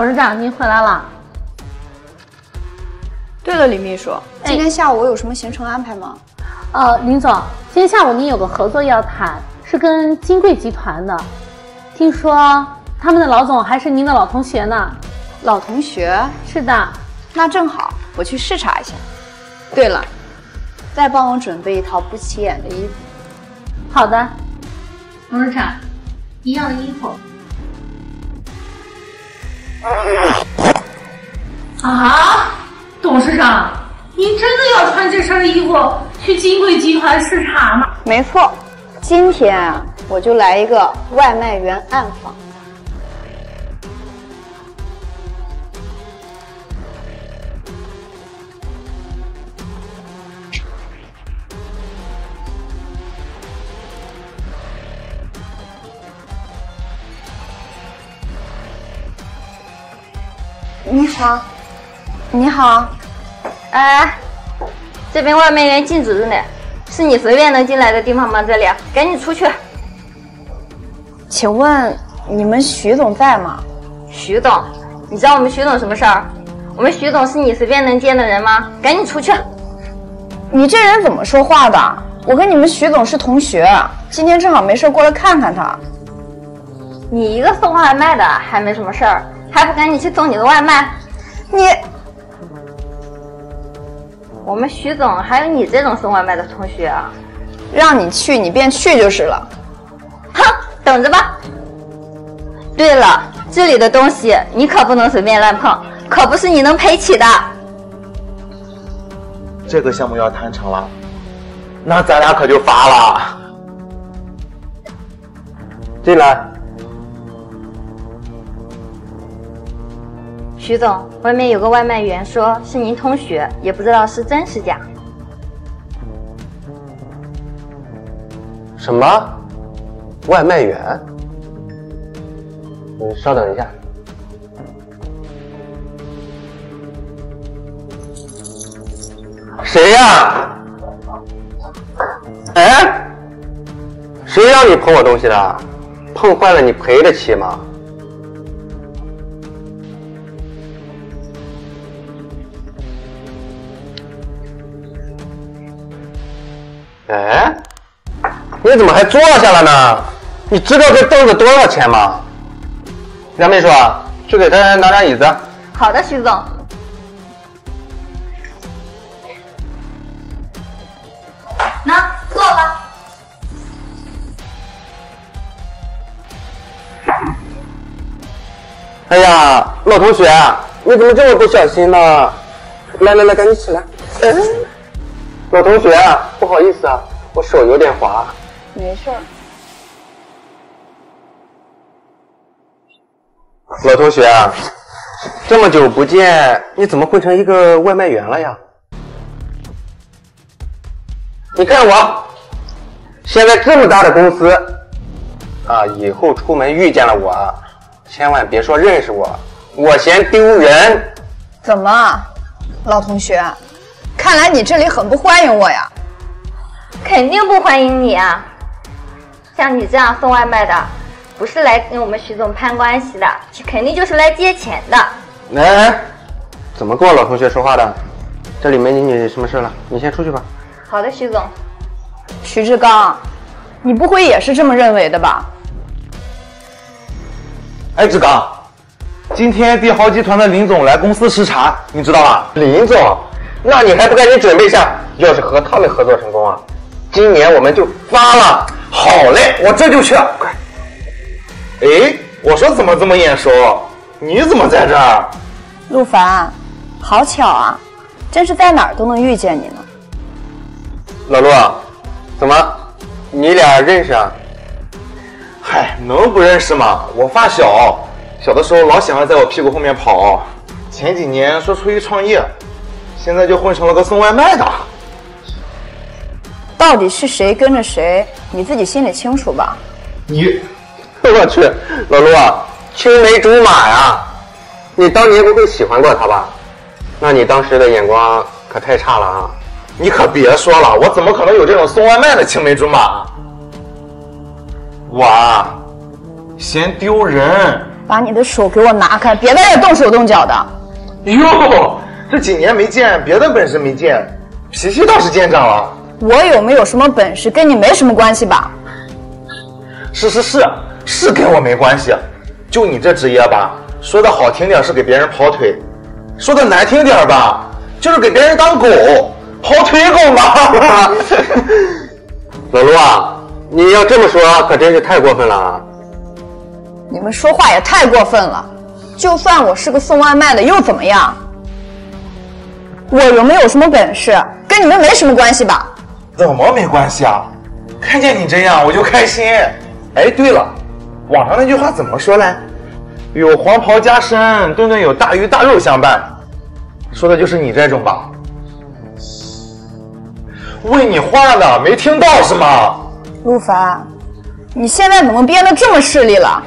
董事长，您回来了。对了，李秘书，今天下午有什么行程安排吗？呃，林总，今天下午您有个合作要谈，是跟金贵集团的。听说他们的老总还是您的老同学呢。老同学？是的。那正好，我去视察一下。对了，再帮我准备一套不起眼的衣服。好的，董事长，一样的衣服。啊，董事长，您真的要穿这身衣服去金贵集团视察吗？没错，今天啊，我就来一个外卖员暗访。你好，你好，哎，这边外卖员禁止着呢，是你随便能进来的地方吗？这里，赶紧出去。请问你们徐总在吗？徐总，你知道我们徐总什么事儿？我们徐总是你随便能见的人吗？赶紧出去。你这人怎么说话的？我跟你们徐总是同学，今天正好没事过来看看他。你一个送外卖的还没什么事儿。还不赶紧去送你的外卖！你，我们徐总还有你这种送外卖的同学啊？让你去你便去就是了。哼，等着吧。对了，这里的东西你可不能随便乱碰，可不是你能赔起的。这个项目要谈成了，那咱俩可就发了。进来。徐总，外面有个外卖员说是您同学，也不知道是真是假。什么？外卖员？你稍等一下。谁呀？哎？谁让你碰我东西的？碰坏了你赔得起吗？哎，你怎么还坐下了呢？你知道这凳子多少钱吗？梁秘书，去给他拿张椅子。好的，徐总。那坐吧。哎呀，老同学，你怎么这么不小心呢？来来来，赶紧起来。老同学，不好意思啊，我手有点滑。没事儿。老同学，这么久不见，你怎么混成一个外卖员了呀？你看我，现在这么大的公司，啊，以后出门遇见了我，千万别说认识我，我嫌丢人。怎么，老同学？看来你这里很不欢迎我呀，肯定不欢迎你啊！像你这样送外卖的，不是来跟我们徐总攀关系的，肯定就是来借钱的。哎，怎么跟我老同学说话的？这里没你你什么事了？你先出去吧。好的，徐总。徐志刚，你不会也是这么认为的吧？哎，志刚，今天帝豪集团的林总来公司视察，你知道吧？林总。那你还不赶紧准备一下？要是和他们合作成功啊，今年我们就发了。好嘞，我这就去。快！哎，我说怎么这么眼熟？你怎么在这儿？陆凡，好巧啊，真是在哪儿都能遇见你呢。老陆，怎么，你俩认识啊？嗨，能不认识吗？我发小，小的时候老喜欢在我屁股后面跑。前几年说出去创业。现在就混成了个送外卖的，到底是谁跟着谁，你自己心里清楚吧？你，我去，老陆啊，青梅竹马呀！你当年不会喜欢过他吧？那你当时的眼光可太差了啊！你可别说了，我怎么可能有这种送外卖的青梅竹马？我啊，嫌丢人，把你的手给我拿开，别在这动手动脚的。哟，这几年没见，别的本事没见，脾气倒是见长了。我有没有什么本事，跟你没什么关系吧？是是是，是跟我没关系。就你这职业吧，说的好听点是给别人跑腿，说的难听点吧，就是给别人当狗，跑腿狗嘛。老陆啊，你要这么说，可真是太过分了啊！你们说话也太过分了。就算我是个送外卖的，又怎么样？我有没有什么本事，跟你们没什么关系吧？怎么没关系啊？看见你这样我就开心。哎，对了，网上那句话怎么说来？有黄袍加身，顿顿有大鱼大肉相伴，说的就是你这种吧？问你话呢，没听到是吗？陆凡，你现在怎么变得这么势利了？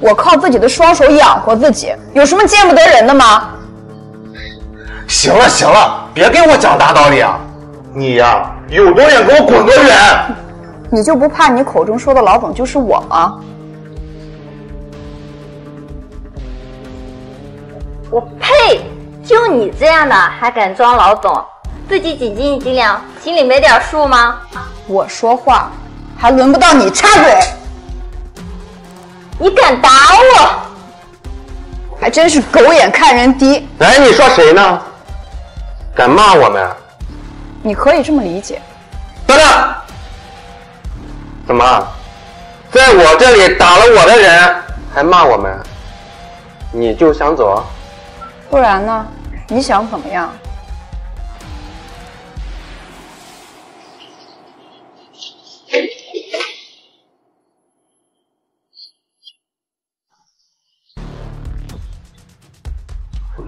我靠自己的双手养活自己，有什么见不得人的吗？行了行了，别跟我讲大道理啊！你呀，有多远给我滚多远！你就不怕你口中说的老总就是我吗？我呸！就你这样的还敢装老总？自己几斤几两，心里没点数吗？我说话还轮不到你插嘴，你敢打我？还真是狗眼看人低。哎，你说谁呢？敢骂我们？你可以这么理解。等等，怎么，在我这里打了我的人还骂我们？你就想走？不然呢？你想怎么样？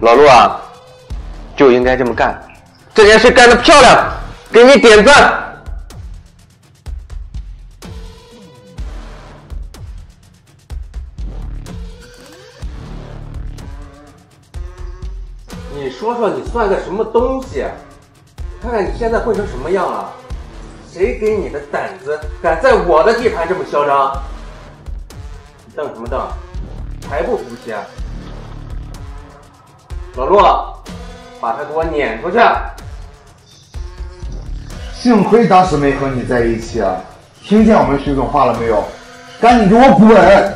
老陆啊，就应该这么干，这件事干得漂亮，给你点赞。你说说，你算个什么东西？看看你现在混成什么样了？谁给你的胆子，敢在我的地盘这么嚣张？你瞪什么瞪？还不服气？老陆，把他给我撵出去！幸亏当时没和你在一起，啊！听见我们徐总话了没有？赶紧给我滚！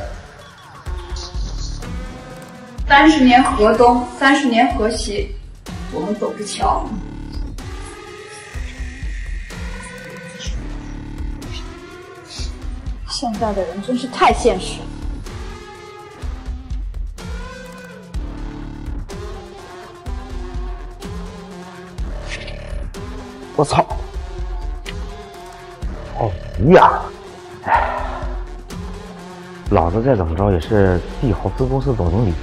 三十年河东，三十年河西，我们走着瞧。现在的人真是太现实。我操！哦，呀，哎，老子再怎么着也是帝豪分公司总经理，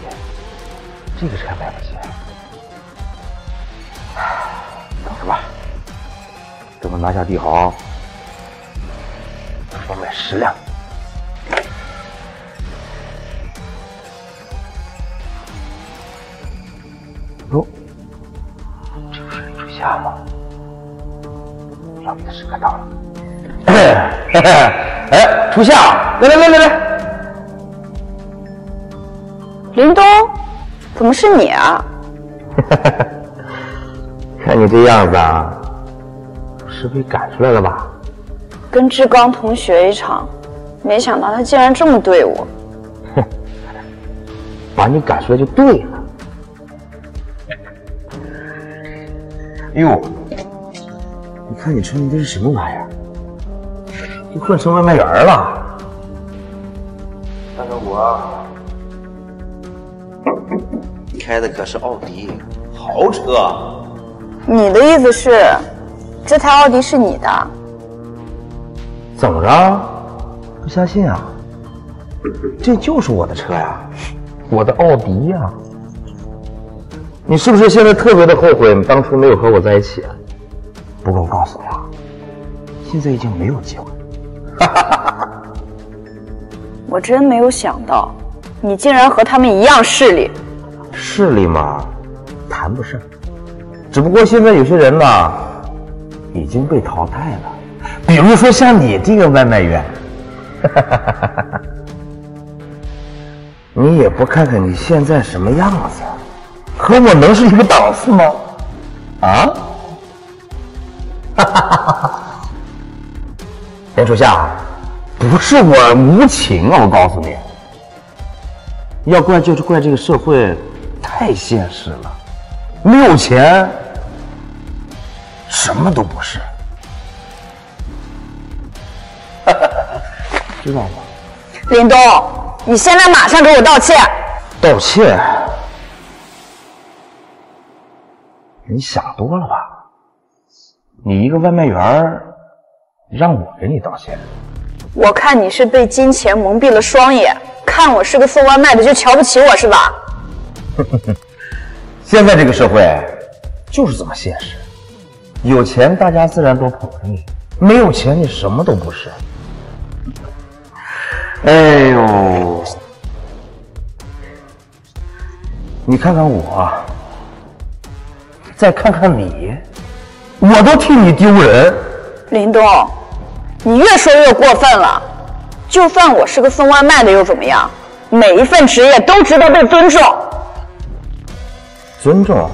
这个车买不起。等着吧，等我拿下帝豪，我买十辆。哟，这不是李初夏吗？要命的时刻到了！哎，初夏，来来来来来，林东，怎么是你啊？看你这样子啊，是被赶出来了吧？跟志刚同学一场，没想到他竟然这么对我。哼，把你赶出来就对了。哟，你看你穿的这是什么玩意儿？都混成外卖员了？看看我，开的可是奥迪豪车。你的意思是，这台奥迪是你的？怎么着？不相信啊？这就是我的车呀，我的奥迪呀。你是不是现在特别的后悔当初没有和我在一起？不过我告诉你啊，现在已经没有机会。我真没有想到，你竟然和他们一样势利。势利嘛，谈不上。只不过现在有些人呢，已经被淘汰了。比如说像你这个外卖员。你也不看看你现在什么样子，和我能是一个档次吗？啊？哈哈哈！严初夏，不是我无情啊，我告诉你，要怪就是怪这个社会太现实了，没有钱，什么都不是。哈 哈知道吗？林东，你现在马上给我道歉！道歉？你想多了吧？你一个外卖员，让我给你道歉？我看你是被金钱蒙蔽了双眼，看我是个送外卖的就瞧不起我是吧？现在这个社会就是这么现实，有钱大家自然都捧着你，没有钱你什么都不是。哎呦，你看看我，再看看你，我都替你丢人。林东，你越说越过分了。就算我是个送外卖的又怎么样？每一份职业都值得被尊重。尊重，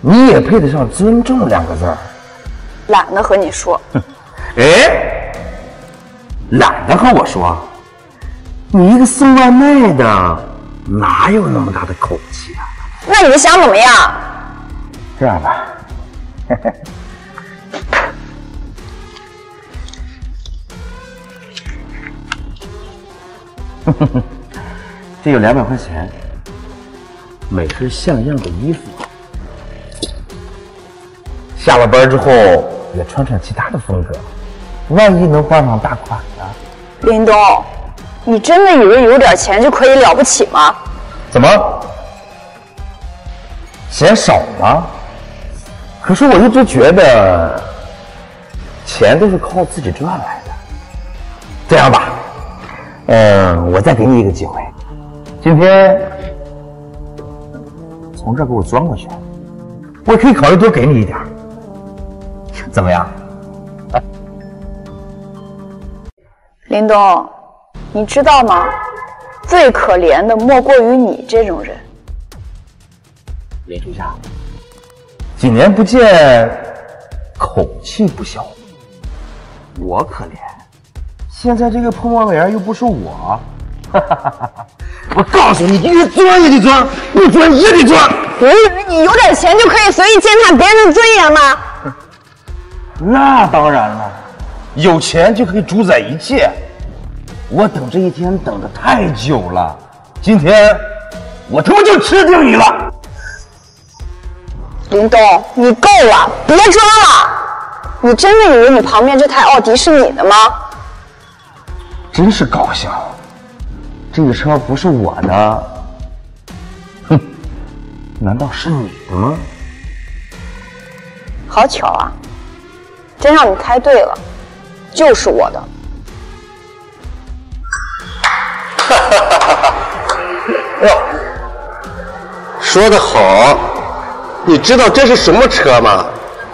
你也配得上“尊重”两个字儿？懒得和你说。哎，懒得和我说？你一个送外卖的，哪有那么大的口气啊？那你想怎么样？这样吧，这有两百块钱，买身像样的衣服，下了班之后也穿穿其他的风格，万一能换上大款呢？林东，你真的以为有点钱就可以了不起吗？怎么？嫌少吗？可是我一直觉得，钱都是靠自己赚来的。这样吧，嗯，我再给你一个机会，今天从这儿给我钻过去，我可以考虑多给你一点儿，怎么样？林东，你知道吗？最可怜的莫过于你这种人。林初夏，几年不见，口气不小。我可怜，现在这个碰外卖员又不是我，哈哈哈哈我告诉你，你越钻也得钻，不钻也得钻。你以为你有点钱就可以随意践踏别人的尊严吗？那当然了，有钱就可以主宰一切。我等这一天等的太久了，今天我他妈就吃定你了。林东，你够了，别装了！你真的以为你旁边这台奥迪是你的吗？真是搞笑，这个车不是我的，哼，难道是你的吗？好巧啊，真让你猜对了，就是我的。哈哈哈哈哈！哟说得好，你知道这是什么车吗？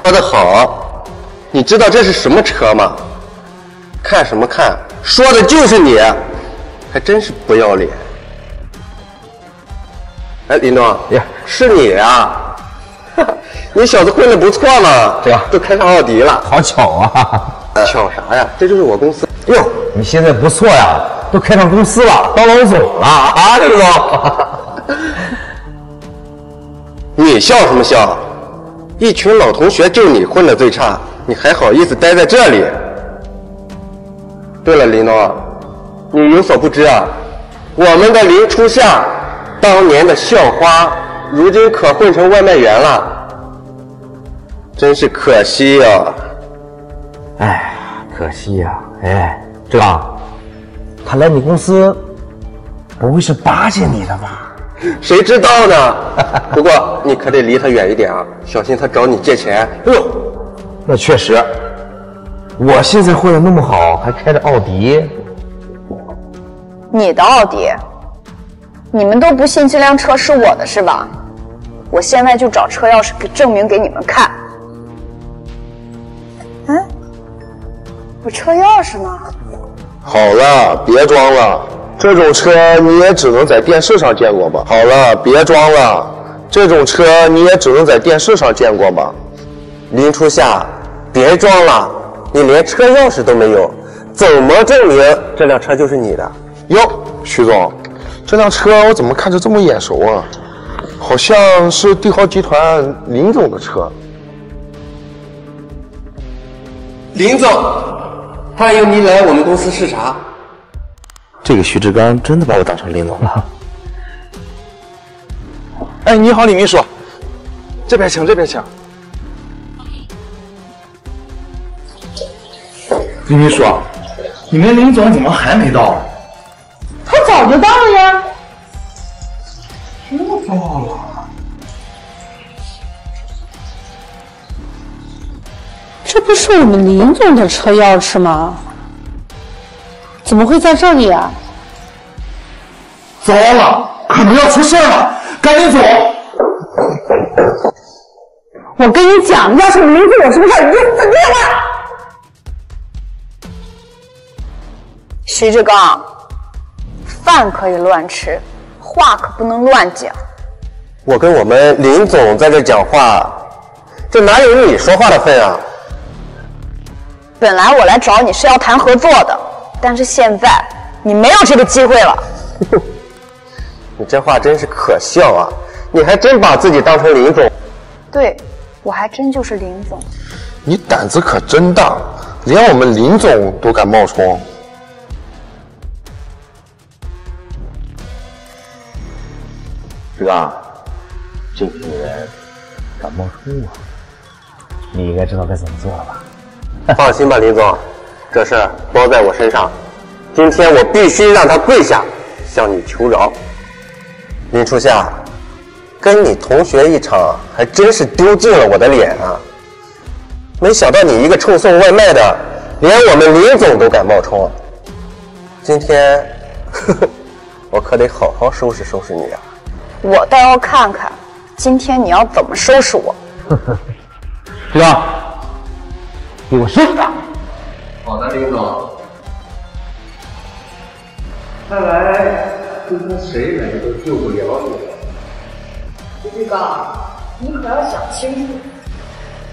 说的好，你知道这是什么车吗？看什么看？说的就是你，还真是不要脸。哎，林东，呀是你啊、你小子混的不错嘛，对吧都开上奥迪了。好巧啊！巧啥呀？这就是我公司。哟，你现在不错呀，都开上公司了，当老总了啊，这个。你笑什么笑？一群老同学就你混的最差，你还好意思待在这里？对了，林东，你有所不知啊，我们的林初夏，当年的校花，如今可混成外卖员了，真是可惜呀、哎，可惜呀、哎，这他来你公司，不会是巴结你的吧？谁知道呢？不过你可得离他远一点啊，小心他找你借钱。哎呦，那确实，我现在混的那么好，还开着奥迪，你的奥迪，你们都不信这辆车是我的是吧？我现在就找车钥匙给证明给你们看。嗯，我车钥匙呢？好了，别装了，这种车你也只能在电视上见过吧？好了，别装了，这种车你也只能在电视上见过吧？林初夏，别装了，你连车钥匙都没有，怎么证明这辆车就是你的？哟，徐总，这辆车我怎么看着这么眼熟啊？好像是帝豪集团林总的车。林总，欢迎您来我们公司视察。这个徐志刚真的把我当成林总了。哎，你好，李秘书，这边请，这边请。李秘书，你们林总怎么还没到？他早就到了呀。不到了这不是我们林总的车钥匙吗？怎么会在这里啊？糟了，可能要出事了，赶紧走！我跟你讲，要是林总有什么事儿，你就死定了。徐志刚，饭可以乱吃，话可不能乱讲。我跟我们林总在这讲话，这哪有你说话的份啊？本来我来找你是要谈合作的，但是现在你没有这个机会了。你这话真是可笑啊！你还真把自己当成林总？对，我还真就是林总。你胆子可真大，连我们林总都敢冒充。志刚，这个人敢冒充我，你应该知道该怎么做了吧？放心吧，林总，这事儿包在我身上。今天我必须让他跪下，向你求饶。林初夏，跟你同学一场，还真是丢尽了我的脸啊！没想到你一个臭送外卖的，连我们林总都敢冒充。今天，呵呵，我可得好好收拾收拾你啊！我倒要看看，今天你要怎么收拾我。志刚，给我收拾他！好的，林总。看来今天谁来都救不了你。志刚，你可要想清楚。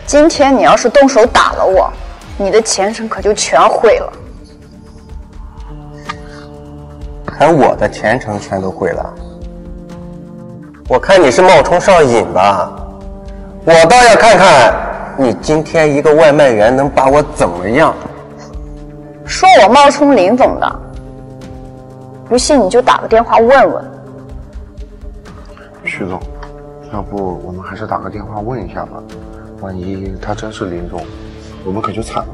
今天你要是动手打了我，你的前程可就全毁了。还我的前程全都毁了。我看你是冒充上瘾吧，我倒要看看你今天一个外卖员能把我怎么样。说我冒充林总的，不信你就打个电话问问。徐总，要不我们还是打个电话问一下吧，万一他真是林总，我们可就惨了。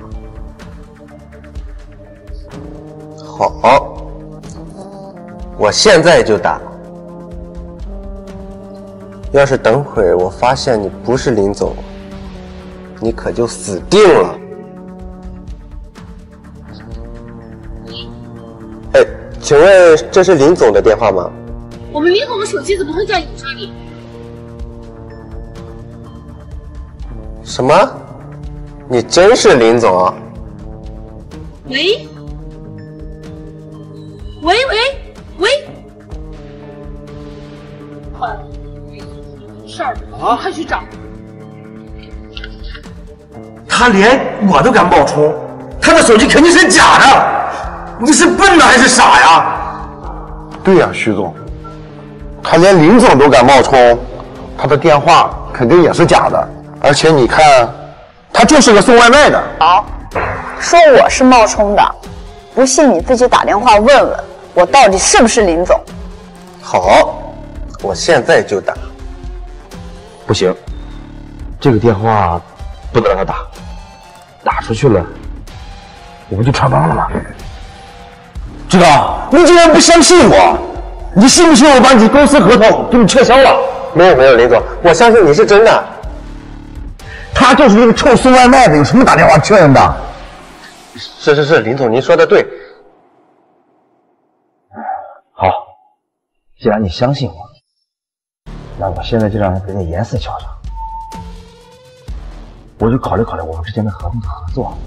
好，我现在就打。要是等会我发现你不是林总，你可就死定了。请问这是林总的电话吗？我们林总的手机怎么会在你这里？什么？你真是林总啊？喂，喂喂喂，坏了，事儿，啊快去找。他连我都敢冒充，他的手机肯定是假的。你是笨呢还是傻呀？对呀、徐总，他连林总都敢冒充，他的电话肯定也是假的。而且你看，他就是个送外卖的。好，说我是冒充的，不信你自己打电话问问，我到底是不是林总？好，我现在就打。不行，这个电话不能让他打，打出去了，我不就穿帮了嘛。志刚，你竟然不相信我？你信不信我把你公司合同给你撤销了？没有没有，林总，我相信你是真的。他就是那个臭送外卖的，有什么打电话确认的？是是是，林总您说的对。好，既然你相信我，那我现在就让人给你严丝瞧瞧。我就考虑考虑我们之间的合同的合作。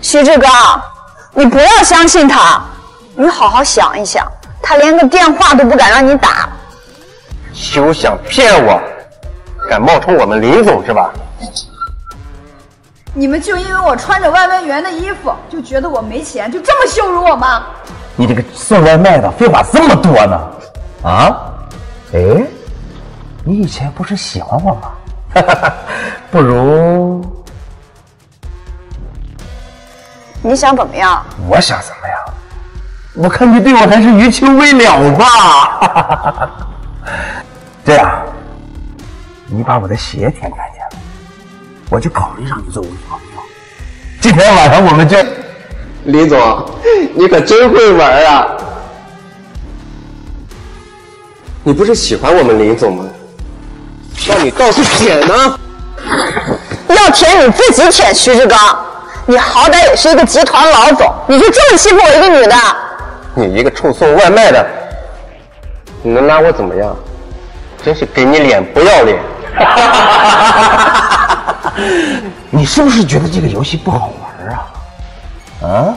徐志刚，你不要相信他，你好好想一想，他连个电话都不敢让你打。休想骗我！敢冒充我们林总是吧？你们就因为我穿着外卖员的衣服，就觉得我没钱，就这么羞辱我吗？你这个送外卖的废话这么多呢？啊？哎，你以前不是喜欢我吗？不如你想怎么样？我想怎么样？我看你对我还是余情未了吧。这样，你把我的鞋舔干净了，我就考虑让你做我女朋友。今天晚上我们就……林总，你可真会玩啊！你不是喜欢我们林总吗？那你倒是舔呢？要舔你自己舔，徐志刚，你好歹也是一个集团老总，你就这么欺负我一个女的？你一个臭送外卖的，你能拿我怎么样？真是给你脸不要脸！你是不是觉得这个游戏不好玩啊？啊？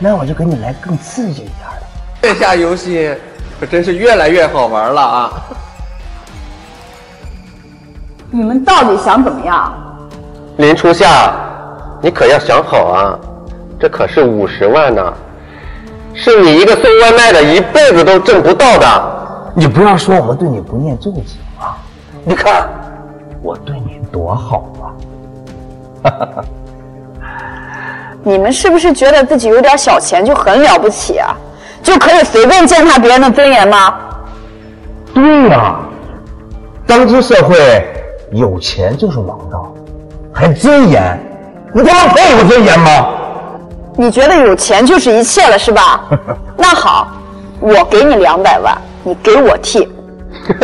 那我就给你来更刺激一点的。这下游戏可真是越来越好玩了啊！你们到底想怎么样？林初夏，你可要想好啊，这可是五十万呢，是你一个送外卖的一辈子都挣不到的。你不要说我们对你不念旧情啊！你看我对你多好啊！哈 哈你们是不是觉得自己有点小钱就很了不起啊？就可以随便践踏别人的尊严吗？对呀、当今社会有钱就是王道，还尊严？你他妈配有尊严吗？你觉得有钱就是一切了是吧？那好，我给你两百万，你给我替。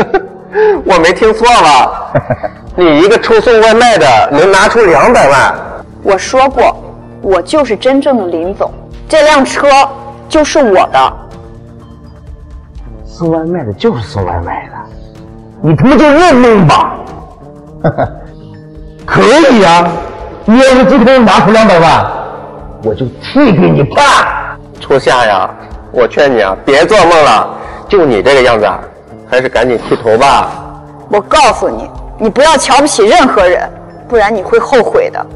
我没听错吧？你一个臭送外卖的能拿出两百万？我说过，我就是真正的林总，这辆车就是我的。送外卖的就是送外卖的，你他妈就认命吧！可以呀、你要是今天拿出两百万，我就替给你办。初夏呀，我劝你啊，别做梦了，就你这个样子啊，还是赶紧剃头吧。我告诉你，你不要瞧不起任何人，不然你会后悔的。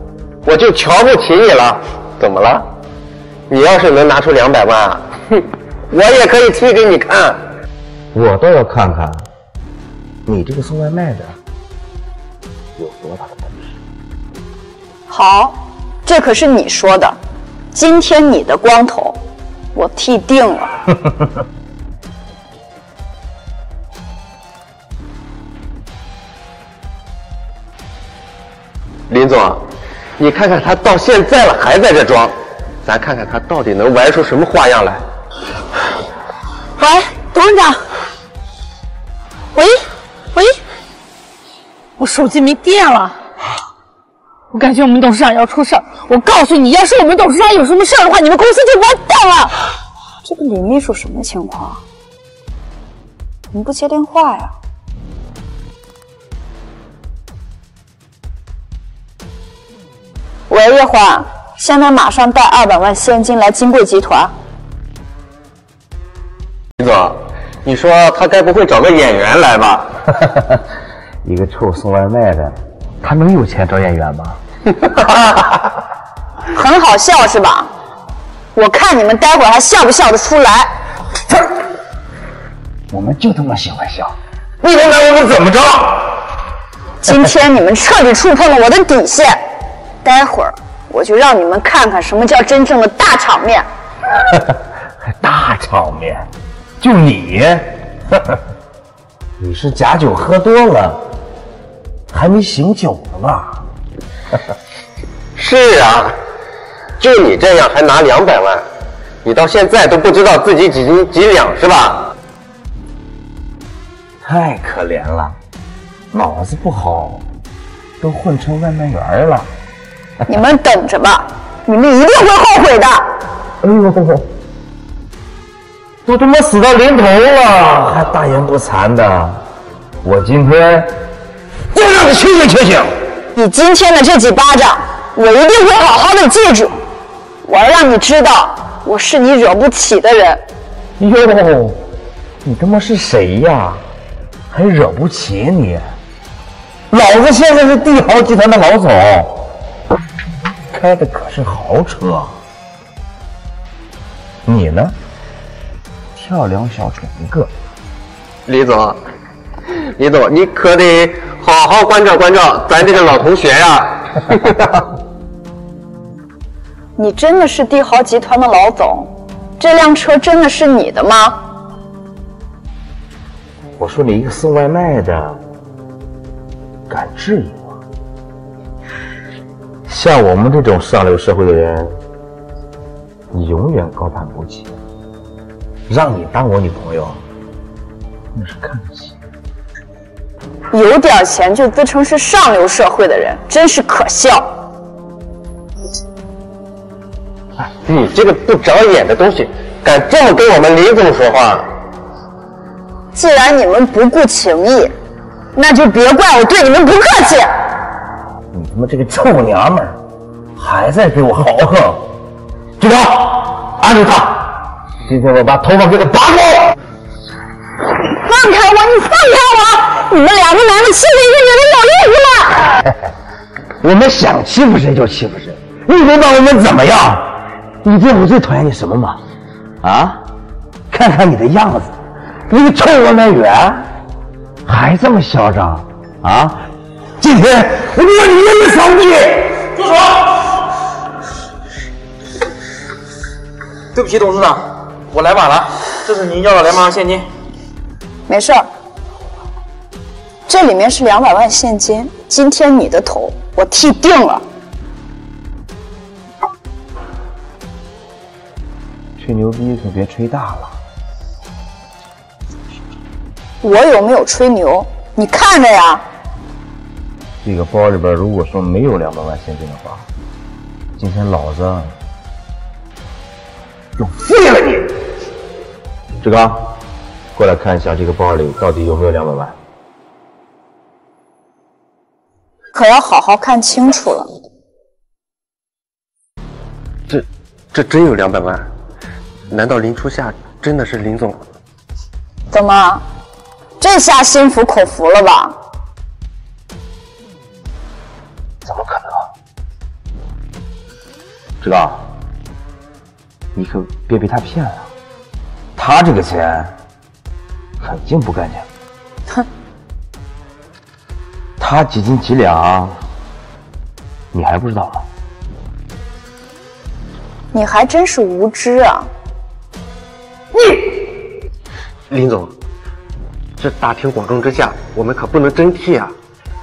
我就瞧不起你了，怎么了？你要是能拿出两百万啊，哼，我也可以剃给你看。我倒要看看，你这个送外卖的有多大。好，这可是你说的，今天你的光头，我剃定了。林总，你看看他到现在了还在这装，咱看看他到底能玩出什么花样来。喂，董事长。喂，喂，我手机没电了，我感觉我们董事长要出事儿。我告诉你，要是我们董事长有什么事儿的话，你们公司就完蛋了。这个李秘书什么情况？怎么不接电话呀？喂，叶欢，现在马上带二百万现金来金贵集团。李总，你说他该不会找个演员来吧？一个臭送外卖的，他能有钱找演员吗？很好笑是吧？我看你们待会儿还笑不笑得出来？我们就这么喜欢笑，你能拿我们怎么着？今天你们彻底触碰了我的底线，待会儿我就让你们看看什么叫真正的大场面。还 大场面，就你，你是假酒喝多了，还没醒酒呢吧？是啊，就你这样还拿两百万，你到现在都不知道自己几斤几两是吧？太可怜了，脑子不好，都混成外卖员了。你们等着吧，你们一定会后悔的。哎呦，都他妈死到临头了，还大言不惭的。我今天就让你清醒清醒。你今天的这几巴掌，我一定会好好的记住。我要让你知道，我是你惹不起的人。哟，你他妈是谁呀？还惹不起你？老子现在是帝豪集团的老总，开的可是豪车。你呢？跳梁小丑一个。李总，李总，你可得好好关照关照咱这个老同学呀。你真的是帝豪集团的老总？这辆车真的是你的吗？我说你一个送外卖的，敢质疑我？像我们这种上流社会的人，你永远高攀不起。让你当我女朋友，那是看不起。有点钱就自称是上流社会的人，真是可笑。你这个不长眼的东西，敢这么跟我们李总说话？既然你们不顾情义，那就别怪我对你们不客气。你他妈这个臭娘们儿，还在给我豪横！局长，按住他！今天我把头发给他拔光！放开我！你放开我！你们两个男的欺负一个女的有意思吗？我们想欺负谁就欺负谁，你能把我们怎么样？你知道我最讨厌你什么吗？啊？看看你的样子，你个臭外卖员，还这么嚣张啊！今天我就让你灭扫地！住手！对不起，董事长，我来晚了，这是您要的两百万现金。没事儿，这里面是两百万现金，今天你的头我剃定了。吹牛逼可别吹大了。我有没有吹牛？你看着呀。这个包里边如果说没有两百万现金的话，今天老子就废了你！志刚，过来看一下这个包里到底有没有两百万。可要好好看清楚了。这这真有两百万？难道林初夏真的是林总？怎么，这下心服口服了吧？怎么可能？志刚，你可别被他骗了，他这个钱肯定不干净。哼，他几斤几两，你还不知道吗？你还真是无知啊！你林总，这大庭广众之下，我们可不能真替啊！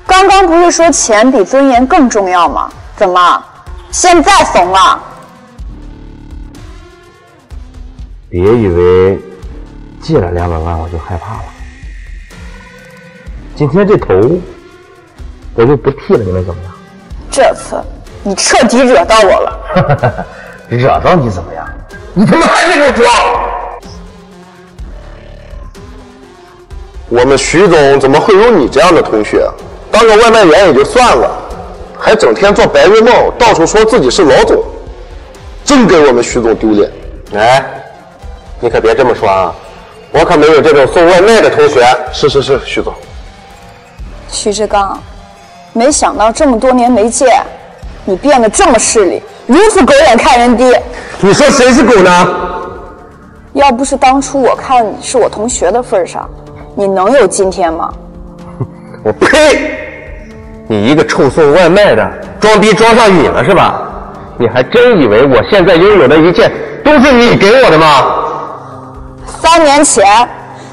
刚刚不是说钱比尊严更重要吗？怎么，现在怂了？别以为借了两百万我就害怕了。今天这头我就不剃了，你们怎么样？这次你彻底惹到我了。惹到你怎么样？你他妈还是给我装！我们徐总怎么会有你这样的同学？当个外卖员也就算了，还整天做白日梦，到处说自己是老总，真给我们徐总丢脸。哎，你可别这么说啊，我可没有这种送外卖的同学。是是是，徐总。徐志刚，没想到这么多年没见，你变得这么势利，如此狗眼看人低。你说谁是狗呢？要不是当初我看你是我同学的份上，你能有今天吗？我呸！你一个臭送外卖的，装逼装上瘾了是吧？你还真以为我现在拥有的一切都是你给我的吗？三年前，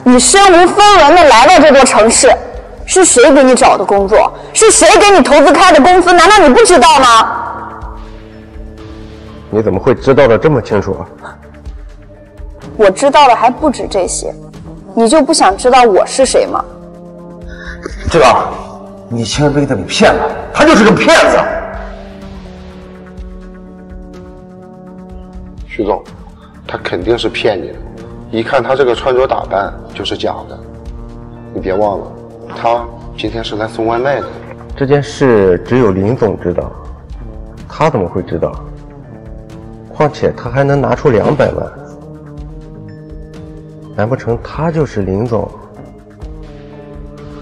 你身无分文的来到这座城市，是谁给你找的工作？是谁给你投资开的公司？难道你不知道吗？你怎么会知道的这么清楚？我知道的还不止这些，你就不想知道我是谁吗？志刚，你千万别给他给骗了，他就是个骗子。徐总，他肯定是骗你的，一看他这个穿着打扮就是假的。你别忘了，他今天是来送外卖的。这件事只有林总知道，他怎么会知道？况且他还能拿出两百万，难不成他就是林总？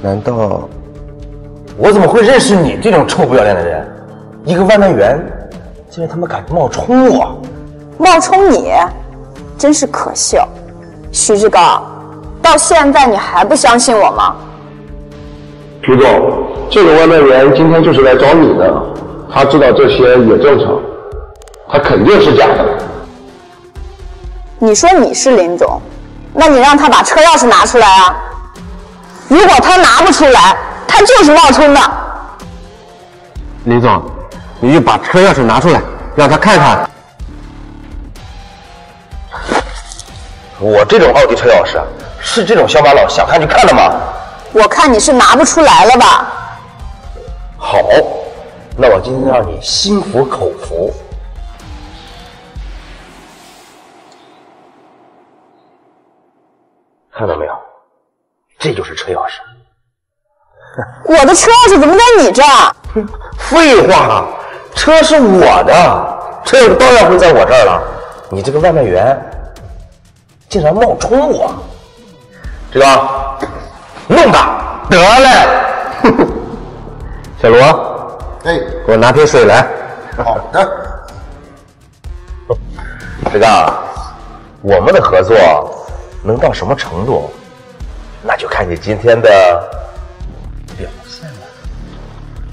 难道我怎么会认识你这种臭不要脸的人？一个外卖员，竟然他妈敢冒充我！冒充你，真是可笑。徐志刚，到现在你还不相信我吗？徐总，这个外卖员今天就是来找你的，他知道这些也正常，他肯定是假的。你说你是林总，那你让他把车钥匙拿出来啊！如果他拿不出来，他就是冒充的。林总，你就把车钥匙拿出来，让他看看。我这种奥迪车钥匙，是这种乡巴佬想看就看的吗？我看你是拿不出来了吧？好，那我今天让你心服口服。看到没有？这就是车钥匙。我的车钥匙怎么在你这儿？废话，车是我的，车钥匙当然会在我这儿了。你这个外卖员竟然冒充我，志刚弄他！得嘞，小罗，哎，给我拿瓶水来。好的。志刚我们的合作能到什么程度，那就看你今天的表现了。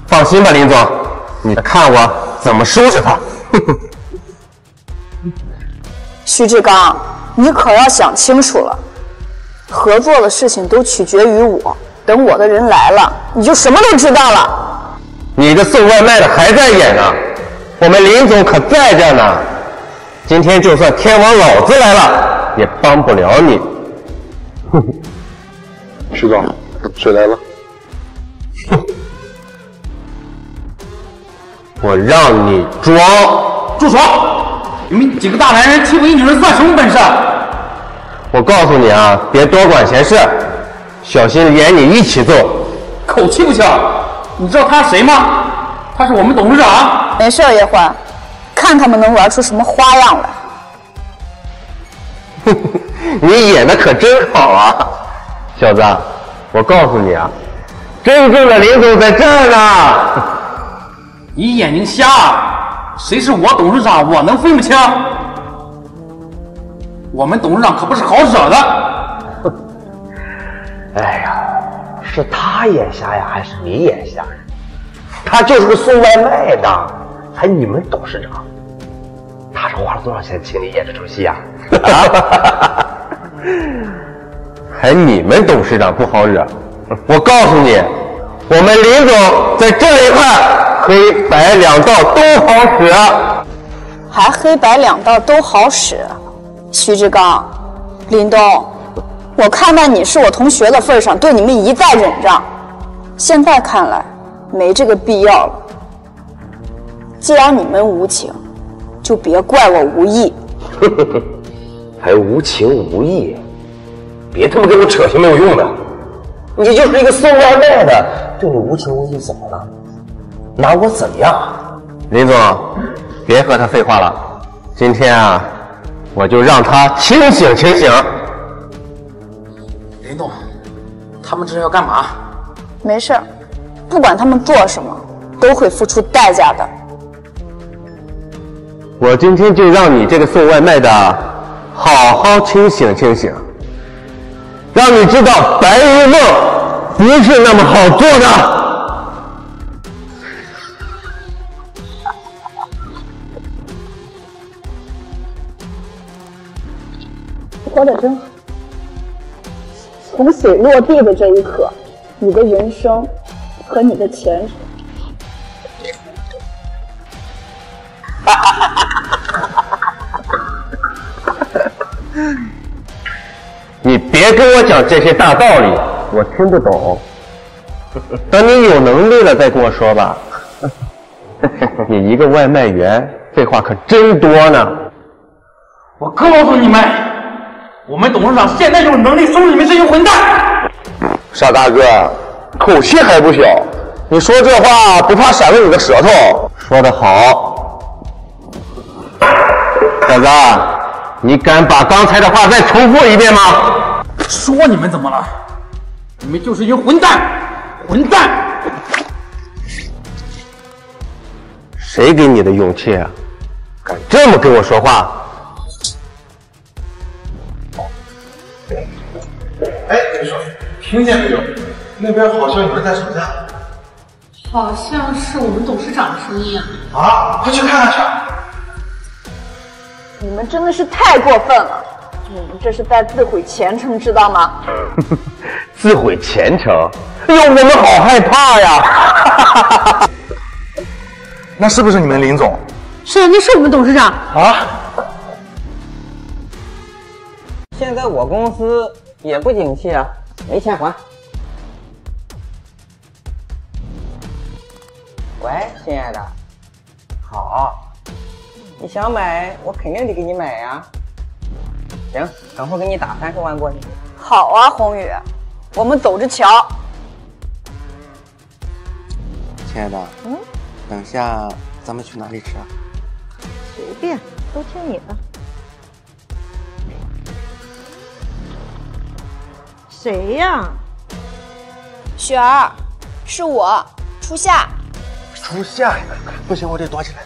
放心吧，林总，你看我怎么收拾他。徐志刚，你可要想清楚了，合作的事情都取决于我。等我的人来了，你就什么都知道了。你的送外卖的还在演呢，我们林总可在这呢。今天就算天王老子来了，也帮不了你。徐总，水来了。我让你装！住手！你们几个大男人欺负一女人算什么本事？我告诉你啊，别多管闲事，小心连你一起揍。口气不小！你知道他是谁吗？他是我们董事长。没事，叶欢，看他们能玩出什么花样来。你演的可真好啊，小子！我告诉你啊，真正的林总在这儿呢。你眼睛瞎？谁是我董事长？我能分不清？我们董事长可不是好惹的。哎呀，是他眼瞎呀，还是你眼瞎呀？他就是个送外卖的，还你们董事长？他是花了多少钱请你演这出戏呀？还你们董事长不好惹？我告诉你，我们林总在这一块黑白两道都好使。还黑白两道都好使。徐志刚，林东，我看在你是我同学的份上，对你们一再忍让，现在看来没这个必要了。既然你们无情，就别怪我无义。还无情无义，别他妈跟我扯些没有用的。你就是一个送外卖的，对你无情无义怎么了？拿我怎么样？林总，别和他废话了。今天啊，我就让他清醒清醒。林总，他们这是要干嘛？没事儿，不管他们做什么，都会付出代价的。我今天就让你这个送外卖的，好好清醒清醒，让你知道白日梦不是那么好做的。活得真好。从水落地的这一刻，你的人生和你的前程。你别跟我讲这些大道理，我听不懂。等你有能力了再跟我说吧。你一个外卖员，废话可真多呢。我告诉你们，我们董事长现在有能力收拾你们这群混蛋。傻大哥，口气还不小，你说这话不怕闪了你的舌头？说得好。小子，你敢把刚才的话再重复一遍吗？说你们怎么了？你们就是一群混蛋，混蛋！谁给你的勇气啊？敢这么跟我说话？哎，你说听见没有？那边好像有人在吵架好像是我们董事长的声音啊！啊！快去看看去！你们真的是太过分了！你们这是在自毁前程，知道吗？自毁前程？哎呦，我们好害怕呀！那是不是你们林总？是啊，那是我们董事长。啊？现在我公司也不景气啊，没钱还。喂，亲爱的，好，你想买，我肯定得给你买呀。行，等会儿给你打三十万过去。好啊，宏宇，我们走着瞧。亲爱的，嗯，等下咱们去哪里吃啊？随便，都听你的。谁呀？雪儿，是我，初夏。初夏呀！不行，我得躲起来。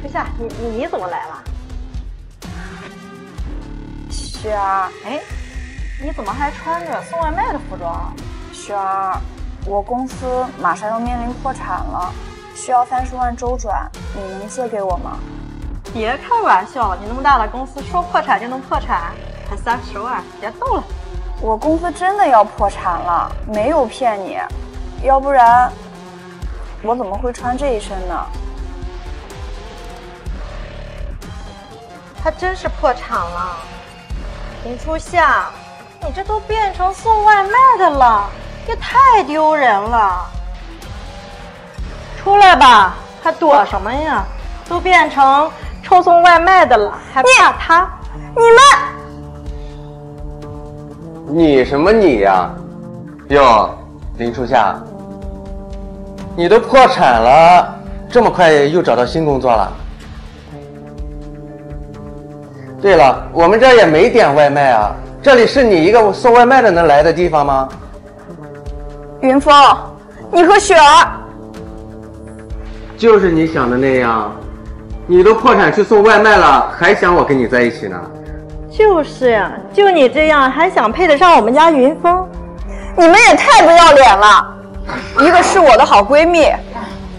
初夏，你你你怎么来了？雪儿，哎，你怎么还穿着送外卖的服装？雪儿，我公司马上要面临破产了，需要三十万周转，你能借给我吗？别开玩笑，你那么大的公司，说破产就能破产？才三十万，别逗了。我公司真的要破产了，没有骗你，要不然我怎么会穿这一身呢？他真是破产了，林初夏，你这都变成送外卖的了，也太丢人了。出来吧，还躲什么呀？都变成臭送外卖的了，还怕他？你们！你什么你呀？哟，林初夏，你都破产了，这么快又找到新工作了？对了，我们这也没点外卖啊，这里是你一个送外卖的能来的地方吗？云峰，你和雪儿，就是你想的那样，你都破产去送外卖了，还想我跟你在一起呢？就是呀，就你这样还想配得上我们家云峰？你们也太不要脸了！一个是我的好闺蜜，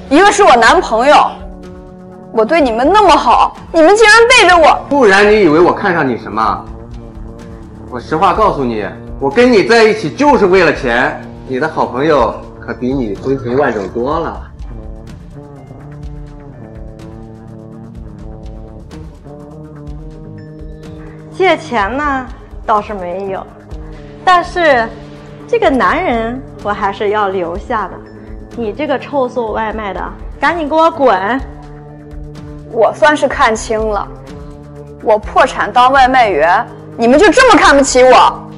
一个是我男朋友。我对你们那么好，你们竟然背着我！不然你以为我看上你什么？我实话告诉你，我跟你在一起就是为了钱。你的好朋友可比你风情万种多了。借钱呢，倒是没有，但是这个男人我还是要留下的。你这个臭送外卖的，赶紧给我滚！我算是看清了，我破产当外卖员，你们就这么看不起我？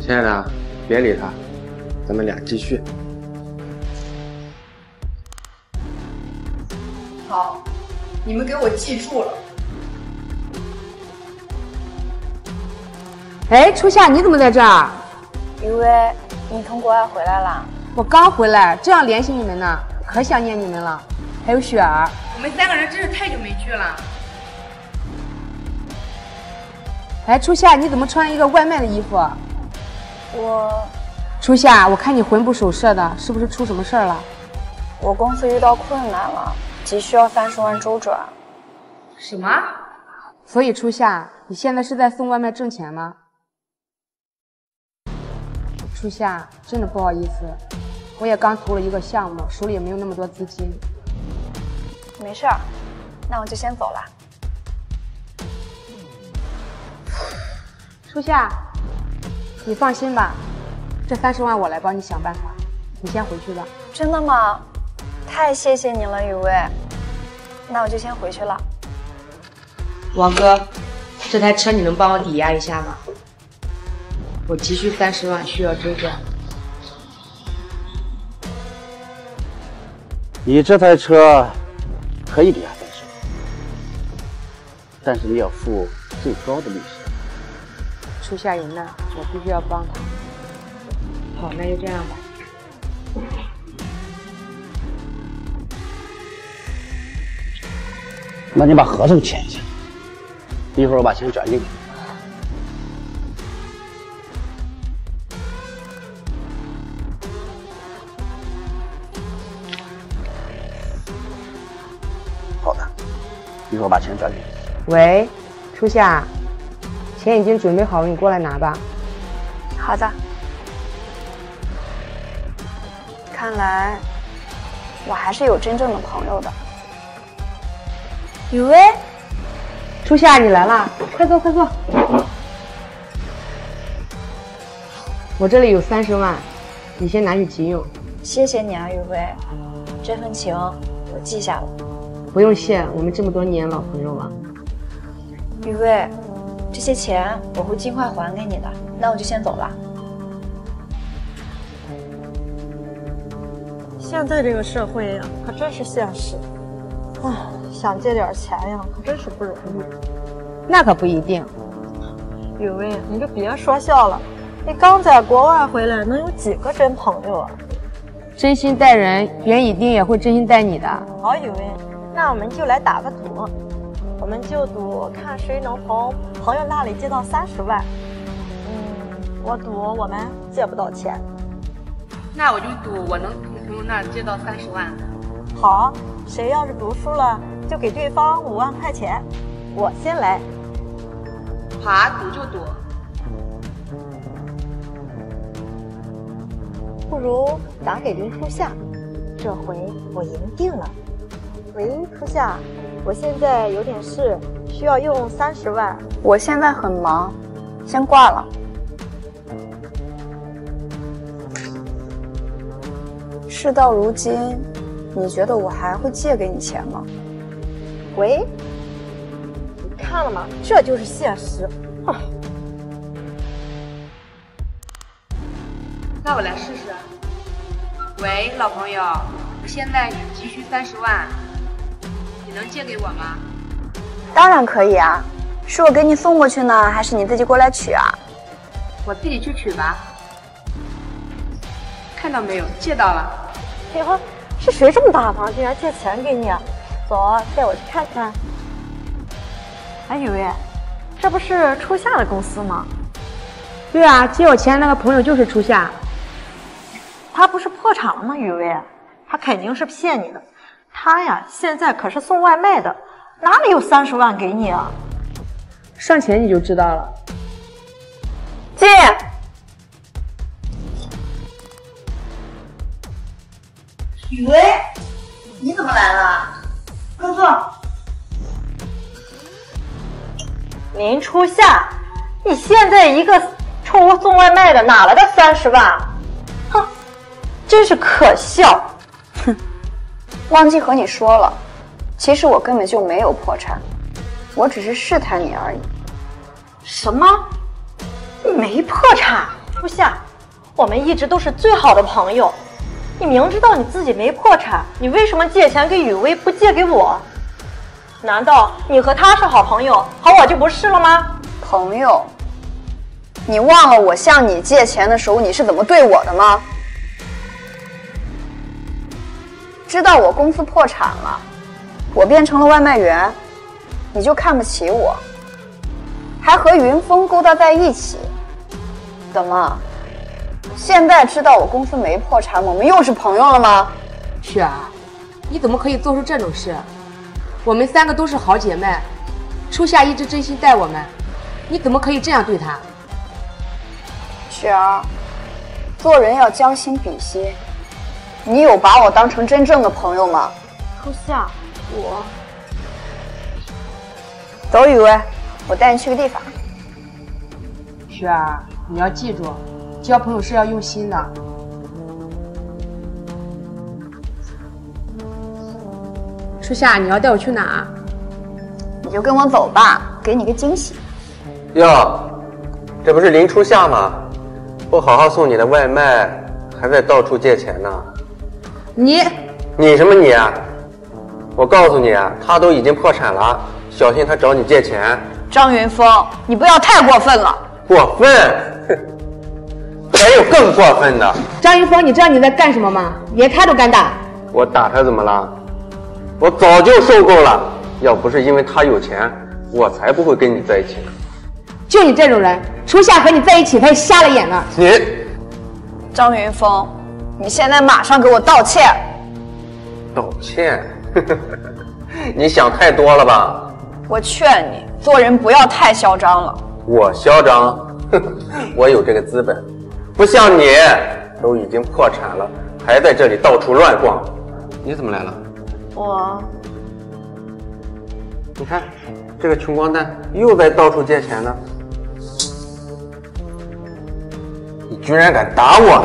亲爱的，别理他，咱们俩继续。好，你们给我记住了。哎，初夏，你怎么在这儿？余薇，你从国外回来了？我刚回来，正要联系你们呢，可想念你们了。还有雪儿，我们三个人真是太久没聚了。哎，初夏，你怎么穿一个外卖的衣服？我，初夏，我看你魂不守舍的，是不是出什么事儿了？我公司遇到困难了，急需要三十万周转。什么？所以初夏，你现在是在送外卖挣钱吗？初夏，真的不好意思，我也刚投了一个项目，手里也没有那么多资金。没事儿，那我就先走了。初夏，你放心吧，这三十万我来帮你想办法，你先回去吧。真的吗？太谢谢你了，雨薇。那我就先回去了。王哥，这台车你能帮我抵押一下吗？我急需三十万，需要周转。你这台车可以抵押三十万，但是你要付最高的利息。初夏赢了，我必须要帮他。好，那就这样吧。那你把合同签一下，一会儿我把钱转给你。一会儿把钱转给你。喂，初夏，钱已经准备好了，你过来拿吧。好的。看来我还是有真正的朋友的。雨薇，初夏，你来啦，快坐快坐。我这里有三十万，你先拿去急用。谢谢你啊，雨薇，这份情我记下了。不用谢，我们这么多年老朋友了。雨薇，这些钱我会尽快还给你的。那我就先走了。现在这个社会呀，可真是现实。唉，想借点钱呀，可真是不容易。那可不一定。雨薇，你就别说笑了。你刚在国外回来，能有几个真朋友啊？真心待人，袁以丁也会真心待你的。好，雨薇，那我们就来打个赌，我们就赌看谁能从朋友那里借到三十万。嗯，我赌我们借不到钱。那我就赌我能从朋友那儿借到三十万。好，谁要是赌输了，就给对方五万块钱。我先来。好啊，赌就赌。不如打给林初夏，这回我赢定了。喂，初夏，我现在有点事，需要用三十万。我现在很忙，先挂了。事到如今，你觉得我还会借给你钱吗？喂，你看了吗？这就是现实。哼。那我来试试。喂，老朋友，我现在急需三十万，你能借给我吗？当然可以啊，是我给你送过去呢，还是你自己过来取啊？我自己去取吧。看到没有，借到了。哎呦，是谁这么大方，竟然借钱给你？走，带我去看看。哎，雨薇，这不是初夏的公司吗？对啊，借我钱那个朋友就是初夏。他不是破产了吗？雨薇，他肯定是骗你的。他呀，现在可是送外卖的，哪里有三十万给你啊？上前你就知道了。进。雨薇，你怎么来了？快坐。林初夏，你现在一个冲我送外卖的，哪来的三十万？哼，真是可笑。哼，忘记和你说了，其实我根本就没有破产，我只是试探你而已。什么？没破产？初夏，我们一直都是最好的朋友。你明知道你自己没破产，你为什么借钱给雨薇不借给我？难道你和他是好朋友，和我就不是了吗？朋友，你忘了我向你借钱的时候你是怎么对我的吗？知道我公司破产了，我变成了外卖员，你就看不起我，还和云峰勾搭在一起，怎么？现在知道我公司没破产，我们又是朋友了吗？雪儿，你怎么可以做出这种事？我们三个都是好姐妹，初夏一直真心待我们，你怎么可以这样对她？雪儿，做人要将心比心，你有把我当成真正的朋友吗？初夏，我走，雨薇，我带你去个地方。雪儿，你要记住。交朋友是要用心的。初夏，你要带我去哪？你就跟我走吧，给你个惊喜。哟，这不是林初夏吗？不好好送你的外卖，还在到处借钱呢。你你什么你啊？我告诉你啊，他都已经破产了，小心他找你借钱。张云峰，你不要太过分了。过分？哼，还有更过分的。张云峰，你知道你在干什么吗？连他都敢打？我打他怎么了？我早就受够了。要不是因为他有钱，我才不会跟你在一起呢。就你这种人，初夏和你在一起，他也瞎了眼了。你，张云峰，你现在马上给我道歉。道歉？你想太多了吧？我劝你做人不要太嚣张了。我嚣张？我有这个资本，不像你，都已经破产了，还在这里到处乱逛。你怎么来了？我你看，这个穷光蛋又在到处借钱呢。你居然敢打我！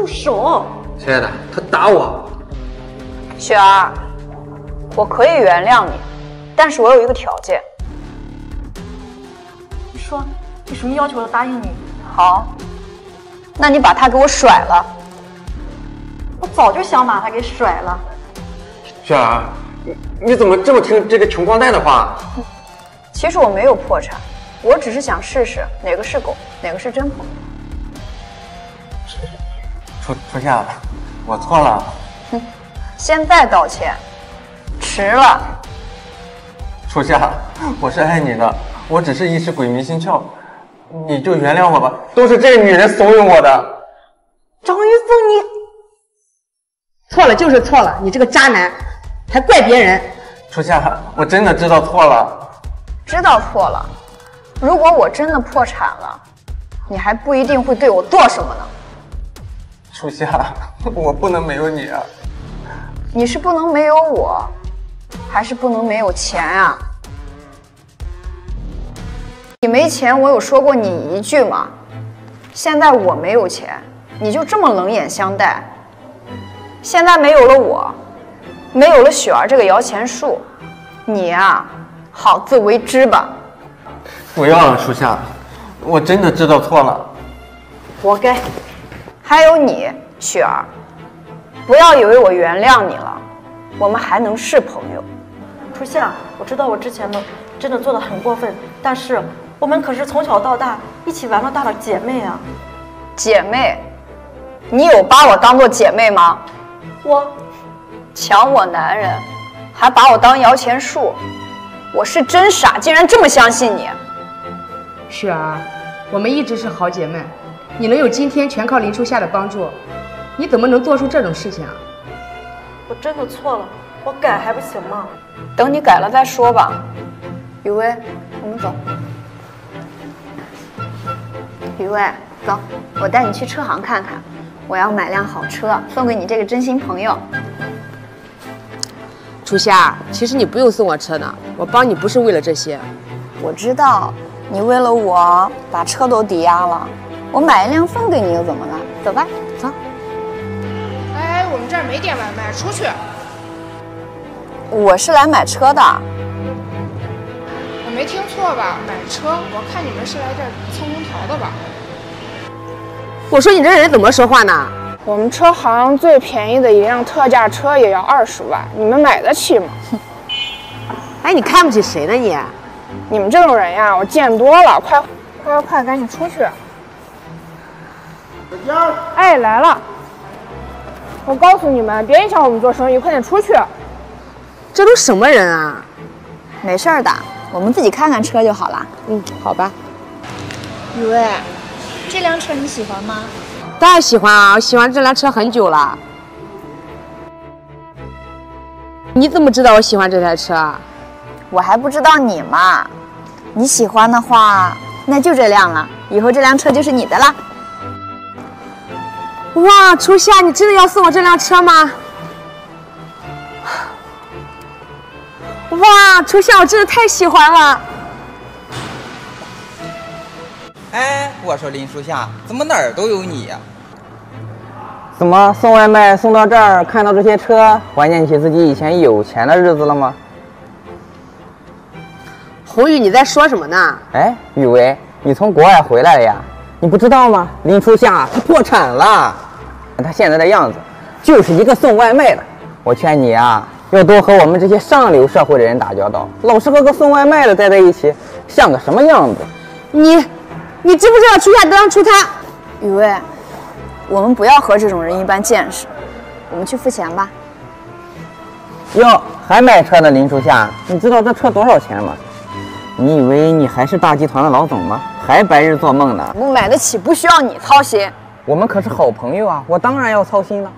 你住手！亲爱的，他打我。雪儿，我可以原谅你，但是我有一个条件。你说你什么要求我答应你？好，那你把他给我甩了。我早就想把他给甩了。雪儿，你你怎么这么听这个穷光蛋的话？其实我没有破产，我只是想试试哪个是狗，哪个是真朋友。初初夏，我错了。哼，现在道歉，迟了。初夏，我是爱你的，我只是一时鬼迷心窍，你就原谅我吧。都是这个女人怂恿我的。张云峰，你错了就是错了，你这个渣男，还怪别人。初夏，我真的知道错了。知道错了，如果我真的破产了，你还不一定会对我做什么呢。初夏，我不能没有你啊！你是不能没有我，还是不能没有钱啊？你没钱，我有说过你一句吗？现在我没有钱，你就这么冷眼相待？现在没有了我，没有了雪儿这个摇钱树，你呀，好自为之吧。不要了，初夏，我真的知道错了。活该。还有你，雪儿，不要以为我原谅你了，我们还能是朋友。初夏，我知道我之前的真的做的很过分，但是我们可是从小到大一起玩到大的姐妹啊！姐妹，你有把我当做姐妹吗？我抢我男人，还把我当摇钱树，我是真傻，竟然这么相信你。雪儿，我们一直是好姐妹。你能有今天，全靠林初夏的帮助，你怎么能做出这种事情啊？我真的错了，我改还不行吗？等你改了再说吧。雨薇，我们走。雨薇，走，我带你去车行看看，我要买辆好车送给你这个真心朋友。初夏，其实你不用送我车的，我帮你不是为了这些。我知道，你为了我把车都抵押了。我买一辆送给你又怎么了？走吧，走。哎，我们这儿没点外卖，出去。我是来买车的。我没听错吧？买车？我看你们是来这儿蹭空调的吧？我说你这人怎么说话呢？我们车行最便宜的一辆特价车也要二十万，你们买得起吗？哎，你看不起谁呢你？你们这种人呀，我见多了。快，快快，赶紧出去。哎，来了！我告诉你们，别影响我们做生意，快点出去！这都什么人啊？没事的，我们自己看看车就好了。嗯，好吧。雨薇，这辆车你喜欢吗？当然喜欢啊，我喜欢这辆车很久了。你怎么知道我喜欢这台车啊？我还不知道你嘛。你喜欢的话，那就这辆了，以后这辆车就是你的了。哇，初夏，你真的要送我这辆车吗？哇，初夏，我真的太喜欢了。哎，我说林初夏，怎么哪儿都有你呀？怎么送外卖送到这儿，看到这些车，怀念起自己以前有钱的日子了吗？红宇，你在说什么呢？哎，雨薇，你从国外回来了呀？你不知道吗？林初夏他破产了，他现在的样子就是一个送外卖的，我劝你啊，要多和我们这些上流社会的人打交道，老是和个送外卖的待在一起，像个什么样子？你，你知不知道初夏当初他？雨薇，我们不要和这种人一般见识，我们去付钱吧。哟，还买车呢，林初夏，你知道这车多少钱吗？你以为你还是大集团的老总吗？还白日做梦呢？我买得起，不需要你操心。我们可是好朋友啊，我当然要操心了。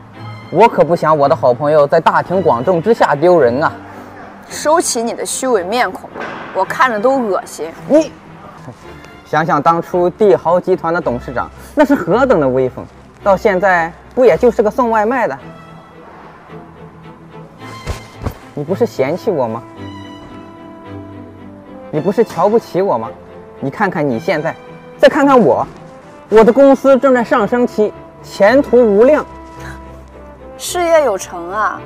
我可不想我的好朋友在大庭广众之下丢人啊！收起你的虚伪面孔吧，我看着都恶心。你想想当初帝豪集团的董事长，那是何等的威风，到现在不也就是个送外卖的？你不是嫌弃我吗？你不是瞧不起我吗？你看看你现在，再看看我，我的公司正在上升期，前途无量。事业有成啊，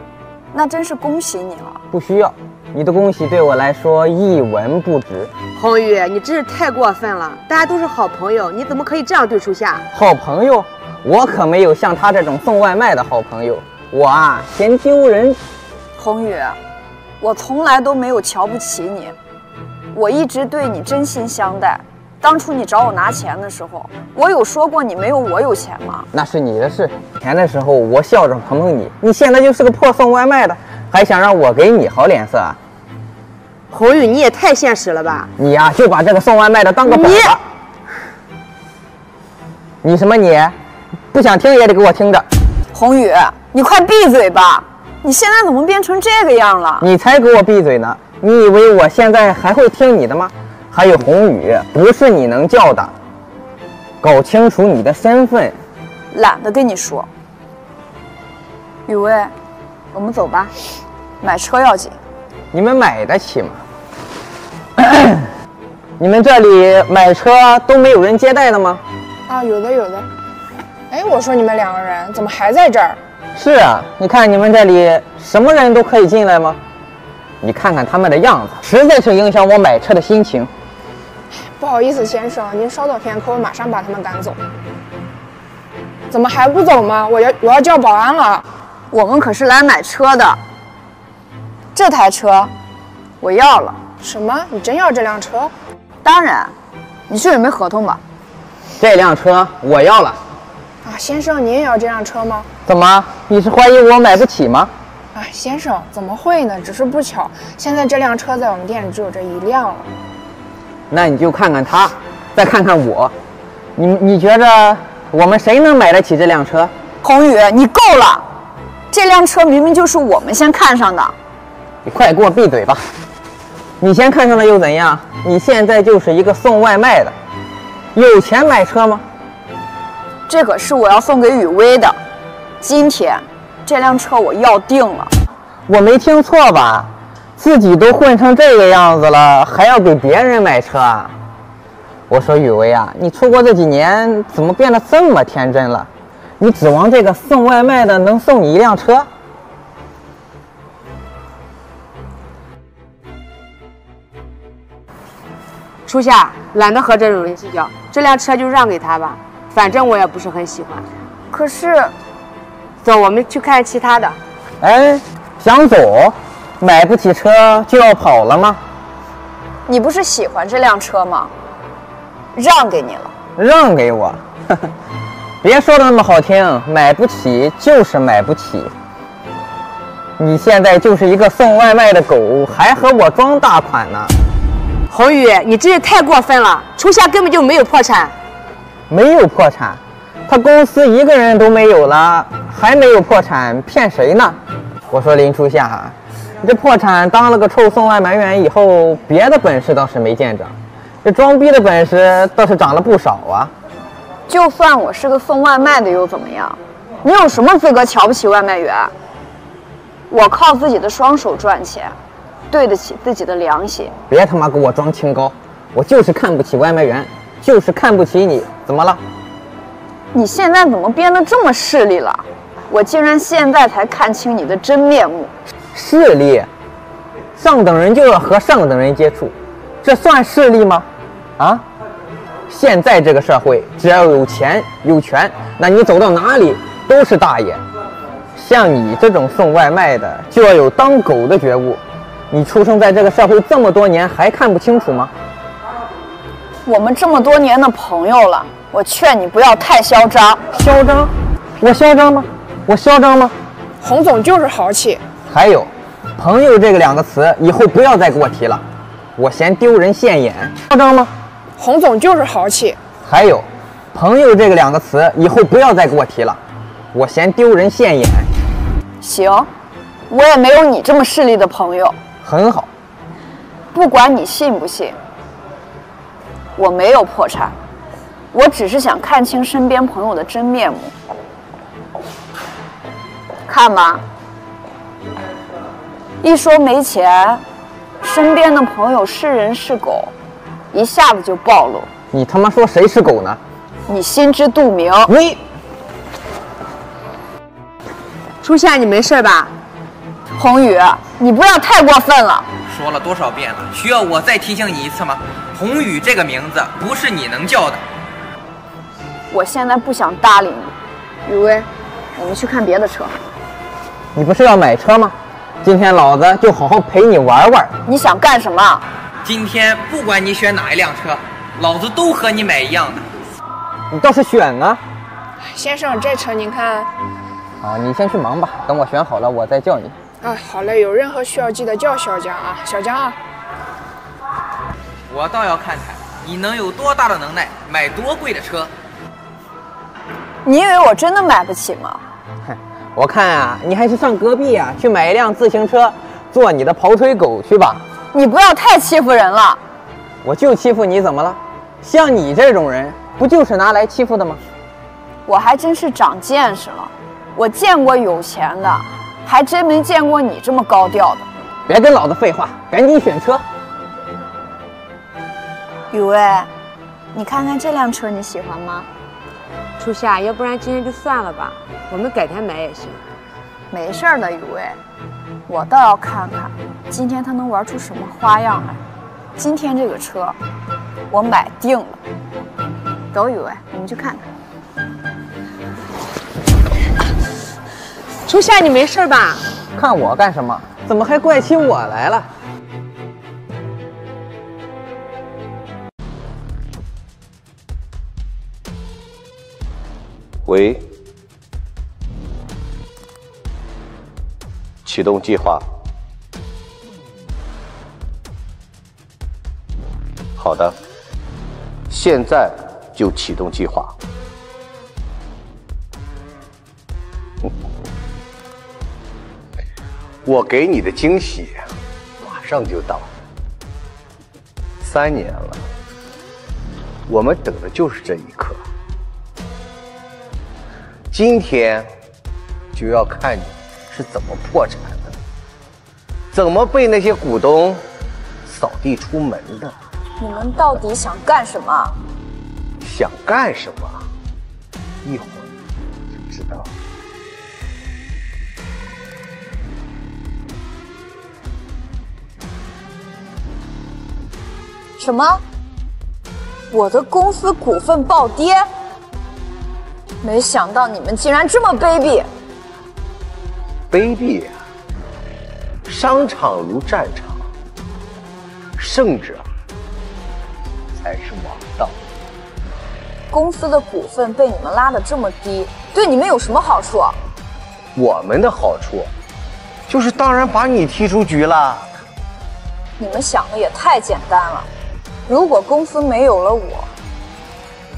那真是恭喜你了。不需要，你的恭喜对我来说一文不值。红宇，你真是太过分了！大家都是好朋友，你怎么可以这样对初夏？好朋友，我可没有像他这种送外卖的好朋友。我啊，嫌丢人。红宇，我从来都没有瞧不起你，我一直对你真心相待。当初你找我拿钱的时候，我有说过你没有我有钱吗？那是你的事。钱的时候我笑着捧捧你，你现在就是个破送外卖的，还想让我给你好脸色啊？红宇，你也太现实了吧！你呀、就把这个送外卖的当个宝你。你什么你？不想听也得给我听着。红宇，你快闭嘴吧！你现在怎么变成这个样了？你才给我闭嘴呢！你以为我现在还会听你的吗？还有红宇，不是你能叫的。搞清楚你的身份。懒得跟你说。雨薇，我们走吧，买车要紧。你们买得起吗？你们这里买车都没有人接待的吗？啊，有的有的。哎，我说你们两个人怎么还在这儿？是啊，你看你们这里什么人都可以进来吗？你看看他们的样子，实在是影响我买车的心情。不好意思，先生，您稍等片刻，我马上把他们赶走。怎么还不走吗？我要我要叫保安了。我们可是来买车的。这台车我要了。什么？你真要这辆车？当然。你是有没合同吧？这辆车我要了。啊，先生，您也要这辆车吗？怎么？你是怀疑我买不起吗？啊，先生，怎么会呢？只是不巧，现在这辆车在我们店里只有这一辆了。那你就看看他，再看看我，你你觉着我们谁能买得起这辆车？宏宇，你够了！这辆车明明就是我们先看上的。你快给我闭嘴吧！你先看上了又怎样？你现在就是一个送外卖的，有钱买车吗？这可是我要送给雨薇的。今天这辆车我要定了。我没听错吧？自己都混成这个样子了，还要给别人买车啊？我说雨薇啊，你出国这几年怎么变得这么天真了？你指望这个送外卖的能送你一辆车？初夏，懒得和这种人计较，这辆车就让给他吧，反正我也不是很喜欢。可是，走，我们去看其他的。哎，想走？买不起车就要跑了吗？你不是喜欢这辆车吗？让给你了。让给我？别说的那么好听，买不起就是买不起。你现在就是一个送外卖的狗，还和我装大款呢。红宇，你这也太过分了！初夏根本就没有破产，没有破产，他公司一个人都没有了，还没有破产，骗谁呢？我说林初夏，你这破产当了个臭送外卖员以后，别的本事倒是没见着，这装逼的本事倒是长了不少啊。就算我是个送外卖的又怎么样？你有什么资格瞧不起外卖员？我靠自己的双手赚钱，对得起自己的良心。别他妈给我装清高，我就是看不起外卖员，就是看不起你，怎么了？你现在怎么变得这么势利了？我竟然现在才看清你的真面目。势力？上等人就要和上等人接触，这算势力吗？啊？现在这个社会，只要有钱有权，那你走到哪里都是大爷。像你这种送外卖的，就要有当狗的觉悟。你出生在这个社会这么多年，还看不清楚吗？我们这么多年的朋友了，我劝你不要太嚣张。嚣张？我嚣张吗？我嚣张吗？洪总就是豪气。还有，朋友这个两个词，以后不要再给我提了，我嫌丢人现眼。嚣张吗？洪总就是豪气。还有，朋友这个两个词，以后不要再给我提了，我嫌丢人现眼。行，我也没有你这么势利的朋友。很好，不管你信不信，我没有破产，我只是想看清身边朋友的真面目。看吧，一说没钱，身边的朋友是人是狗，一下子就暴露。你他妈说谁是狗呢？你心知肚明。你，初夏，你没事吧？宏宇，你不要太过分了。说了多少遍了，需要我再提醒你一次吗？宏宇这个名字不是你能叫的。我现在不想搭理你，雨薇，我们去看别的车。你不是要买车吗？今天老子就好好陪你玩玩。你想干什么？今天不管你选哪一辆车，老子都和你买一样的。你倒是选啊！先生，这车您看。啊，你先去忙吧，等我选好了，我再叫你。啊，好嘞，有任何需要记得叫小江啊，小江啊。我倒要看看你能有多大的能耐，买多贵的车。你以为我真的买不起吗？哼，我看啊，你还是上隔壁啊，去买一辆自行车，做你的跑腿狗去吧。你不要太欺负人了。我就欺负你，怎么了？像你这种人，不就是拿来欺负的吗？我还真是长见识了，我见过有钱的。还真没见过你这么高调的！别跟老子废话，赶紧选车。雨薇，你看看这辆车，你喜欢吗？初夏，要不然今天就算了吧，我们改天买也行。没事的，雨薇，我倒要看看今天他能玩出什么花样来。今天这个车，我买定了。走，雨薇，我们去看看。初夏，你没事吧？看我干什么？怎么还怪起我来了？喂，启动计划。好的，现在就启动计划。我给你的惊喜马上就到。三年了，我们等的就是这一刻。今天就要看你是怎么破产的，怎么被那些股东扫地出门的。你们到底想干什么？想干什么？一会儿就知道。什么？我的公司股份暴跌？没想到你们竟然这么卑鄙！卑鄙啊！商场如战场，胜者才是王道。公司的股份被你们拉得这么低，对你们有什么好处？我们的好处就是当然把你踢出局了。你们想的也太简单了。如果公司没有了我，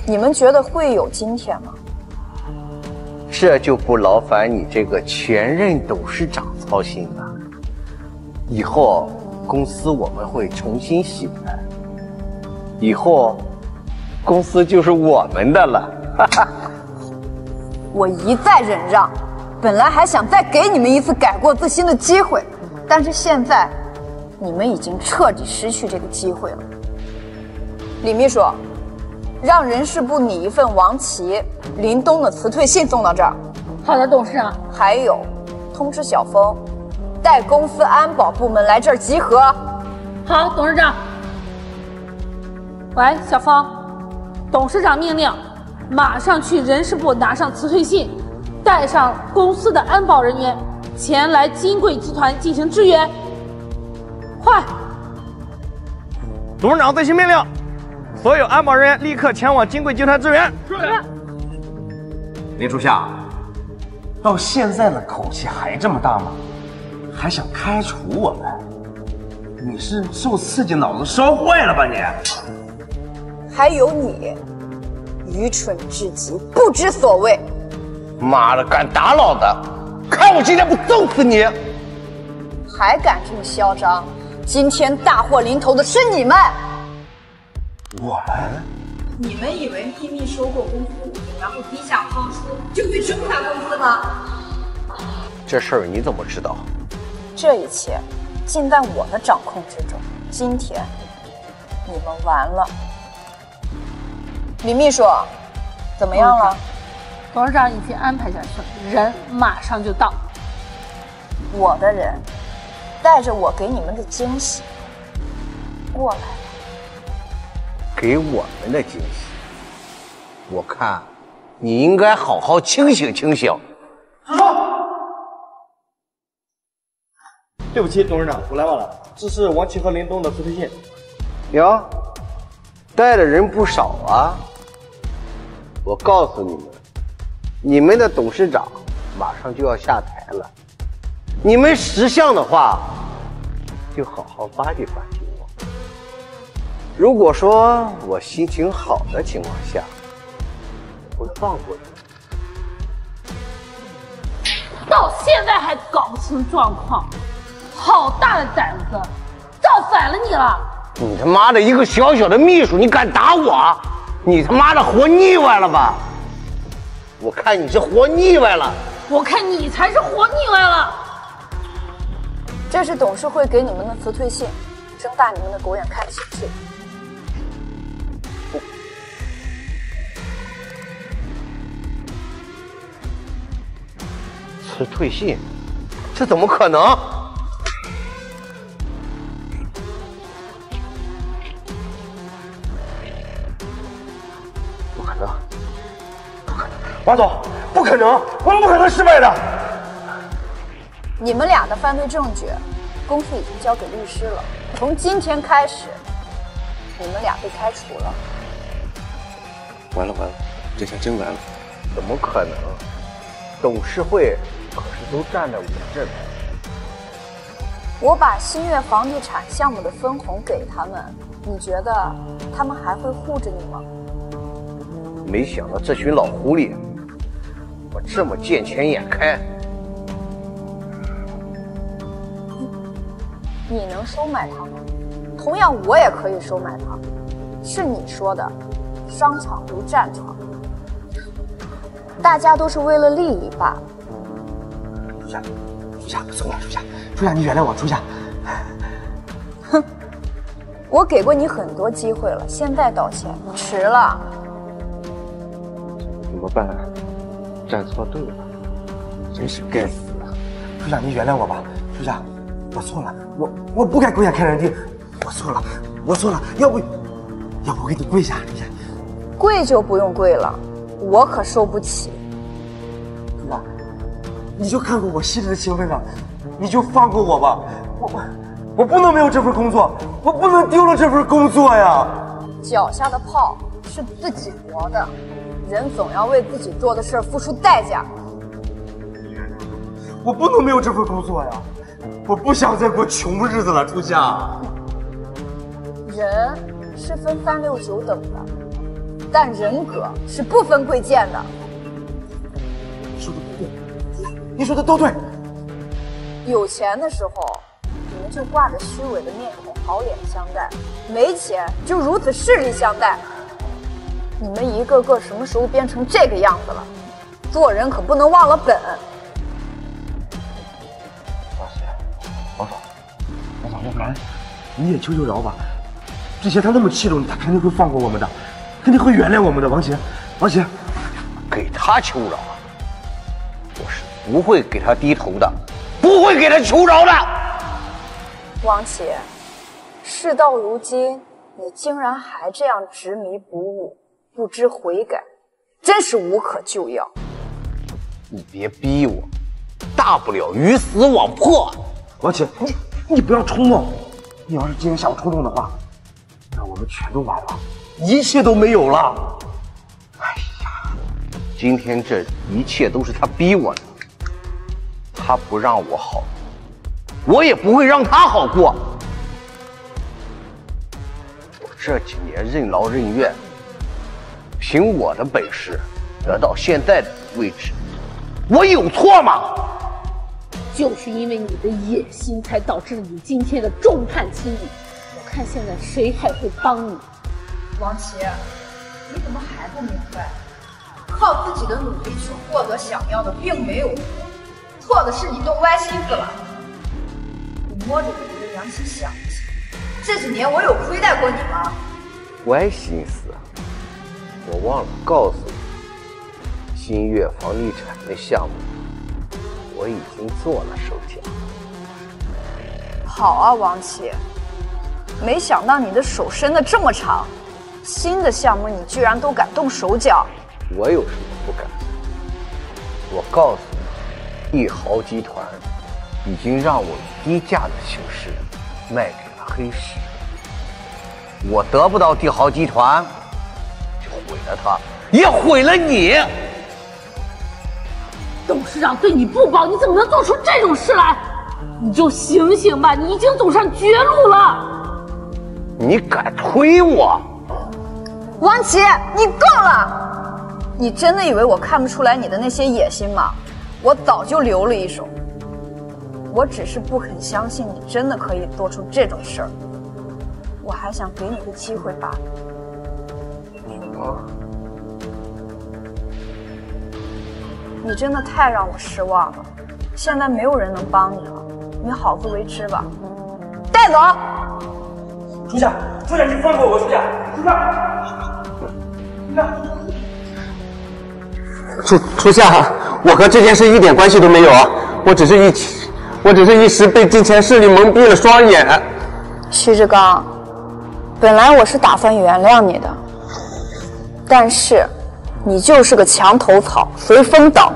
你们觉得会有今天吗？这就不劳烦你这个前任董事长操心了。以后公司我们会重新洗牌，以后公司就是我们的了。我一再忍让，本来还想再给你们一次改过自新的机会，但是现在你们已经彻底失去这个机会了。李秘书，让人事部拟一份王琦、林东的辞退信送到这儿。好的，董事长。还有，通知小峰，带公司安保部门来这儿集合。好，董事长。喂，小峰，董事长命令，马上去人事部拿上辞退信，带上公司的安保人员前来金贵集团进行支援。快！董事长最新命令，所有安保人员立刻前往金贵集团支援。林初夏，到现在的口气还这么大吗？还想开除我们？你是受刺激脑子烧坏了吧你？还有你，愚蠢至极，不知所谓。妈的，敢打老子！看我今天不揍死你！还敢这么嚣张？今天大祸临头的是你们！我们？你们以为秘密收购公司股份，然后低价抛出，就会生产公司吗？这事儿你怎么知道？这一切尽在我的掌控之中。今天你们完了。李秘书，怎么样了？董事长已经安排下去了，人马上就到。我的人带着我给你们的惊喜过来了。给我们的惊喜，我看你应该好好清醒清醒。住手，对不起，董事长，我来晚了。这是王琦和林东的辞退信。哟，带的人不少啊！我告诉你们，你们的董事长马上就要下台了，你们识相的话，就好好巴结巴结我。如果说我心情好的情况下，我会放过你。到现在还搞不清状况，好大的胆子，造反了你了！你他妈的一个小小的秘书，你敢打我？你他妈的活腻歪了吧？我看你是活腻歪了。我看你才是活腻歪了。这是董事会给你们的辞退信，睁大你们的狗眼看齐去。辞退信？这怎么可能？不可能！不可能！王总，不可能！我们不可能失败的。你们俩的犯罪证据，公司已经交给律师了。从今天开始，你们俩被开除了。完了完了，这下真完了！怎么可能？董事会可是都站在我这边。我把新月房地产项目的分红给他们，你觉得他们还会护着你吗？没想到这群老狐狸，我这么见钱眼开。你能收买他吗？同样，我也可以收买他。是你说的，商场如战场，大家都是为了利益罢了。初夏，初夏，错了，初夏，初夏，你原谅我，初夏。哼，我给过你很多机会了，现在道歉迟了。怎么办？站错队了，真是该死！初夏，你原谅我吧，初夏，我错了，我我不该狗眼看人低，我错了，我错了，要不，要不我给你跪下，初夏。跪就不用跪了，我可受不起。你就看过我昔日的情分了，你就放过我吧，我我我不能没有这份工作，我不能丢了这份工作呀！脚下的炮是自己磨的，人总要为自己做的事付出代价。我不能没有这份工作呀！我不想再过穷日子了，初夏。人是分三六九等的，但人格是不分贵贱的。你说的都对。有钱的时候，你们就挂着虚伪的面孔，好脸相待；没钱就如此势利相待。你们一个个什么时候变成这个样子了？做人可不能忘了本。王姐，王总，王总，要不然你也求求饶吧。之前他那么器重你，他肯定会放过我们的，肯定会原谅我们的。王姐，王姐，给他求饶，我是不会给他低头的，不会给他求饶的。王琦，事到如今，你竟然还这样执迷不悟，不知悔改，真是无可救药。你别逼我，大不了鱼死网破。王琦，你你不要冲动。你要是今天下午冲动的话，那我们全都完了，一切都没有了。哎呀今天这一切都是他逼我的，他不让我好，我也不会让他好过。我这几年任劳任怨，凭我的本事得到现在的位置，我有错吗？就是因为你的野心，才导致了你今天的众叛亲离。我看现在谁还会帮你？王琦，你怎么还不明白？靠自己的努力去获得想要的，并没有错，的是你动歪心思了。你摸着你的良心想一想，这几年我有亏待过你吗？歪心思，我忘了告诉你，新月房地产的项目我已经做了手脚。好啊，王琦，没想到你的手伸得这么长，新的项目你居然都敢动手脚。我有什么不敢？我告诉你，帝豪集团已经让我以低价的形式卖给了黑市。我得不到帝豪集团，就毁了它，也毁了你。董事长对你不薄，你怎么能做出这种事来？你就醒醒吧，你已经走上绝路了。你敢推我？王琦，你够了！你真的以为我看不出来你的那些野心吗？我早就留了一手。我只是不肯相信你真的可以做出这种事儿。我还想给你个机会罢了。什么？你真的太让我失望了。现在没有人能帮你了，你好自为之吧。带走。初夏，初夏，你放过我，初夏，初夏，初夏。初初夏，我和这件事一点关系都没有啊！我只是一，我只是一时被金钱势力蒙蔽了双眼。徐志刚，本来我是打算原谅你的，但是你就是个墙头草，随风倒。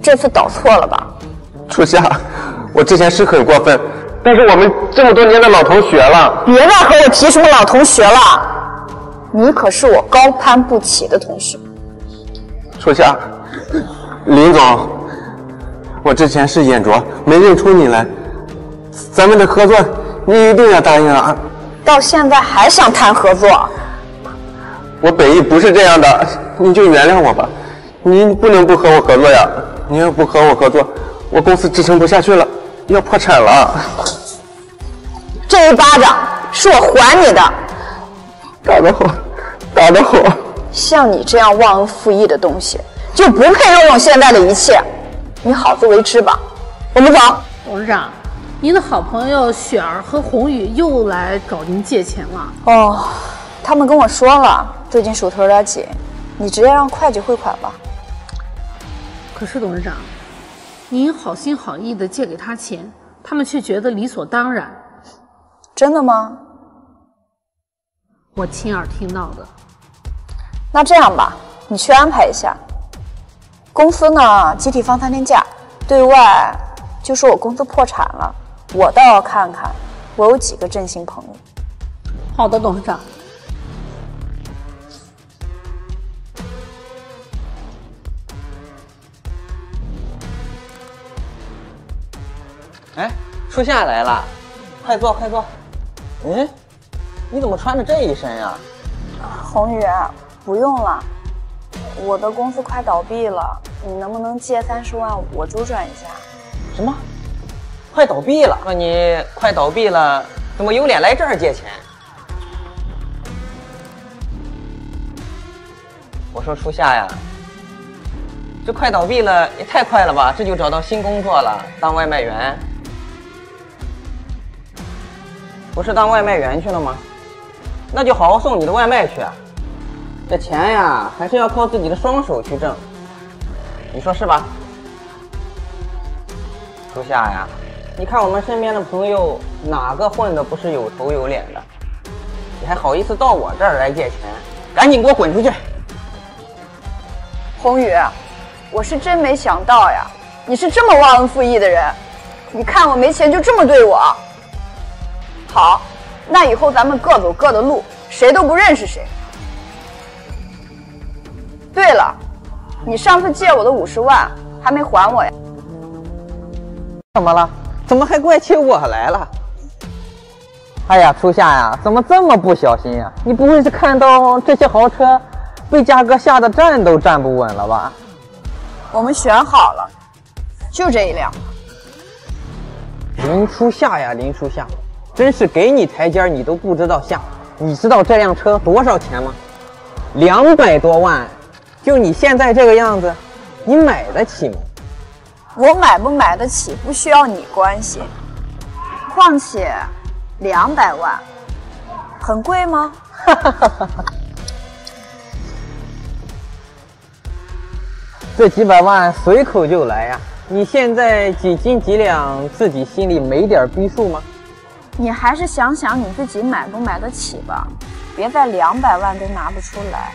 这次倒错了吧？初夏，我之前是很过分，但是我们这么多年的老同学了。别再和我提什么老同学了，你可是我高攀不起的同学。初夏，林总，我之前是眼拙，没认出你来。咱们的合作，你一定要答应啊！到现在还想谈合作？我本意不是这样的，你就原谅我吧。您不能不和我合作呀！你要不和我合作，我公司支撑不下去了，要破产了。这一巴掌是我还你的。打得好，打得好。像你这样忘恩负义的东西，就不配拥有现在的一切。你好自为之吧。我们走。董事长，您的好朋友雪儿和宏宇又来找您借钱了。哦，他们跟我说了，最近手头有点紧，你直接让会计汇款吧。可是董事长，您好心好意的借给他钱，他们却觉得理所当然。真的吗？我亲耳听到的。那这样吧，你去安排一下。公司呢，集体放三天假，对外就说我公司破产了。我倒要看看，我有几个真心朋友。好的，董事长。哎，初夏来了，快坐快坐。嗯，你怎么穿着这一身呀？红宇，不用了，我的公司快倒闭了，你能不能借三十万我周转一下？什么？快倒闭了？那你快倒闭了，怎么有脸来这儿借钱？我说初夏呀，这快倒闭了也太快了吧？这就找到新工作了，当外卖员。不是当外卖员去了吗？那就好好送你的外卖去。这钱呀，还是要靠自己的双手去挣，你说是吧？初夏呀，你看我们身边的朋友，哪个混的不是有头有脸的？你还好意思到我这儿来借钱？赶紧给我滚出去！宏宇，我是真没想到呀，你是这么忘恩负义的人。你看我没钱就这么对我。好，那以后咱们各走各的路，谁都不认识谁。对了，你上次借我的五十万还没还我呀？怎么了？怎么还怪起我来了？哎呀，初夏呀，怎么这么不小心呀？你不会是看到这些豪车被价格吓得站都站不稳了吧？我们选好了，就这一辆。林初夏呀，林初夏，真是给你台阶你都不知道下。你知道这辆车多少钱吗？两百多万。就你现在这个样子，你买得起吗？我买不买得起不需要你关心。况且，两百万，很贵吗？这几百万随口就来呀！你现在几斤几两，自己心里没点逼数吗？你还是想想你自己买不买得起吧，别在两百万都拿不出来。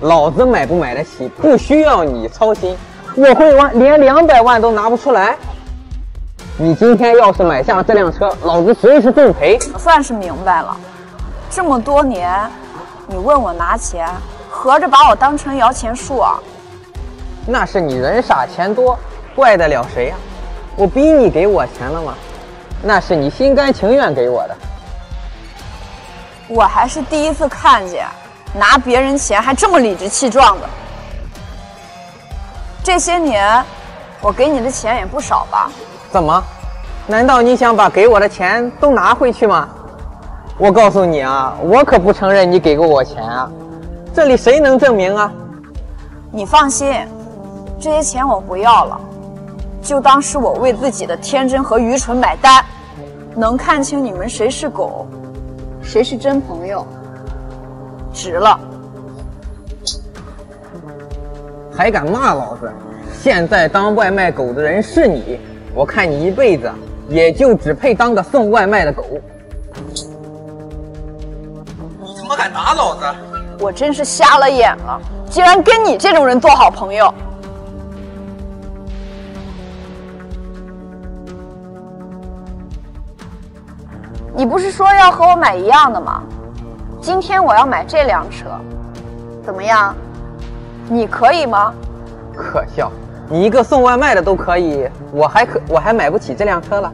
老子买不买得起，不需要你操心。我会玩，连两百万都拿不出来。你今天要是买下这辆车，老子随时奉陪。我算是明白了，这么多年，你问我拿钱，合着把我当成摇钱树啊？那是你人傻钱多，怪得了谁呀？我逼你给我钱了吗？那是你心甘情愿给我的。我还是第一次看见。拿别人钱还这么理直气壮的，这些年我给你的钱也不少吧？怎么？难道你想把给我的钱都拿回去吗？我告诉你啊，我可不承认你给过我钱啊！这里谁能证明啊？你放心，这些钱我不要了，就当是我为自己的天真和愚蠢买单。能看清你们谁是狗，谁是真朋友。值了，还敢骂老子！现在当外卖狗的人是你，我看你一辈子也就只配当个送外卖的狗。你怎么敢打老子？我真是瞎了眼了，竟然跟你这种人做好朋友！你不是说要和我买一样的吗？今天我要买这辆车，怎么样？你可以吗？可笑，你一个送外卖的都可以，我还可我还买不起这辆车了。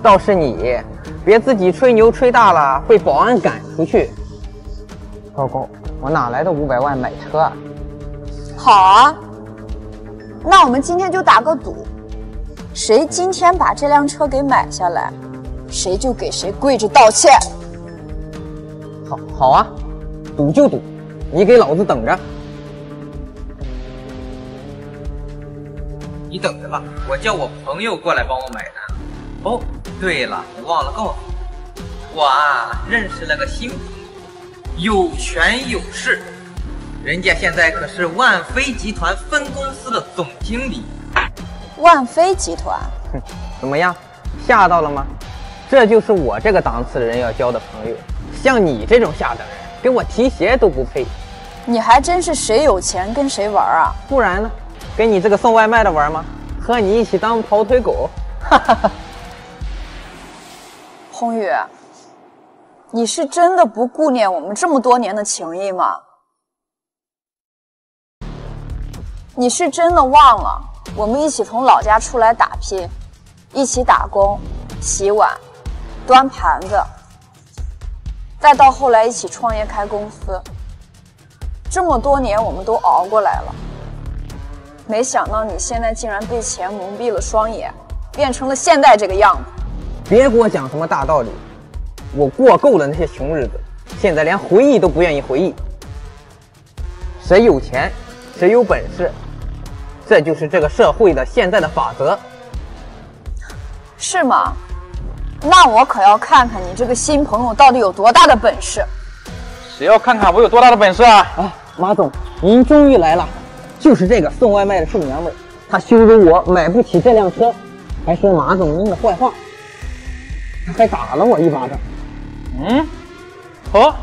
倒是你，别自己吹牛吹大了，被保安赶出去。糟糕，我哪来的五百万买车啊？好啊，那我们今天就打个赌，谁今天把这辆车给买下来，谁就给谁跪着道歉。好，好啊，赌就赌，你给老子等着！你等着吧，我叫我朋友过来帮我买单。哦，对了，我忘了告诉你，我啊认识了个新朋友，有权有势，人家现在可是万飞集团分公司的总经理。万飞集团？哼，怎么样，吓到了吗？这就是我这个档次的人要交的朋友。像你这种下等人，给我提鞋都不配。你还真是谁有钱跟谁玩啊？不然呢？跟你这个送外卖的玩吗？和你一起当跑腿狗？哈哈哈。宏宇，你是真的不顾念我们这么多年的情谊吗？你是真的忘了我们一起从老家出来打拼，一起打工、洗碗、端盘子。再到后来一起创业开公司，这么多年我们都熬过来了。没想到你现在竟然被钱蒙蔽了双眼，变成了现在这个样子。别给我讲什么大道理，我过够了那些穷日子，现在连回忆都不愿意回忆。谁有钱，谁有本事，这就是这个社会的现在的法则。是吗？那我可要看看你这个新朋友到底有多大的本事！谁要看看我有多大的本事啊？啊，马总，您终于来了！就是这个送外卖的臭娘们，她羞辱我买不起这辆车，还说马总您的坏话，还打了我一巴掌。嗯？哦，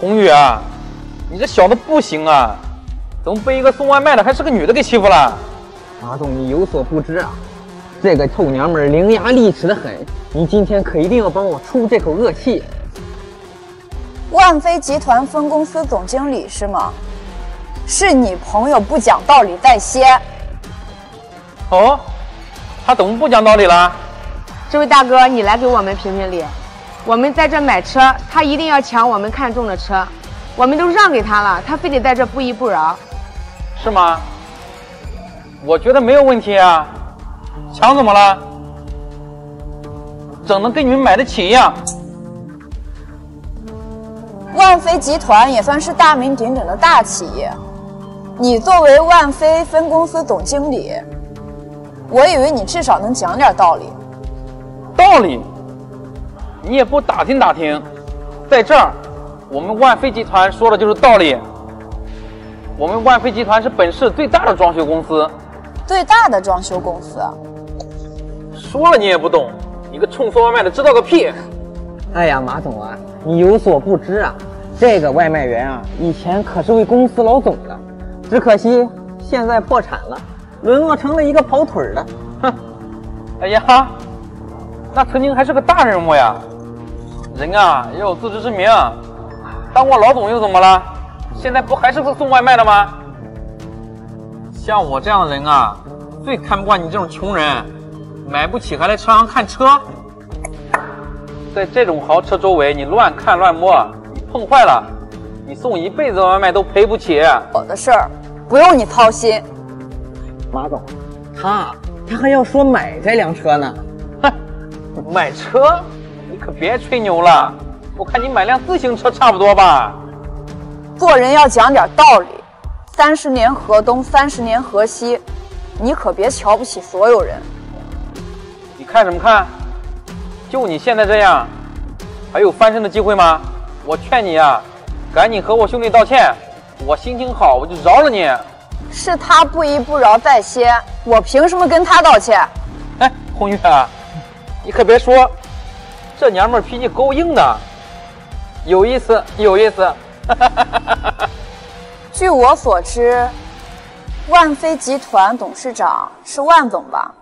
宏宇啊，你这小子不行啊！怎么被一个送外卖的还是个女的给欺负了？马总，你有所不知啊，这个臭娘们儿伶牙俐齿的很，你今天可一定要帮我出这口恶气。万飞集团分公司总经理是吗？是你朋友不讲道理在先。哦，他怎么不讲道理了？这位大哥，你来给我们评评理。我们在这买车，他一定要抢我们看中的车，我们都让给他了，他非得在这不依不饶。是吗？我觉得没有问题啊，抢怎么了？整的跟你们买得起一样。万飞集团也算是大名鼎鼎的大企业，你作为万飞分公司总经理，我以为你至少能讲点道理。道理？你也不打听打听，在这儿，我们万飞集团说的就是道理。我们万飞集团是本市最大的装修公司。最大的装修公司？说了你也不懂，你个冲送外卖的知道个屁！哎呀，马总啊，你有所不知啊，这个外卖员啊，以前可是位公司老总的，只可惜现在破产了，沦落成了一个跑腿的。哼！哎呀，那曾经还是个大人物呀！人啊要有自知之明，当过老总又怎么了？现在不还是个送外卖的吗？像我这样的人啊，最看不惯你这种穷人，买不起还来车上看车。在这种豪车周围，你乱看乱摸，你碰坏了，你送一辈子外卖都赔不起。我的事儿不用你操心。马总，他他还要说买这辆车呢。哼，买车？你可别吹牛了，我看你买辆自行车差不多吧。做人要讲点道理。三十年河东，三十年河西，你可别瞧不起所有人。你看什么看？就你现在这样，还有翻身的机会吗？我劝你啊，赶紧和我兄弟道歉。我心情好，我就饶了你。是他不依不饶在先，我凭什么跟他道歉？哎，红月，你可别说，这娘们脾气够硬的，有意思，有意思。据我所知，万飞集团董事长是万总吧？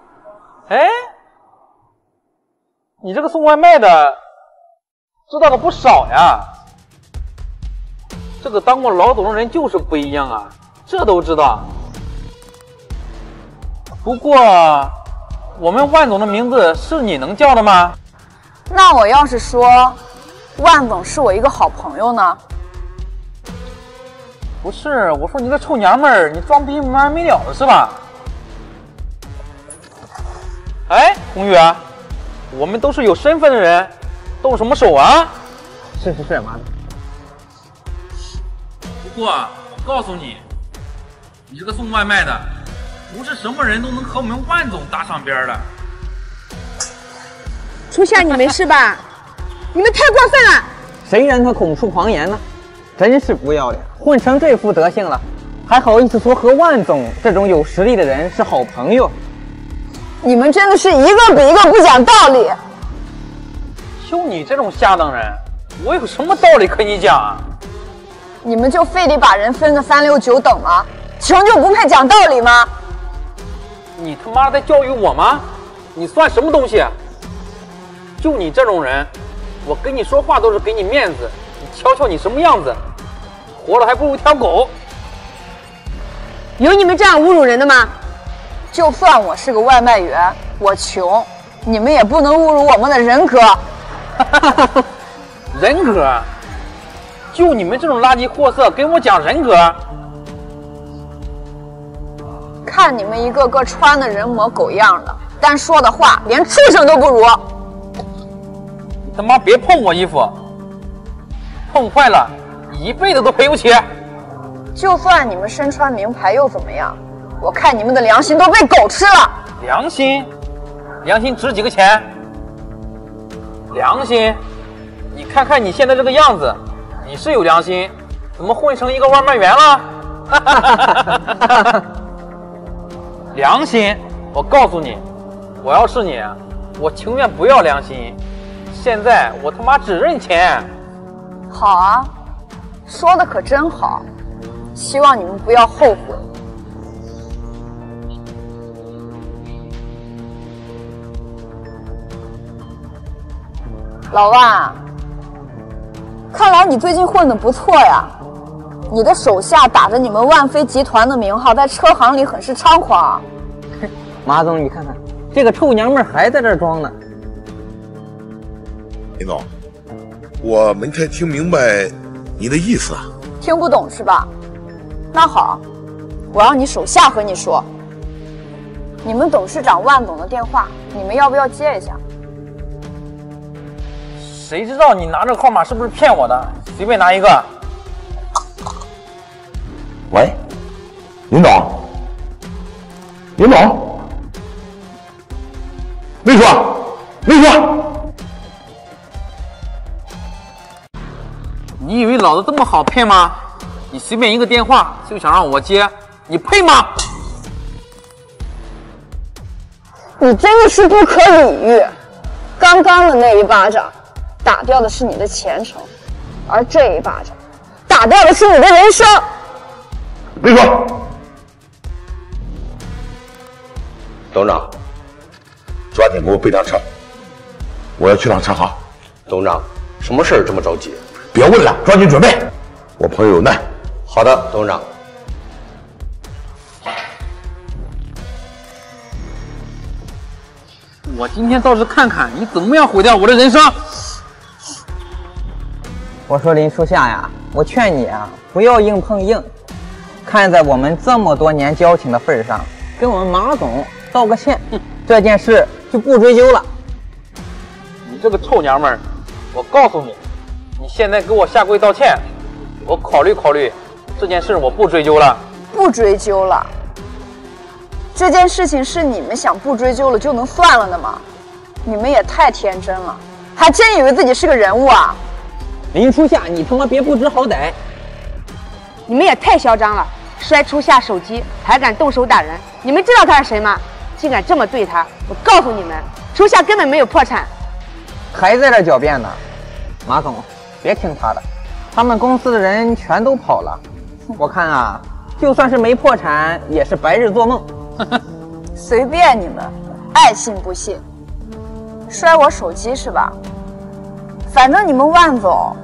哎，你这个送外卖的知道的不少呀。这个当过老总的人就是不一样啊，这都知道。不过，我们万总的名字是你能叫的吗？那我要是说，万总是我一个好朋友呢？不是，我说你个臭娘们儿，你装逼没完没了的是吧？哎，红宇，我们都是有身份的人，动什么手啊？是是是，妈的。不过我告诉你，你这个送外卖的，不是什么人都能和我们万总搭上边的。初夏，你没事吧？你们太过分了！谁让他口出狂言呢？真是不要脸，混成这副德行了，还好意思说和万总这种有实力的人是好朋友？你们真的是一个比一个不讲道理！就你这种下等人，我有什么道理跟你讲啊？你们就非得把人分个三六九等吗？穷就不配讲道理吗？你他妈在教育我吗？你算什么东西？就你这种人，我跟你说话都是给你面子。你瞧瞧你什么样子，活了还不如一条狗。有你们这样侮辱人的吗？就算我是个外卖员，我穷，你们也不能侮辱我们的人格。人格？就你们这种垃圾货色，跟我讲人格？看你们一个个穿的人模狗样的，但说的话连畜生都不如。你他妈别碰我衣服，碰坏了，一辈子都赔不起。就算你们身穿名牌又怎么样？我看你们的良心都被狗吃了。良心？良心值几个钱？良心？你看看你现在这个样子，你是有良心，怎么混成一个外卖员了？良心？我告诉你，我要是你，我情愿不要良心。现在我他妈只认钱。好啊，说的可真好。希望你们不要后悔。老万，看来你最近混得不错呀。你的手下打着你们万飞集团的名号，在车行里很是猖狂。马总，你看看，这个臭娘们还在这装呢。林总，我没太听明白你的意思啊。听不懂是吧？那好，我让你手下和你说。你们董事长万总的电话，你们要不要接一下？谁知道你拿这个号码是不是骗我的？随便拿一个。喂，林总，林总，秘书，秘书，你以为老子这么好骗吗？你随便一个电话就想让我接，你配吗？你真的是不可理喻！刚刚的那一巴掌，打掉的是你的前程，而这一巴掌，打掉的是你的人生。别说，董事长，抓紧给我备辆车，我要去趟车行。董事长，什么事儿这么着急？别问了，抓紧准备。我朋友有难。好的，董事长。我今天倒是看看你怎么样毁掉我的人生。我说林初夏呀，我劝你啊，不要硬碰硬。看在我们这么多年交情的份上，跟我们马总道个歉，这件事就不追究了。你这个臭娘们儿，我告诉你，你现在给我下跪道歉，我考虑考虑，这件事我不追究了。不追究了？这件事情是你们想不追究了就能算了的吗？你们也太天真了，还真以为自己是个人物啊！林初夏，你他妈别不知好歹！你们也太嚣张了！摔初夏手机还敢动手打人？你们知道他是谁吗？竟敢这么对他！我告诉你们，初夏根本没有破产，还在这狡辩呢。马总，别听他的，他们公司的人全都跑了。我看啊，就算是没破产，也是白日做梦。随便你们，爱信不信。摔我手机是吧？反正你们万总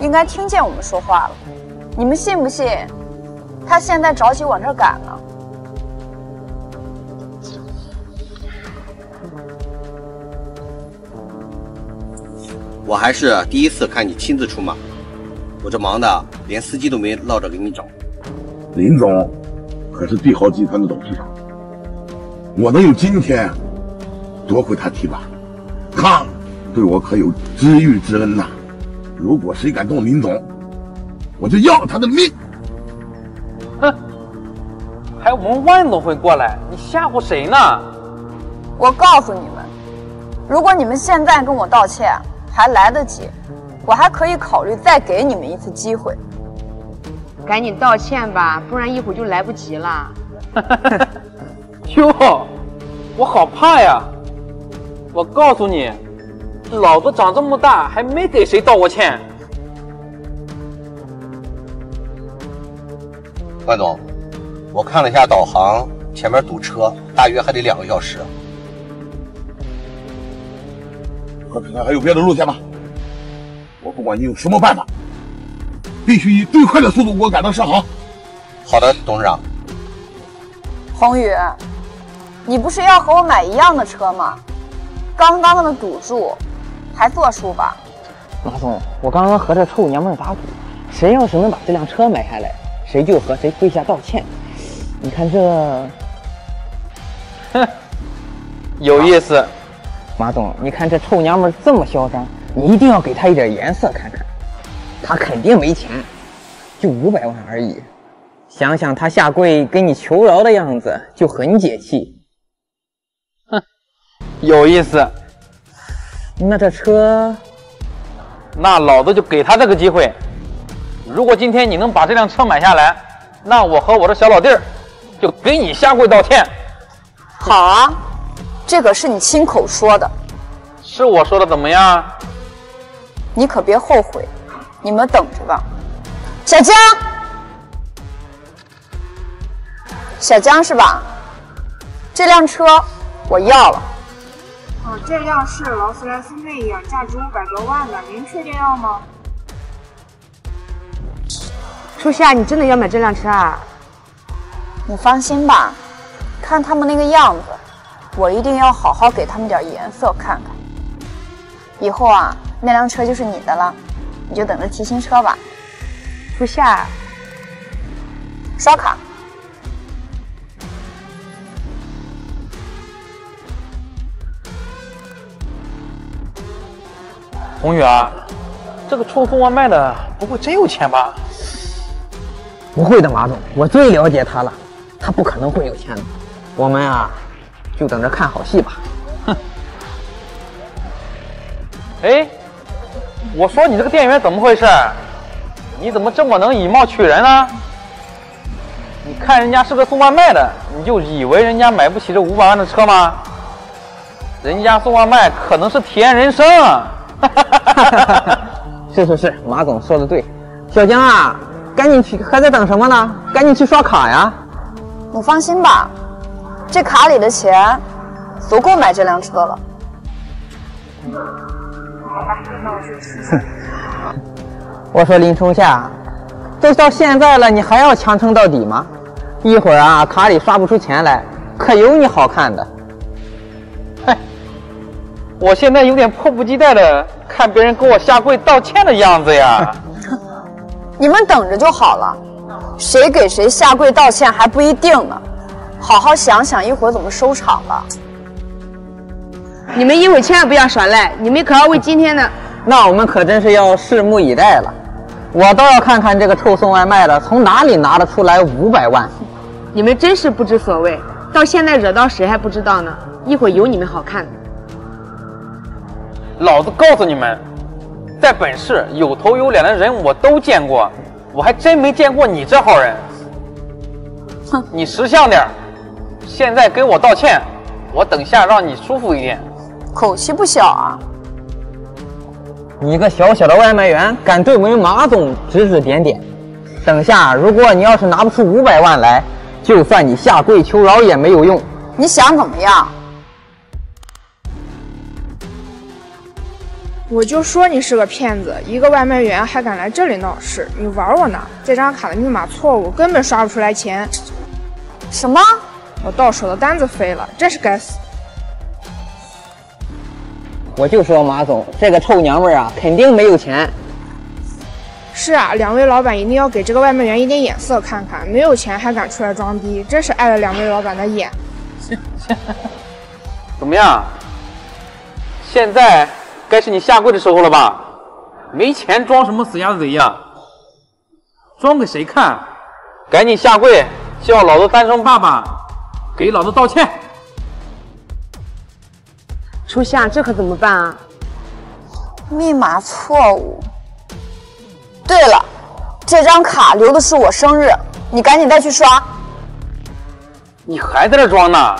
应该听见我们说话了。你们信不信？他现在着急往这赶呢。我还是第一次看你亲自出马，我这忙的连司机都没落着给你找。林总可是帝豪集团的董事长，我能有今天，多亏他提拔，他对我可有知遇之恩呐。如果谁敢动林总，我就要了他的命！哼，还有我们万总会过来，你吓唬谁呢？我告诉你们，如果你们现在跟我道歉还来得及，我还可以考虑再给你们一次机会。赶紧道歉吧，不然一会儿就来不及了。哟，我好怕呀！我告诉你，老子长这么大还没给谁道过歉。万总，我看了一下导航，前面堵车，大约还得两个小时。可看看还有别的路线吗？我不管你用什么办法，必须以最快的速度给我赶到上行。好的，董事长。宏宇，你不是要和我买一样的车吗？刚刚的赌注还作数吧？马总，我刚刚和这臭娘们打赌，谁要是能把这辆车买下来，谁就和谁跪下道歉。你看这，哼，有意思。马总，你看这臭娘们这么嚣张，你一定要给她一点颜色看看。她肯定没钱，就五百万而已。想想她下跪跟你求饶的样子，就很解气。哼，有意思。那这车，那老子就给他这个机会。如果今天你能把这辆车买下来，那我和我的小老弟儿就给你下跪道歉。好啊，这可是你亲口说的。是我说的，怎么样？你可别后悔。你们等着吧。小江，小江是吧？这辆车我要了。啊，这辆是劳斯莱斯魅影，价值五百多万的，您确定要吗？初夏，你真的要买这辆车啊？你放心吧，看他们那个样子，我一定要好好给他们点颜色看看。以后啊，那辆车就是你的了，你就等着提新车吧。初夏，刷卡。红宇啊，这个臭送外卖的不会真有钱吧？不会的，马总，我最了解他了，他不可能会有钱的。我们啊，就等着看好戏吧。哼。哎，我说你这个店员怎么回事？你怎么这么能以貌取人呢？你看人家是个送外卖的，你就以为人家买不起这五百万的车吗？人家送外卖可能是体验人生。是是是，马总说的对。小江啊，赶紧去，还在等什么呢？赶紧去刷卡呀！你放心吧，这卡里的钱足够买这辆车了。好吧，那我就去。我说林冲夏，都到现在了，你还要强撑到底吗？一会儿啊，卡里刷不出钱来，可有你好看的。嗨，我现在有点迫不及待的看别人给我下跪道歉的样子呀。你们等着就好了，谁给谁下跪道歉还不一定呢。好好想想一会儿怎么收场吧。你们一会儿千万不要耍赖，你们可要为今天的 那我们可真是要拭目以待了。我倒要看看这个臭送外卖的从哪里拿得出来五百万。你们真是不知所谓，到现在惹到谁还不知道呢。一会儿有你们好看的。老子告诉你们，在本市有头有脸的人我都见过，我还真没见过你这号人。哼，你识相点现在给我道歉，我等下让你舒服一点。口气不小啊！你个小小的外卖员，敢对我们马总指指点点？等下，如果你要是拿不出五百万来，就算你下跪求饶也没有用。你想怎么样？我就说你是个骗子，一个外卖员还敢来这里闹事，你玩我呢？这张卡的密码错误，根本刷不出来钱。什么？我到手的单子飞了，真是该死！我就说马总，这个臭娘们儿啊，肯定没有钱。是啊，两位老板一定要给这个外卖员一点眼色看看，没有钱还敢出来装逼，真是碍了两位老板的眼。怎么样？现在该是你下跪的时候了吧？没钱装什么死鸭子嘴呀？装给谁看？赶紧下跪，叫老子单声爸爸，给老子道歉。初夏，这可怎么办啊？密码错误。对了，这张卡留的是我生日，你赶紧再去刷。你还在这装呢？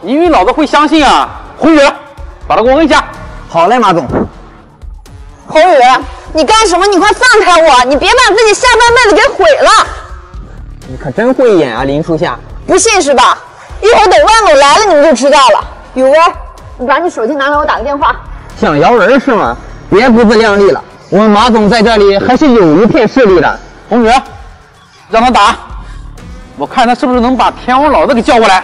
你以为老子会相信啊？红宇，把他给我摁下。好嘞，马总。红宇，你干什么？你快放开我！你别把自己下半辈子给毁了。你可真会演啊，林初夏。不信是吧？一会儿等万总来了，你们就知道了。雨薇，你把你手机拿来，我打个电话。想摇人是吗？别不自量力了。我们马总在这里还是有一片势力的。红宇，让他打，我看他是不是能把天王老子给叫过来。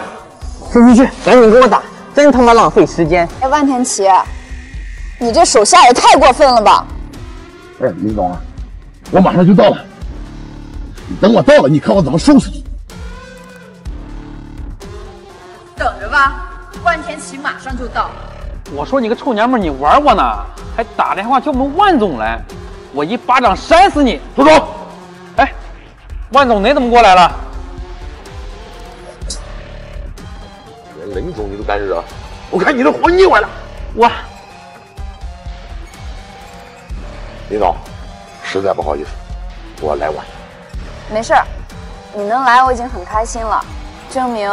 去去去，赶紧给我打，真他妈浪费时间。哎，万天琪，你这手下也太过分了吧！哎，林总啊，我马上就到了，你等我到了，你看我怎么收拾你。等着吧，万天琪马上就到。我说你个臭娘们，你玩我呢？还打电话叫我们万总来，我一巴掌扇死你！住手！哎，万总您怎么过来了？连林总你都敢惹，我看你都活腻歪了！我，林总，实在不好意思，我来晚了。没事儿，你能来我已经很开心了，证明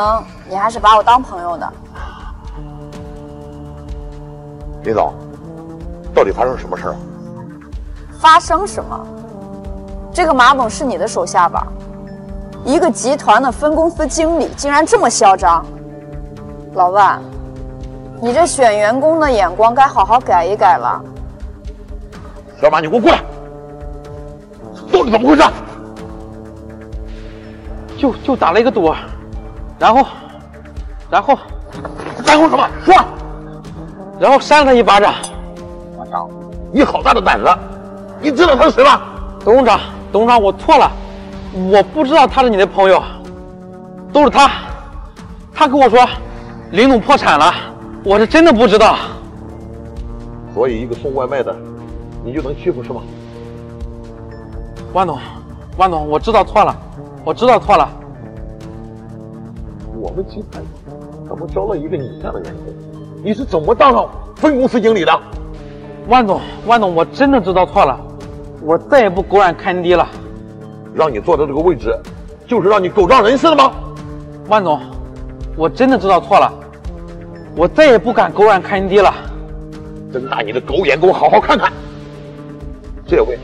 你还是把我当朋友的。李总，到底发生什么事儿？发生什么？这个马总是你的手下吧？一个集团的分公司经理竟然这么嚣张，老万，你这选员工的眼光该好好改一改了。小马，你给我过来！到底怎么回事？就就打了一个赌，然后，然后，然后什么？说。然后扇了他一巴掌。马强，你好大的胆子！你知道他是谁吗？董事长，董事长，我错了，我不知道他是你的朋友，都是他，他跟我说林总破产了，我是真的不知道。所以一个送外卖的，你就能欺负是吗？万总，万总，我知道错了，我知道错了。我们集团怎么招了一个你这样的员工？你是怎么当上分公司经理的？万总，万总，我真的知道错了，我再也不狗眼看低了。让你坐的这个位置，就是让你狗仗人势的吗？万总，我真的知道错了，我再也不敢狗眼看低了。睁大你的狗眼，给我好好看看。这位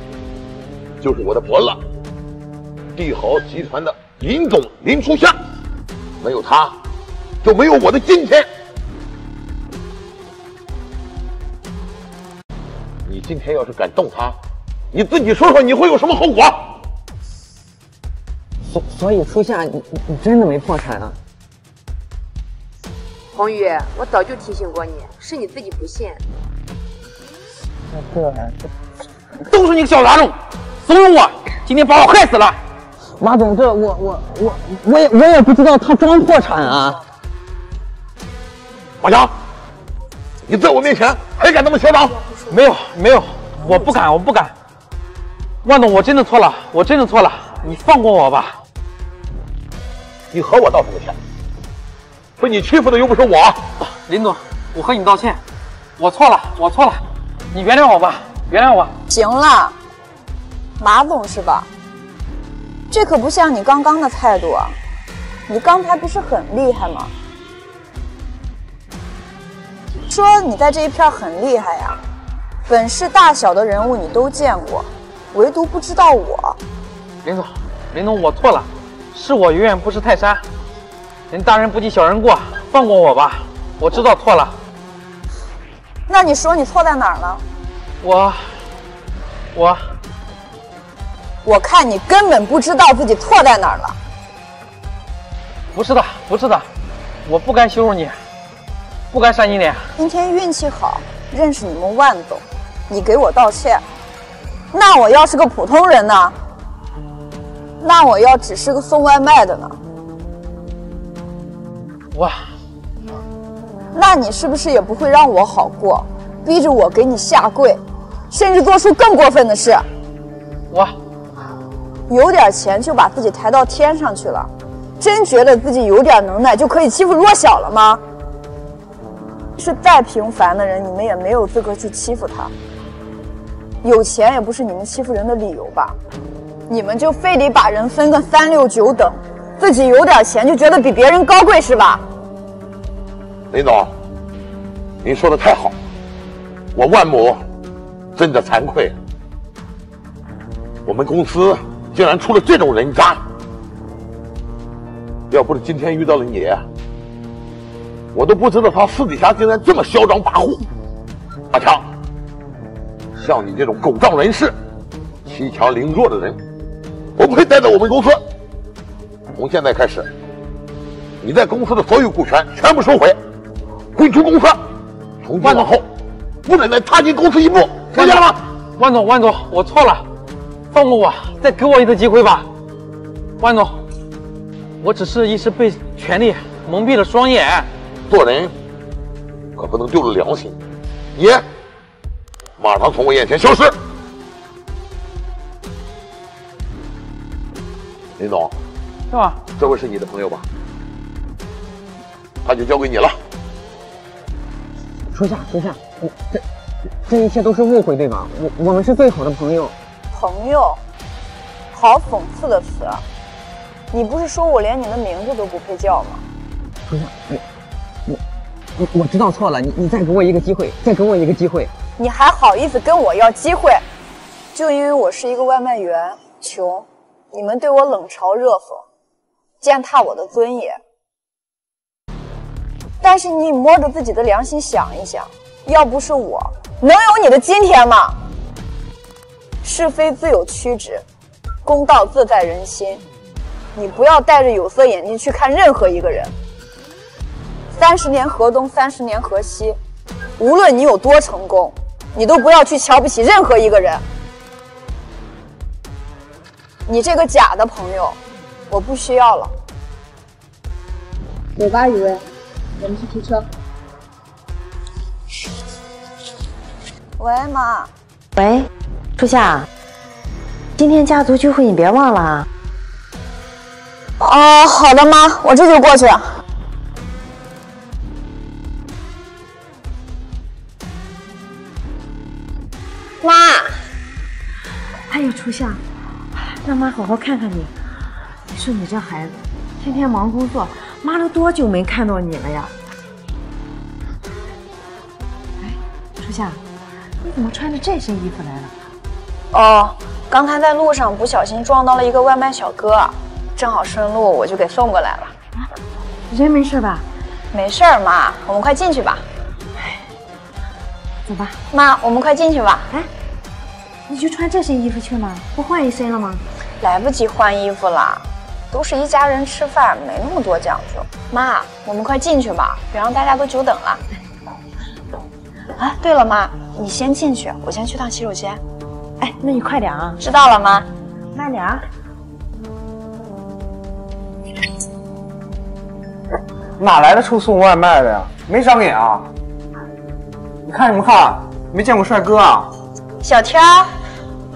就是我的伯乐，帝豪集团的林总林初夏，没有他，就没有我的今天。你今天要是敢动他，你自己说说你会有什么后果？所所以初夏，你你你真的没破产啊？红宇，我早就提醒过你，是你自己不信。这都是你个小杂种，怂恿我，今天把我害死了。马总，这我我我我也我也不知道他装破产啊。马强，你在我面前还敢那么嚣张？没有没有，我不敢我不敢。万总，我真的错了，我真的错了，你放过我吧。你和我道什么歉？被你欺负的又不是我。林总，我和你道歉，我错了，我错了，你原谅我吧，原谅我。行了，马总是吧？这可不像你刚刚的态度啊！你刚才不是很厉害吗？说你在这一片很厉害呀，本市大小的人物你都见过，唯独不知道我。林总，林总，我错了，是我永远不识泰山，您大人不计小人过，放过我吧，我知道错了。那你说你错在哪儿了？我，我，我看你根本不知道自己错在哪儿了。不是的，不是的，我不该羞辱你，不该扇你脸。今天运气好，认识你们万总，你给我道歉。那我要是个普通人呢？那我要只是个送外卖的呢？哇，那你是不是也不会让我好过，逼着我给你下跪，甚至做出更过分的事？我有点钱就把自己抬到天上去了，真觉得自己有点能耐就可以欺负弱小了吗？是再平凡的人，你们也没有资格去欺负他。有钱也不是你们欺负人的理由吧？你们就非得把人分个三六九等，自己有点钱就觉得比别人高贵是吧？林总，您说的太好，我万某真的惭愧。我们公司竟然出了这种人渣，要不是今天遇到了你，我都不知道他私底下竟然这么嚣张跋扈。阿强，像你这种狗仗人势、欺强凌弱的人，不配待在我们公司。从现在开始，你在公司的所有股权全部收回，滚出公司。从今往后，不准再踏进公司一步，听见了吗？万总，万总，我错了，放过我，再给我一次机会吧。万总，我只是一时被权力蒙蔽了双眼，做人可不能丢了良心。你马上从我眼前消失。林总，是吧？这位是你的朋友吧？他就交给你了。初夏，初夏，我这这一切都是误会，对吧？我我们是最好的朋友。朋友，好讽刺的词啊！你不是说我连你的名字都不配叫吗？不是，我我我我知道错了，你你再给我一个机会，再给我一个机会。你还好意思跟我要机会？就因为我是一个外卖员，穷，你们对我冷嘲热讽，践踏我的尊严。但是你摸着自己的良心想一想，要不是我，能有你的今天吗？是非自有曲直，公道自在人心。你不要戴着有色眼镜去看任何一个人。三十年河东，三十年河西，无论你有多成功，你都不要去瞧不起任何一个人。你这个假的朋友，我不需要了。有吧，雨薇？我们去提车。喂，妈。喂，初夏，今天家族聚会你别忘了啊。哦，好的，妈，我这就过去。妈，哎呀，初夏，让妈好好看看你。你说你这孩子，天天忙工作，妈都多久没看到你了呀？哎，初夏，你怎么穿着这身衣服来了？哦，刚才在路上不小心撞到了一个外卖小哥，正好顺路，我就给送过来了。啊人没事吧？没事儿，妈，我们快进去吧。走吧，妈，我们快进去吧。哎，你就穿这身衣服去吗？不换一身了吗？来不及换衣服了，都是一家人吃饭，没那么多讲究。妈，我们快进去吧，别让大家都久等了。啊，对了，妈，你先进去，我先去趟洗手间。哎，那你快点啊！知道了，妈。慢点啊。哪来的臭送外卖的呀？没长眼啊！你看什么看？没见过帅哥啊？小天，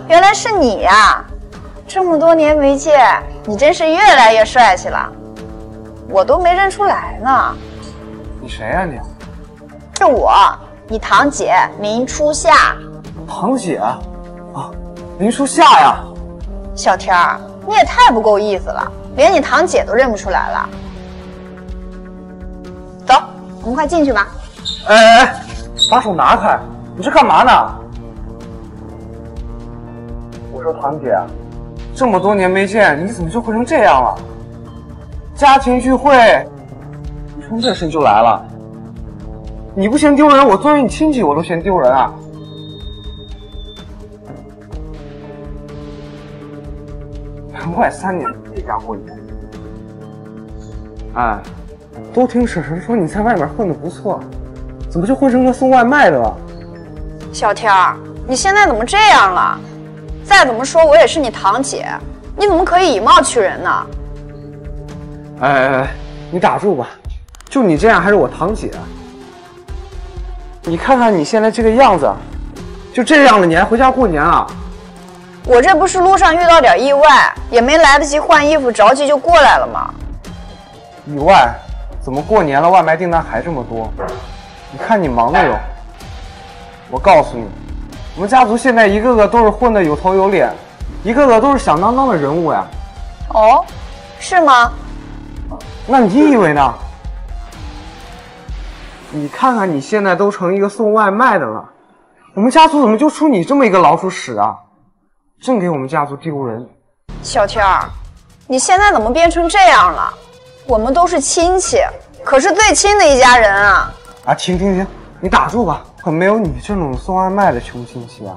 原来是你呀！这么多年没见，你真是越来越帅气了，我都没认出来呢。你谁呀、你？是我，你堂姐林初夏。堂姐啊，林初夏呀！小天儿，你也太不够意思了，连你堂姐都认不出来了。走，我们快进去吧。哎哎哎，把手拿开！你这干嘛呢？我说堂姐，这么多年没见，你怎么就混成这样了？家庭聚会，你穿这身就来了，你不嫌丢人，我作为你亲戚我都嫌丢人啊！难怪三年没家过你。哎，都听婶婶说你在外面混的不错，怎么就混成个送外卖的了？小天儿，你现在怎么这样了？再怎么说，我也是你堂姐，你怎么可以以貌取人呢？哎哎哎，你打住吧！就你这样还是我堂姐？你看看你现在这个样子，就这样了，你还回家过年啊？我这不是路上遇到点意外，也没来得及换衣服，着急就过来了吗？意外？怎么过年了外卖订单还这么多？你看你忙的哟！我告诉你，我们家族现在一个个都是混的有头有脸，一个个都是响当当的人物呀。哦，是吗？那你以为呢？你看看你现在都成一个送外卖的了，我们家族怎么就出你这么一个老鼠屎啊？真给我们家族丢人！小天儿，你现在怎么变成这样了？我们都是亲戚，可是最亲的一家人啊！啊，停停停，你打住吧，可没有你这种送外卖的穷亲戚啊！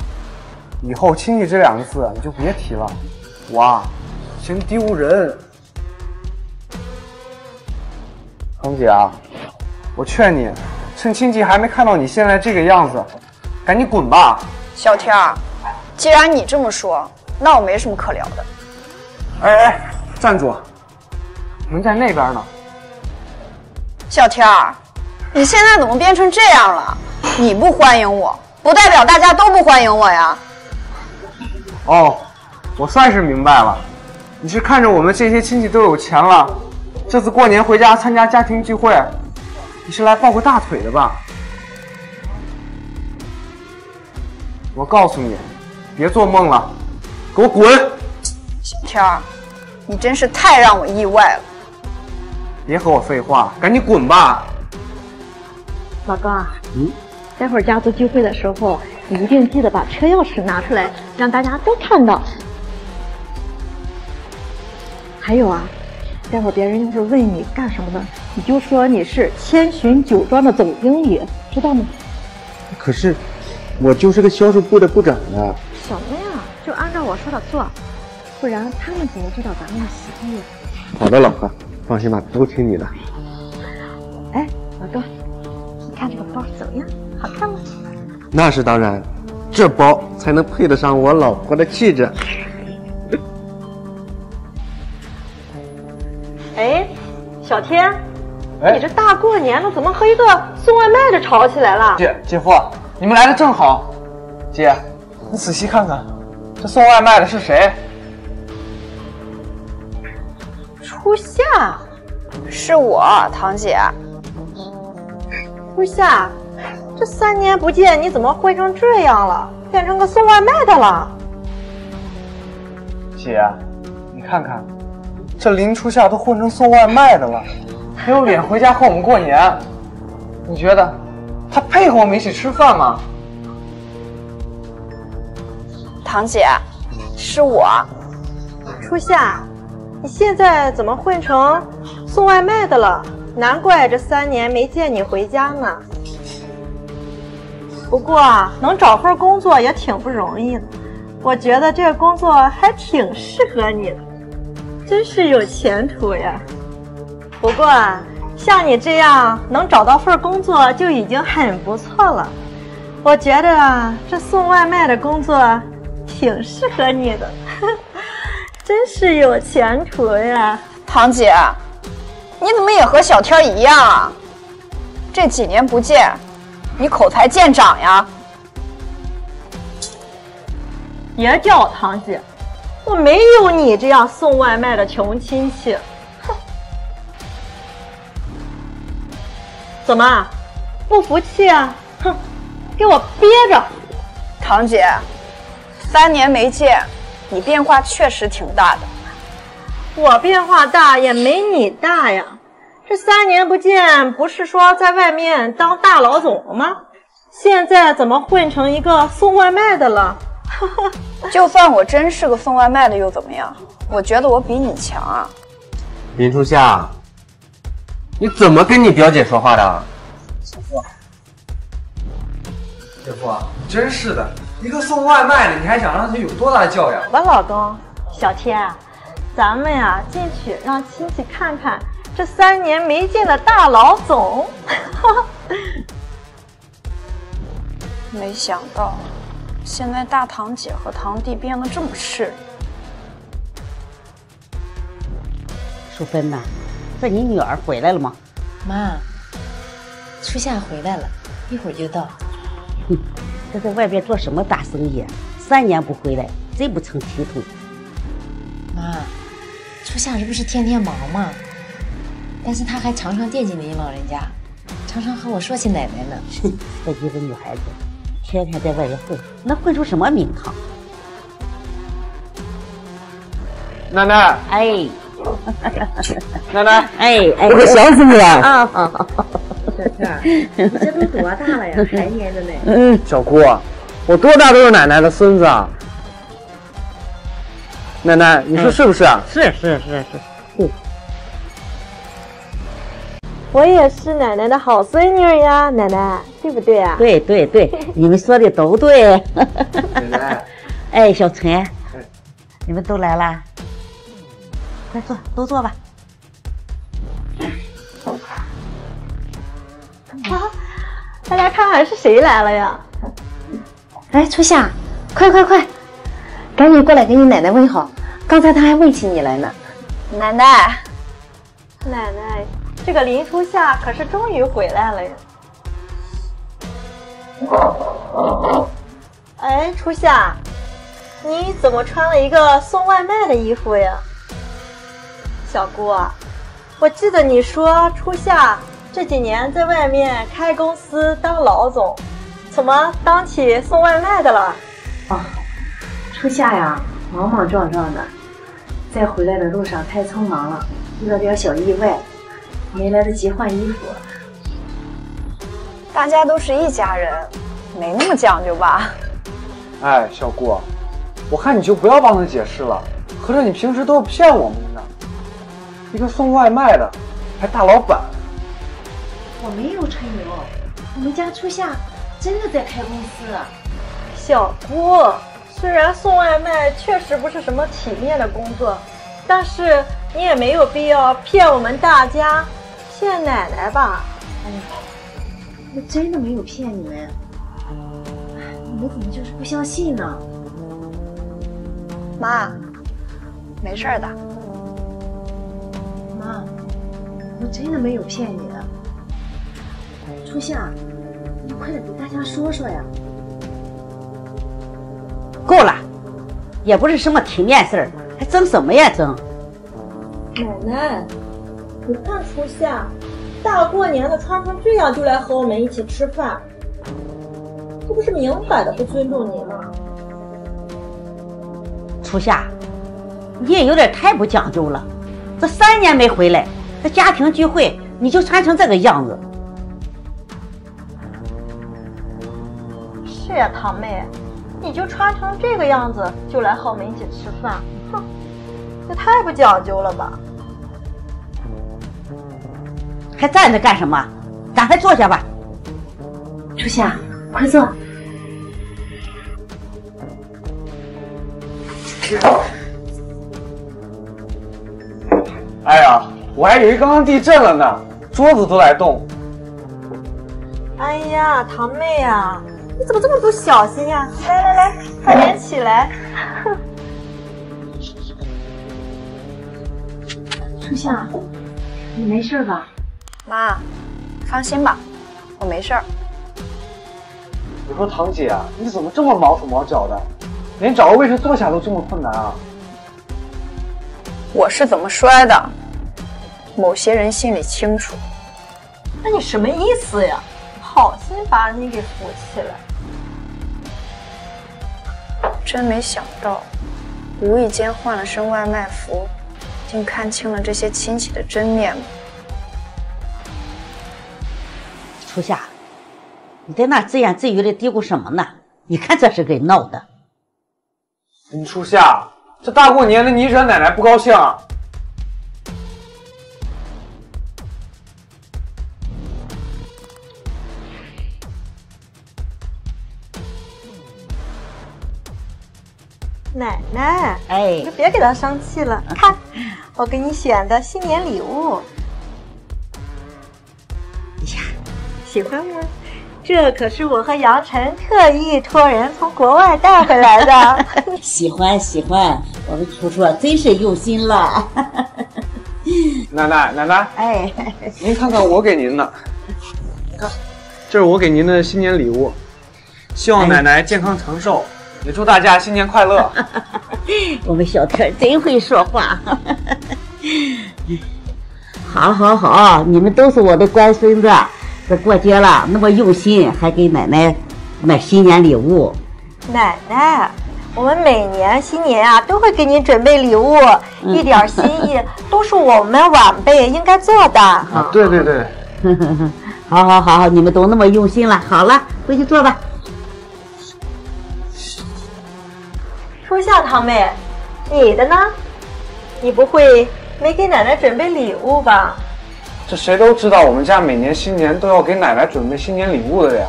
以后亲戚这两个字你就别提了，我啊嫌丢人。恒姐啊，我劝你，趁亲戚还没看到你现在这个样子，赶紧滚吧！小天儿，既然你这么说，那我没什么可聊的。哎哎，站住！门在那边呢。小天儿，你现在怎么变成这样了？你不欢迎我，不代表大家都不欢迎我呀。哦，我算是明白了，你是看着我们这些亲戚都有钱了，这次过年回家参加家庭聚会，你是来抱个大腿的吧？我告诉你，别做梦了，给我滚！小天儿，你真是太让我意外了。别和我废话，赶紧滚吧！老公啊，嗯，待会儿家族聚会的时候，你一定记得把车钥匙拿出来，让大家都看到。还有啊，待会儿别人要是问你干什么的，你就说你是千寻酒庄的总经理，知道吗？可是，我就是个销售部的部长啊。小妹啊，就按照我说的做，不然他们怎么知道咱们的喜意？好的，老婆，放心吧，都听你的。哎，老公，你看这个包怎么样？好看吗？那是当然，这包才能配得上我老婆的气质。哎，小天，你这大过年的怎么和一个送外卖的吵起来了？姐姐夫，你们来的正好。姐，你仔细看看，这送外卖的是谁？初夏，是我，堂姐。初夏，这三年不见，你怎么混成这样了？变成个送外卖的了？姐，你看看，这林初夏都混成送外卖的了，还有脸回家和我们过年？你觉得他配和我们一起吃饭吗？堂姐，是我。初夏，你现在怎么混成送外卖的了？难怪这三年没见你回家呢。不过啊，能找份工作也挺不容易的。我觉得这个工作还挺适合你的，真是有前途呀。不过啊，像你这样能找到份工作就已经很不错了。我觉得啊，这送外卖的工作挺适合你的，真是有前途呀。堂姐，你怎么也和小天一样啊？这几年不见，你口才见长呀。别叫我堂姐，我没有你这样送外卖的穷亲戚。怎么，不服气啊？哼，给我憋着！堂姐，三年没见，你变化确实挺大的。我变化大也没你大呀。这三年不见，不是说在外面当大老总了吗？现在怎么混成一个送外卖的了？就算我真是个送外卖的又怎么样？我觉得我比你强啊！林初夏，你怎么跟你表姐说话的？姐夫，姐夫，真是的，一个送外卖的，你还想让他有多大的教养？我老公小天，咱们呀进去让亲戚看看这三年没见的大老总。没想到。现在大堂姐和堂弟变得这么势利。淑芬呐，这你女儿回来了吗？妈，初夏回来了，一会儿就到。哼，这在外边做什么大生意？三年不回来，真不成体统。妈，初夏这不是天天忙吗？但是他还常常惦记您老人家，常常和我说起奶奶呢。哼，这一个女孩子。天天在外边混，能混出什么名堂？奶奶，哎，奶奶，哎哎，我可想死你了！啊啊！小天，你这都多大了呀，还黏着呢？嗯，小姑，我多大都是奶奶的孙子啊！奶奶，你说是不是啊？是是是是是。我也是奶奶的好孙女呀，奶奶，对不对啊？对对对，你们说的都对。奶奶，哎，小陈，你们都来了，快坐，都坐吧。啊，大家看看是谁来了呀？哎，初夏，快快快，赶紧过来给你奶奶问好。刚才她还问起你来呢。奶奶，奶奶。这个林初夏可是终于回来了呀！哎，初夏，你怎么穿了一个送外卖的衣服呀？小姑，我记得你说初夏这几年在外面开公司当老总，怎么当起送外卖的了？哦，初夏呀，莽莽撞撞的，在回来的路上太匆忙了，遇到点小意外。没来得及换衣服，大家都是一家人，没那么讲究吧？哎，小顾，我看你就不要帮他解释了，合着你平时都是骗我们的。一个送外卖的，还大老板。我没有吹牛，我们家初夏真的在开公司。小姑，虽然送外卖确实不是什么体面的工作，但是你也没有必要骗我们大家，骗奶奶吧？哎，我真的没有骗你们，你们怎么就是不相信呢？妈，没事的。妈，我真的没有骗你的。初夏，你快点给大家说说呀！够了，也不是什么体面事儿，还争什么呀争？奶奶，你看初夏，大过年的穿成这样就来和我们一起吃饭，这不是明摆的不尊重你吗？初夏，你也有点太不讲究了。这三年没回来，这家庭聚会你就穿成这个样子。是呀，堂妹，你就穿成这个样子就来和我们一起吃饭，哼，这太不讲究了吧？还站着干什么？赶快坐下吧。初夏，快坐。哎呀，我还以为刚刚地震了呢，桌子都在动。哎呀，堂妹呀，你怎么这么不小心呀？来来来，快点起来。初夏，你没事吧？妈，放心吧，我没事儿。我说堂姐啊，你怎么这么毛手毛脚的，连找个位置坐下都这么困难啊？我是怎么摔的，某些人心里清楚。那你什么意思呀？好心把你给扶起来。真没想到，无意间换了身外卖服，竟看清了这些亲戚的真面目。初夏，你在那自言自语的嘀咕什么呢？你看这是给闹的。林初夏，这大过年的你惹奶奶不高兴啊？奶奶，哎，你别给他生气了，看我给你选的新年礼物。呀，喜欢吗？这可是我和杨晨特意托人从国外带回来的。喜欢喜欢，我们楚楚真是用心了。奶奶奶奶，哎，您看看我给您的，看，这是我给您的新年礼物，希望奶奶健康长寿，也祝大家新年快乐。我们小天真会说话。好，好，好，你们都是我的乖孙子。这过节了，那么用心，还给奶奶买新年礼物。奶奶，我们每年新年啊都会给您准备礼物，一点心意 都是我们晚辈应该做的。啊，对对对，好，好，好，你们都那么用心了。好了，回去做吧。初夏堂妹，你的呢？你不会没给奶奶准备礼物吧？这谁都知道，我们家每年新年都要给奶奶准备新年礼物的呀。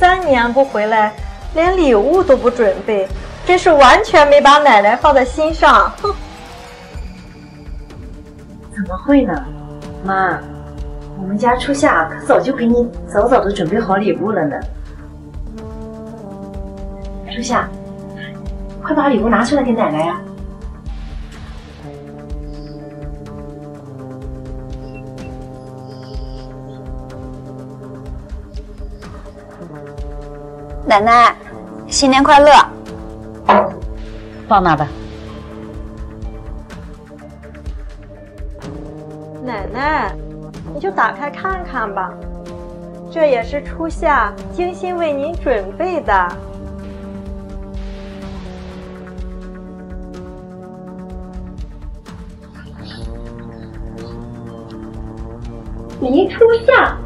三年不回来，连礼物都不准备，真是完全没把奶奶放在心上。哼！怎么会呢，妈？我们家初夏可早就给你早早的准备好礼物了呢。初夏，快把礼物拿出来给奶奶呀！奶奶，新年快乐！放那吧。奶奶，你就打开看看吧，这也是初夏精心为您准备的。林初夏，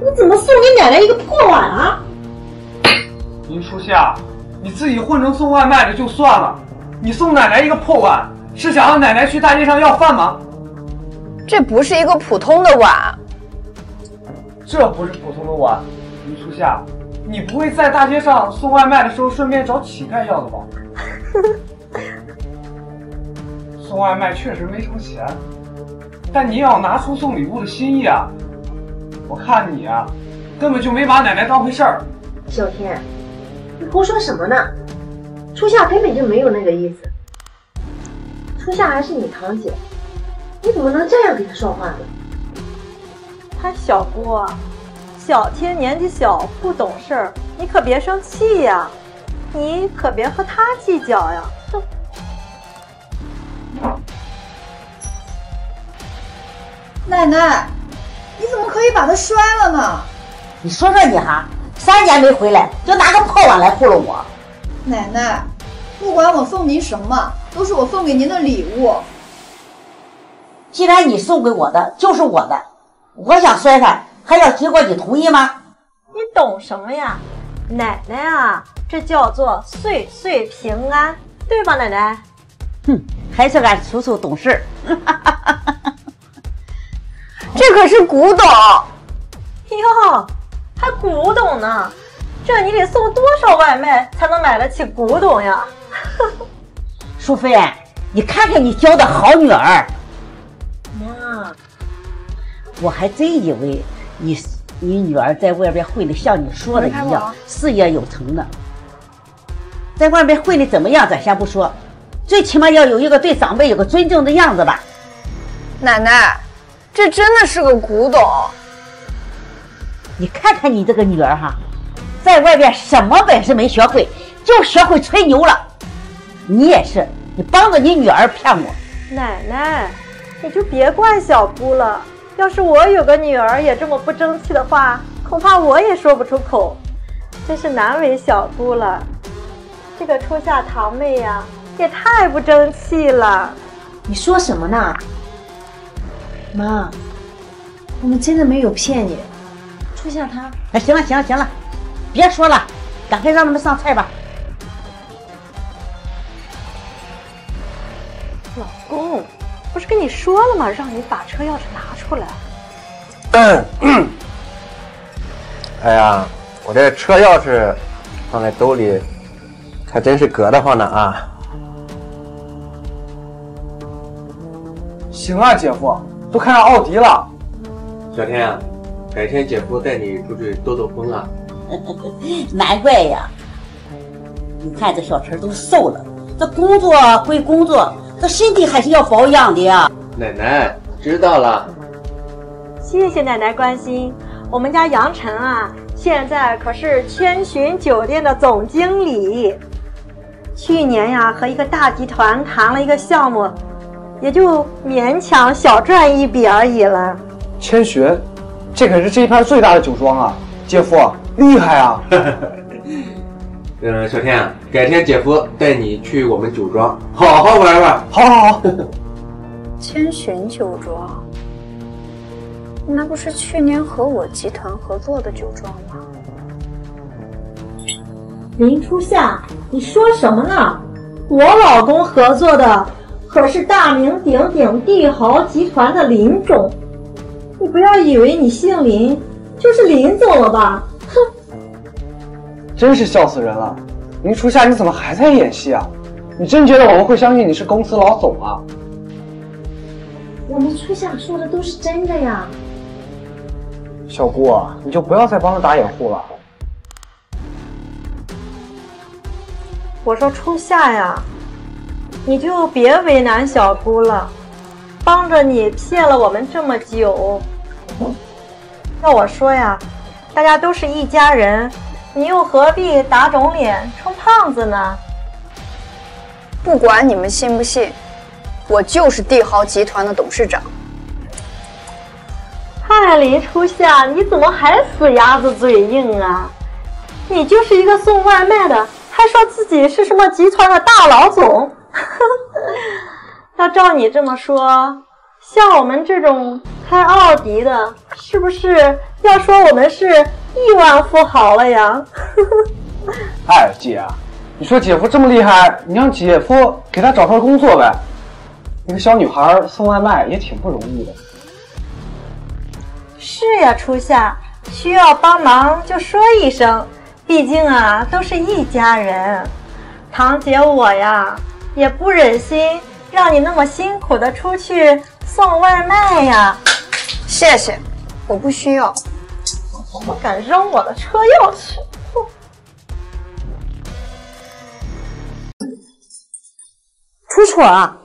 你怎么送给奶奶一个破碗啊？林初夏，你自己混成送外卖的就算了，你送奶奶一个破碗，是想让奶奶去大街上要饭吗？这不是一个普通的碗，这不是普通的碗，林初夏，你不会在大街上送外卖的时候顺便找乞丐要的吧？送外卖确实没什么钱，但你也要拿出送礼物的心意啊！我看你啊，根本就没把奶奶当回事儿。小天，你胡说什么呢？初夏根本就没有那个意思。初夏还是你堂姐，你怎么能这样跟她说话呢？她小姑啊，小天年纪小不懂事儿，你可别生气呀，你可别和她计较呀。哼！奶奶，你怎么可以把她摔了呢？你说说你哈，三年没回来，就拿个破碗来糊弄我。奶奶，不管我送您什么，都是我送给您的礼物。既然你送给我的就是我的，我想摔它，还要经过你同意吗？你懂什么呀？奶奶啊，这叫做岁岁平安，对吧，奶奶？哼，还是俺叔叔懂事。这可是古董哟，还古董呢？这你得送多少外卖才能买得起古董呀？淑妃，你看看你教的好女儿。妈，我还真以为你你女儿在外边混的像你说的一样，事业有成呢。在外边混的怎么样，咱先不说，最起码要有一个对长辈有个尊重的样子吧。奶奶，这真的是个古董。你看看你这个女儿哈，在外边什么本事没学会，就学会吹牛了。你也是，你帮着你女儿骗我。奶奶，你就别怪小姑了。要是我有个女儿也这么不争气的话，恐怕我也说不出口。真是难为小姑了。这个初夏堂妹呀，也太不争气了。你说什么呢？妈，我们真的没有骗你。初夏她……哎，行了行了行了，别说了，赶快让他们上菜吧。老公，不是跟你说了吗？让你把车钥匙拿出来。嗯，哎呀，我这车钥匙放在兜里，还真是硌得慌呢啊！行啊，姐夫，都看上奥迪了。小天啊，改天姐夫带你出去兜兜风啊！难怪呀，你看这小陈都瘦了，这工作归工作，这身体还是要保养的呀。奶奶知道了。谢谢奶奶关心。我们家杨晨啊，现在可是千寻酒店的总经理。去年呀，和一个大集团谈了一个项目，也就勉强小赚一笔而已了。千寻，这可是这一片最大的酒庄啊！姐夫厉害啊！嗯，小天，改天姐夫带你去我们酒庄好好玩玩。好好好。千寻酒庄，那不是去年和我集团合作的酒庄吗？林初夏，你说什么呢？我老公合作的可是大名鼎鼎帝豪集团的林总，你不要以为你姓林就是林总了吧？哼！真是笑死人了，林初夏，你怎么还在演戏啊？你真觉得我们会相信你是公司老总啊？我们初夏说的都是真的呀。小姑，你就不要再帮他打掩护了。我说初夏呀，你就别为难小姑了，帮着你骗了我们这么久。要我说呀，大家都是一家人，你又何必打肿脸充胖子呢？不管你们信不信，我就是帝豪集团的董事长。嗨，林初夏，你怎么还死鸭子嘴硬啊？你就是一个送外卖的，还说自己是什么集团的大老总？要照你这么说，像我们这种开奥迪的，是不是要说我们是亿万富豪了呀？哎，姐，你说姐夫这么厉害，你让姐夫给他找份工作呗。一个小女孩送外卖也挺不容易的。是呀，初夏，需要帮忙就说一声，毕竟啊都是一家人。堂姐我呀也不忍心让你那么辛苦的出去送外卖呀。谢谢，我不需要。敢扔我的车钥匙！楚楚啊，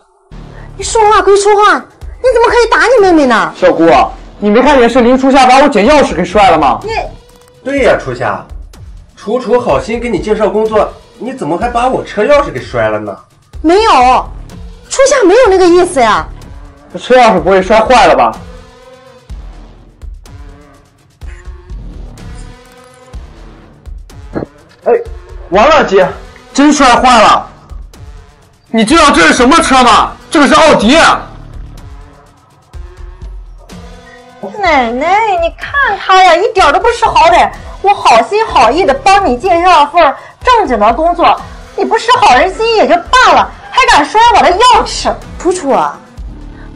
你说话归说话，你怎么可以打你妹妹呢？小姑，你没看见是林初夏把我姐钥匙给摔了吗？你对呀，初夏，楚楚好心给你介绍工作，你怎么还把我车钥匙给摔了呢？没有，初夏没有那个意思呀。这车钥匙不会摔坏了吧？哎，完了，姐，真摔坏了！你知道这是什么车吗？这个是奥迪。奶奶，你看他呀，一点都不识好歹。我好心好意的帮你介绍份正经的工作，你不识好人心也就罢了，还敢摔我的钥匙！楚楚，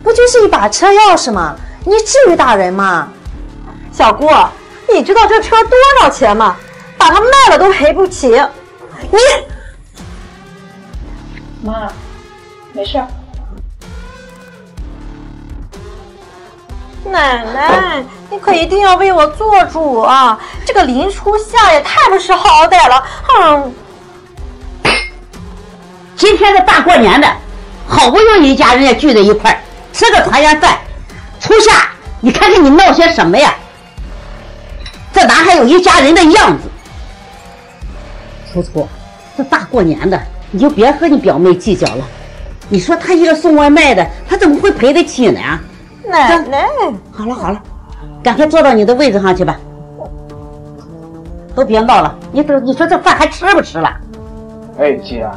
不就是一把车钥匙吗？你至于打人吗？小姑，你知道这车多少钱吗？把它卖了都赔不起。你，妈，没事儿。奶奶，你可一定要为我做主啊！这个林初夏也太不识好歹了。哼，今天这大过年的，好不容易一家人也聚在一块儿吃个团圆饭。初夏，你看看你闹些什么呀？这哪还有一家人的样子？楚楚，这大过年的，你就别和你表妹计较了。你说她一个送外卖的，她怎么会赔得起呢？奶奶，好了好了，赶快坐到你的位置上去吧。都别闹了，你都你说这饭还吃不吃了？哎，姐，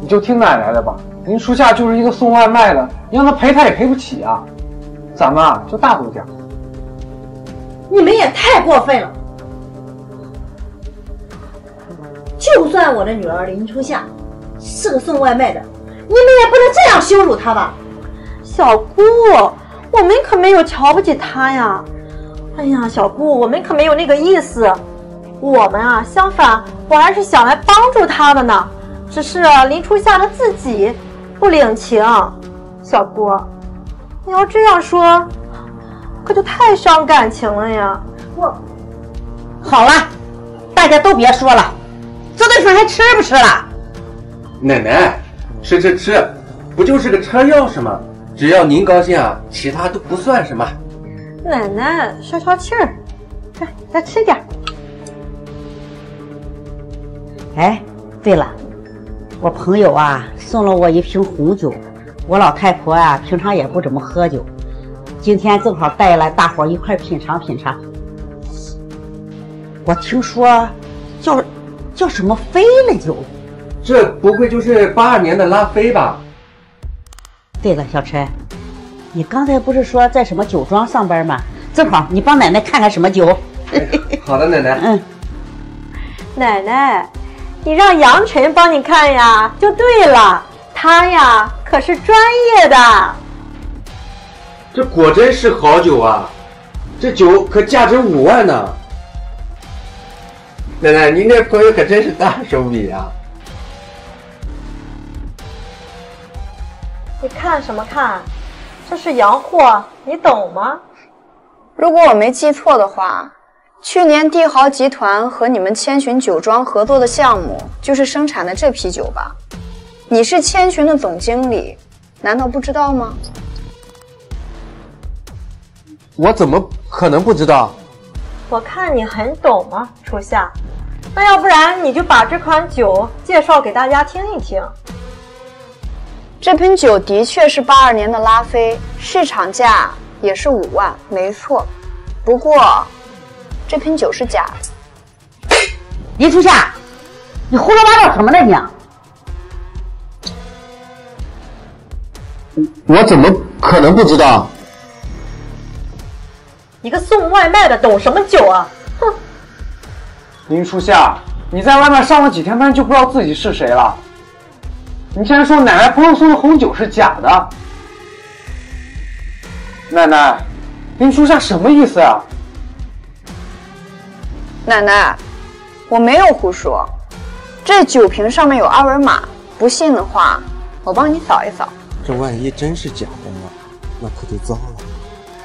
你就听奶奶的吧。林初夏就是一个送外卖的，你让他赔他也赔不起啊。咱们啊，就大度点。你们也太过分了！就算我的女儿林初夏是个送外卖的，你们也不能这样羞辱她吧？小姑，我们可没有瞧不起她呀。哎呀，小姑，我们可没有那个意思。我们啊，相反，我还是想来帮助她的呢。只是林初夏她自己不领情。小郭，你要这样说，可就太伤感情了呀。我，好了，大家都别说了，这顿饭还吃不吃了？奶奶，吃吃吃，不就是个车钥匙吗？只要您高兴啊，其他都不算什么。奶奶，消消气儿，来，再吃点。哎，对了，我朋友啊送了我一瓶红酒，我老太婆啊平常也不怎么喝酒，今天正好带来大伙一块品尝品尝。我听说叫叫什么飞了酒，这不会就是八二年的拉菲吧？对了，小陈，你刚才不是说在什么酒庄上班吗？正好你帮奶奶看看什么酒。好的，奶奶。嗯，奶奶，你让杨晨帮你看呀，就对了，他呀可是专业的。这果真是好酒啊，这酒可价值五万呢。奶奶，您这朋友可真是大手笔啊！你看什么看？这是洋货，你懂吗？如果我没记错的话，去年帝豪集团和你们千寻酒庄合作的项目就是生产的这批酒吧？你是千寻的总经理，难道不知道吗？我怎么可能不知道？我看你很懂嘛，初夏。那要不然你就把这款酒介绍给大家听一听。这瓶酒的确是八二年的拉菲，市场价也是五万，没错。不过，这瓶酒是假的。林初夏，你胡说八道什么呢你？我怎么可能不知道？一个送外卖的懂什么酒啊？哼！林初夏，你在外面上了几天班就不知道自己是谁了？你竟然说奶奶朋友送的红酒是假的？奶奶，林初夏什么意思啊？奶奶，我没有胡说，这酒瓶上面有二维码，不信的话，我帮你扫一扫。这万一真是假的呢？那可就糟了。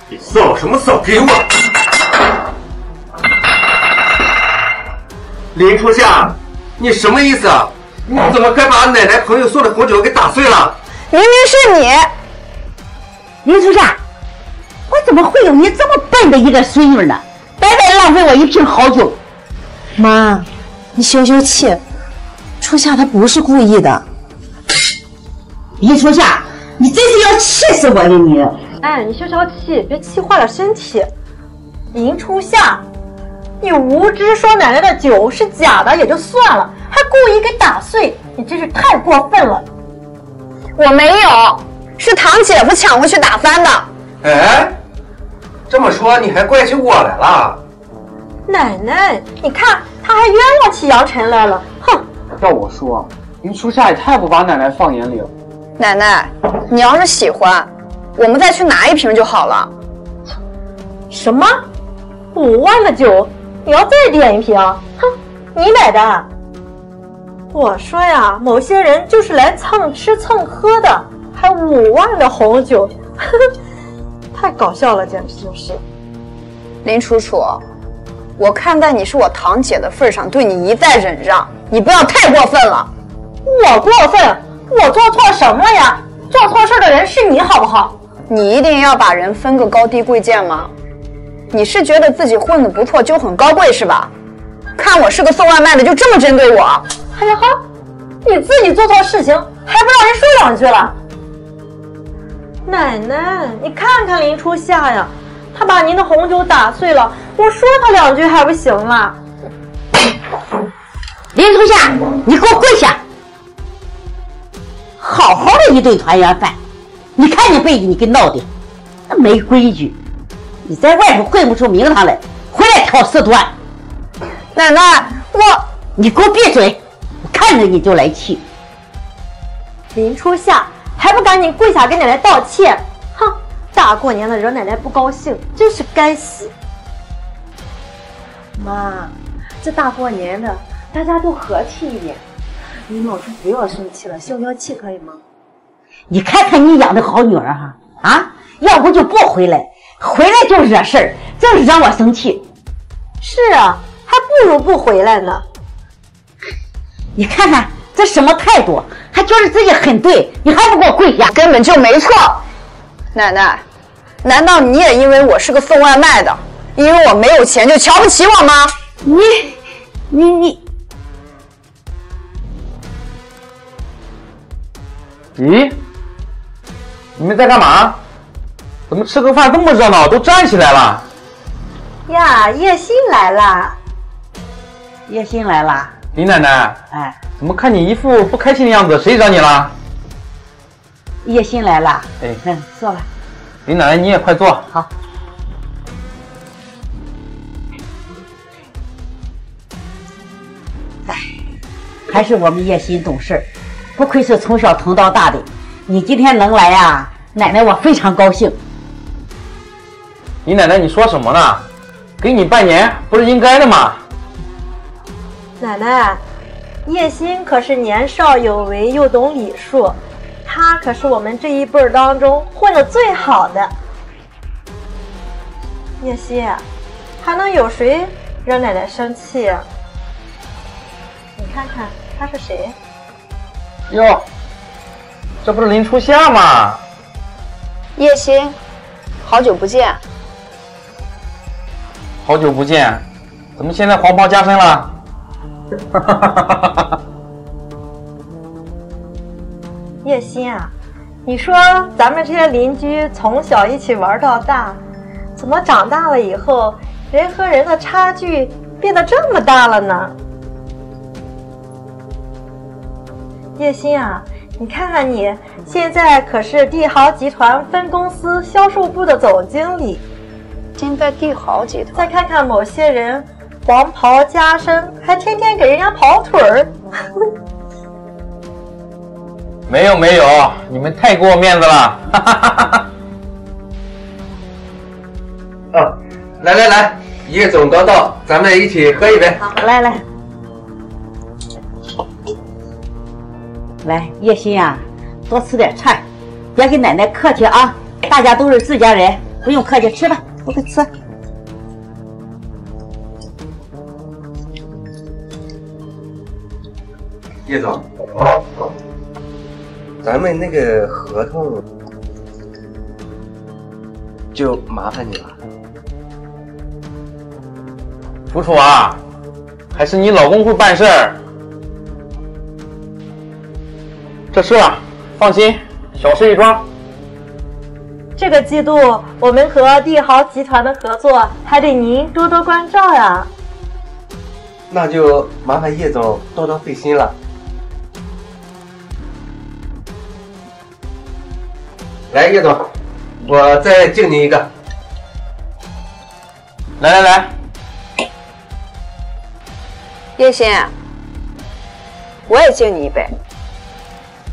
你扫什么扫？给我！林初夏，你什么意思啊？你怎么敢把奶奶朋友送的红酒给打碎了？明明是你，林初夏，我怎么会有你这么笨的一个孙女呢？白白浪费我一瓶好酒。妈，你消消气，初夏他不是故意的。林初夏，你真是要气死我了你！哎，你消消气，别气坏了身体。林初夏，你无知说奶奶的酒是假的也就算了，还故意给打碎，你真是太过分了。我没有，是堂姐夫抢过去打翻的。哎，这么说你还怪起我来了？奶奶，你看他还冤枉起姚晨来了，哼！要我说，林初夏也太不把奶奶放眼里了。奶奶，你要是喜欢，我们再去拿一瓶就好了。什么？五万的酒，你要再点一瓶？哼，你买的？我说呀，某些人就是来蹭吃蹭喝的，还五万的红酒，呵呵，太搞笑了，简直就是。林楚楚，我看在你是我堂姐的份上，对你一再忍让，你不要太过分了。我过分？我做错什么了呀？做错事的人是你，好不好？你一定要把人分个高低贵贱吗？你是觉得自己混的不错就很高贵是吧？看我是个送外卖的就这么针对我？哎呀哈，你自己做错事情还不让人说两句了？奶奶，你看看林初夏呀，他把您的红酒打碎了，我说他两句还不行吗？林初夏，你给我跪下！好好的一顿团圆饭，你看你背地你给闹的，那没规矩！你在外头混不出名堂来，回来挑事端。奶奶，我……你给我闭嘴！我看着你就来气。林初夏还不赶紧跪下给奶奶道歉！哼，大过年的惹奶奶不高兴，真是该死。妈，这大过年的，大家都和气一点。你老是不要生气了，消消气可以吗？你看看你养的好女儿哈啊！要不就不回来，回来就惹事儿，真是让我生气。是啊，还不如不回来呢。你看看这什么态度，还觉得自己很对，你还不给我跪下？根本就没错。奶奶，难道你也因为我是个送外卖的，因为我没有钱就瞧不起我吗？你，你你。咦，你们在干嘛？怎么吃个饭这么热闹，都站起来了？呀，叶欣来啦！叶欣来啦！林奶奶，哎，怎么看你一副不开心的样子？谁惹你了？叶欣来了！哎，嗯，坐吧。林奶奶，你也快坐。好。哎，还是我们叶欣懂事。不愧是从小疼到大的，你今天能来呀，奶奶我非常高兴。林奶奶你说什么呢？给你拜年不是应该的吗？奶奶，叶欣可是年少有为又懂礼数，她可是我们这一辈儿当中混的最好的。叶欣，还能有谁惹奶奶生气呀？你看看他是谁？哟，这不是林初夏吗？叶欣，好久不见。好久不见，怎么现在黄袍加身了？哈哈哈哈哈！叶欣啊，你说咱们这些邻居从小一起玩到大，怎么长大了以后，人和人的差距变得这么大了呢？叶欣啊，你看看你现在可是帝豪集团分公司销售部的总经理。现在帝豪集团。再看看某些人，黄袍加身，还天天给人家跑腿儿。没有没有，你们太给我面子了。来来来，叶总刚到，咱们一起喝一杯。好，来来，来，叶心啊、多吃点菜，别跟奶奶客气啊。大家都是自家人，不用客气，吃吧，都快吃。叶总，咱们那个合同就麻烦你了。楚楚啊，还是你老公会办事儿。这事啊，放心，小事一桩。这个季度我们和帝豪集团的合作还得您多多关照呀。那就麻烦叶总多多费心了。来，叶总，我再敬您一个。来来来，叶欣，我也敬你一杯。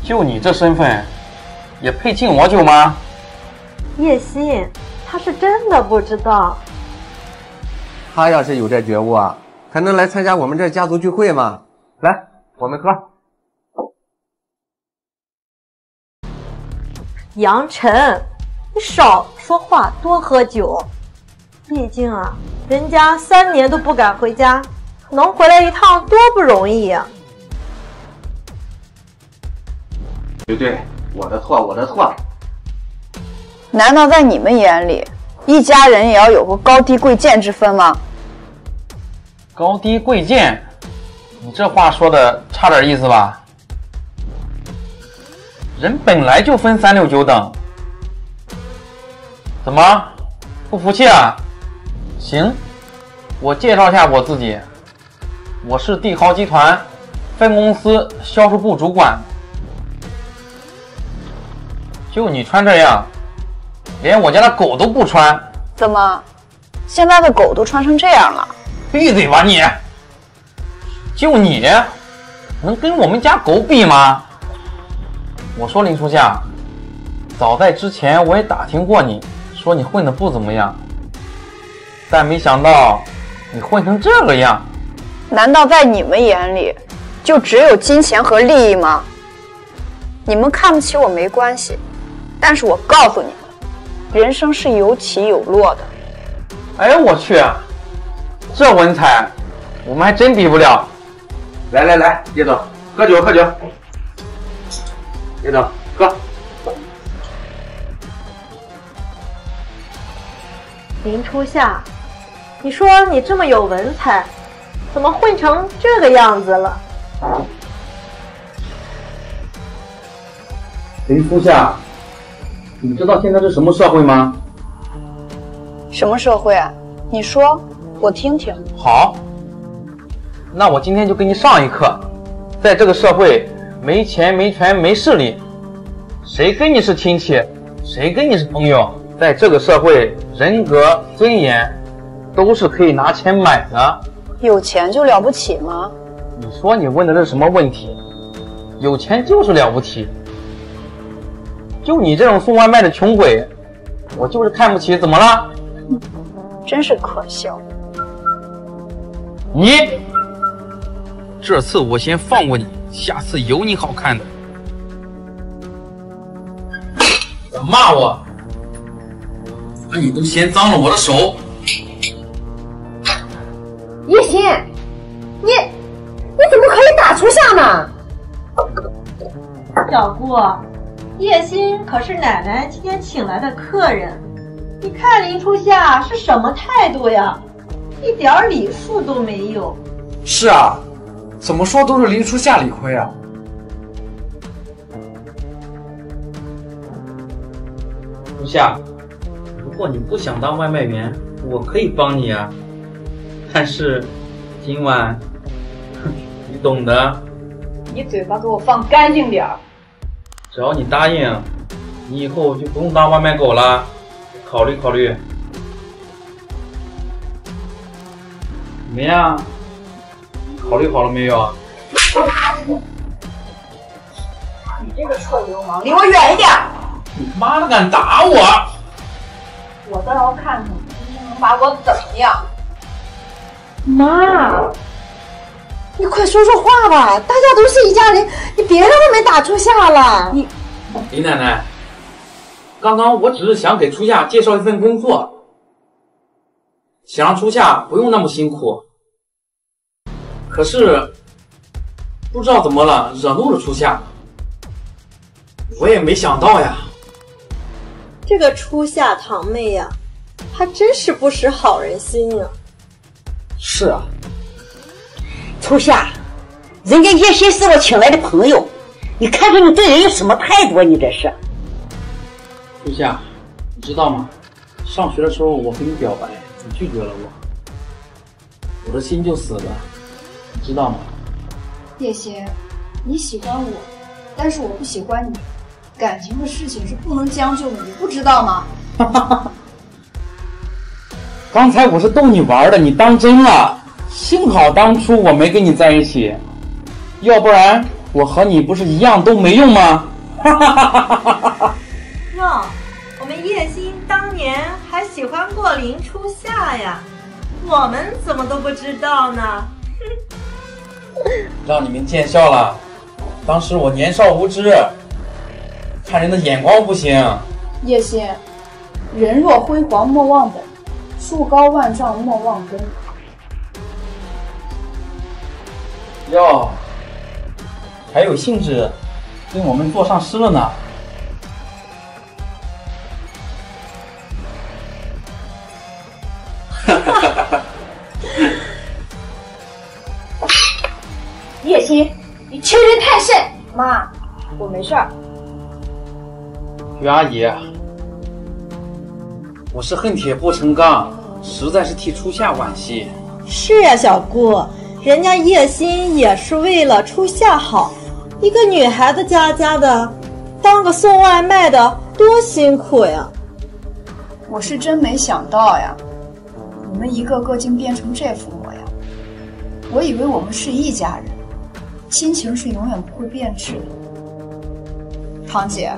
就你这身份，也配敬我酒吗？叶欣，他是真的不知道。他要是有这觉悟啊，还能来参加我们这家族聚会吗？来，我们喝。杨晨，你少说话，多喝酒。毕竟啊，人家三年都不敢回家，能回来一趟多不容易呀、对对，我的错，我的错。难道在你们眼里，一家人也要有个高低贵贱之分吗？高低贵贱，你这话说的差点意思吧？人本来就分三六九等，怎么不服气啊？行，我介绍一下我自己，我是帝豪集团分公司销售部主管。就你穿这样，连我家的狗都不穿。怎么，现在的狗都穿成这样了？闭嘴吧你！就你能跟我们家狗比吗？我说林初夏，早在之前我也打听过你，说你混的不怎么样，但没想到你混成这个样。难道在你们眼里，就只有金钱和利益吗？你们看不起我没关系，但是我告诉你们，人生是有起有落的。哎我去，这文采我们还真比不了。来来来，叶总，喝酒喝酒。叶总，喝。林初夏，你说你这么有文采，怎么混成这个样子了？林初夏，你知道现在是什么社会吗？什么社会啊？你说，我听听。好，那我今天就给你上一课。在这个社会，没钱、没权、没势力，谁跟你是亲戚，谁跟你是朋友？在这个社会，人格、尊严都是可以拿钱买的。有钱就了不起吗？你说你问的是什么问题？有钱就是了不起？就你这种送外卖的穷鬼，我就是看不起，怎么了？真是可笑。你这次我先放过你，下次有你好看的。敢骂我，把你都嫌脏了我的手。叶欣，你你怎么可以打初夏呢？小姑，叶欣可是奶奶今天请来的客人，你看林初夏是什么态度呀？一点礼数都没有。是啊，怎么说都是林初夏理亏啊。初夏，如果你不想当外卖员，我可以帮你啊。但是今晚，你懂的。你嘴巴给我放干净点儿。只要你答应，你以后就不用当外卖狗了。考虑考虑。怎么样？考虑好了没有？你这个臭流氓，离我远一点！你妈的敢打我！我倒要看看你今天能把我怎么样？妈，你快说说话吧！大家都是一家人，你别让他们打初夏了。你林奶奶，刚刚我只是想给初夏介绍一份工作，想让初夏不用那么辛苦。可是不知道怎么了，惹怒了初夏。我也没想到呀，这个初夏堂妹呀，还真是不识好人心啊！是啊，初夏，人家叶心是我请来的朋友，你看看你对人有什么态度啊？你这是。初夏，你知道吗？上学的时候我跟你表白，你拒绝了我，我的心就死了，你知道吗？叶欣，你喜欢我，但是我不喜欢你。感情的事情是不能将就的，你不知道吗？刚才我是逗你玩的，你当真了？幸好当初我没跟你在一起，要不然我和你不是一样都没用吗？哟，我们叶欣当年还喜欢过林初夏呀，我们怎么都不知道呢？让你们见笑了，当时我年少无知。看人的眼光不行。叶欣，人若辉煌莫忘本，树高万丈莫忘根。哟，还有兴致跟我们做上诗了呢。哈哈哈哈叶欣，你欺人太甚！妈，我没事儿。于阿姨，我是恨铁不成钢，实在是替初夏惋惜。是呀，小姑，人家叶欣也是为了初夏好。一个女孩子家家的，当个送外卖的多辛苦呀！我是真没想到呀，你们一个个竟变成这副模样。我以为我们是一家人，亲情是永远不会变质的。堂姐。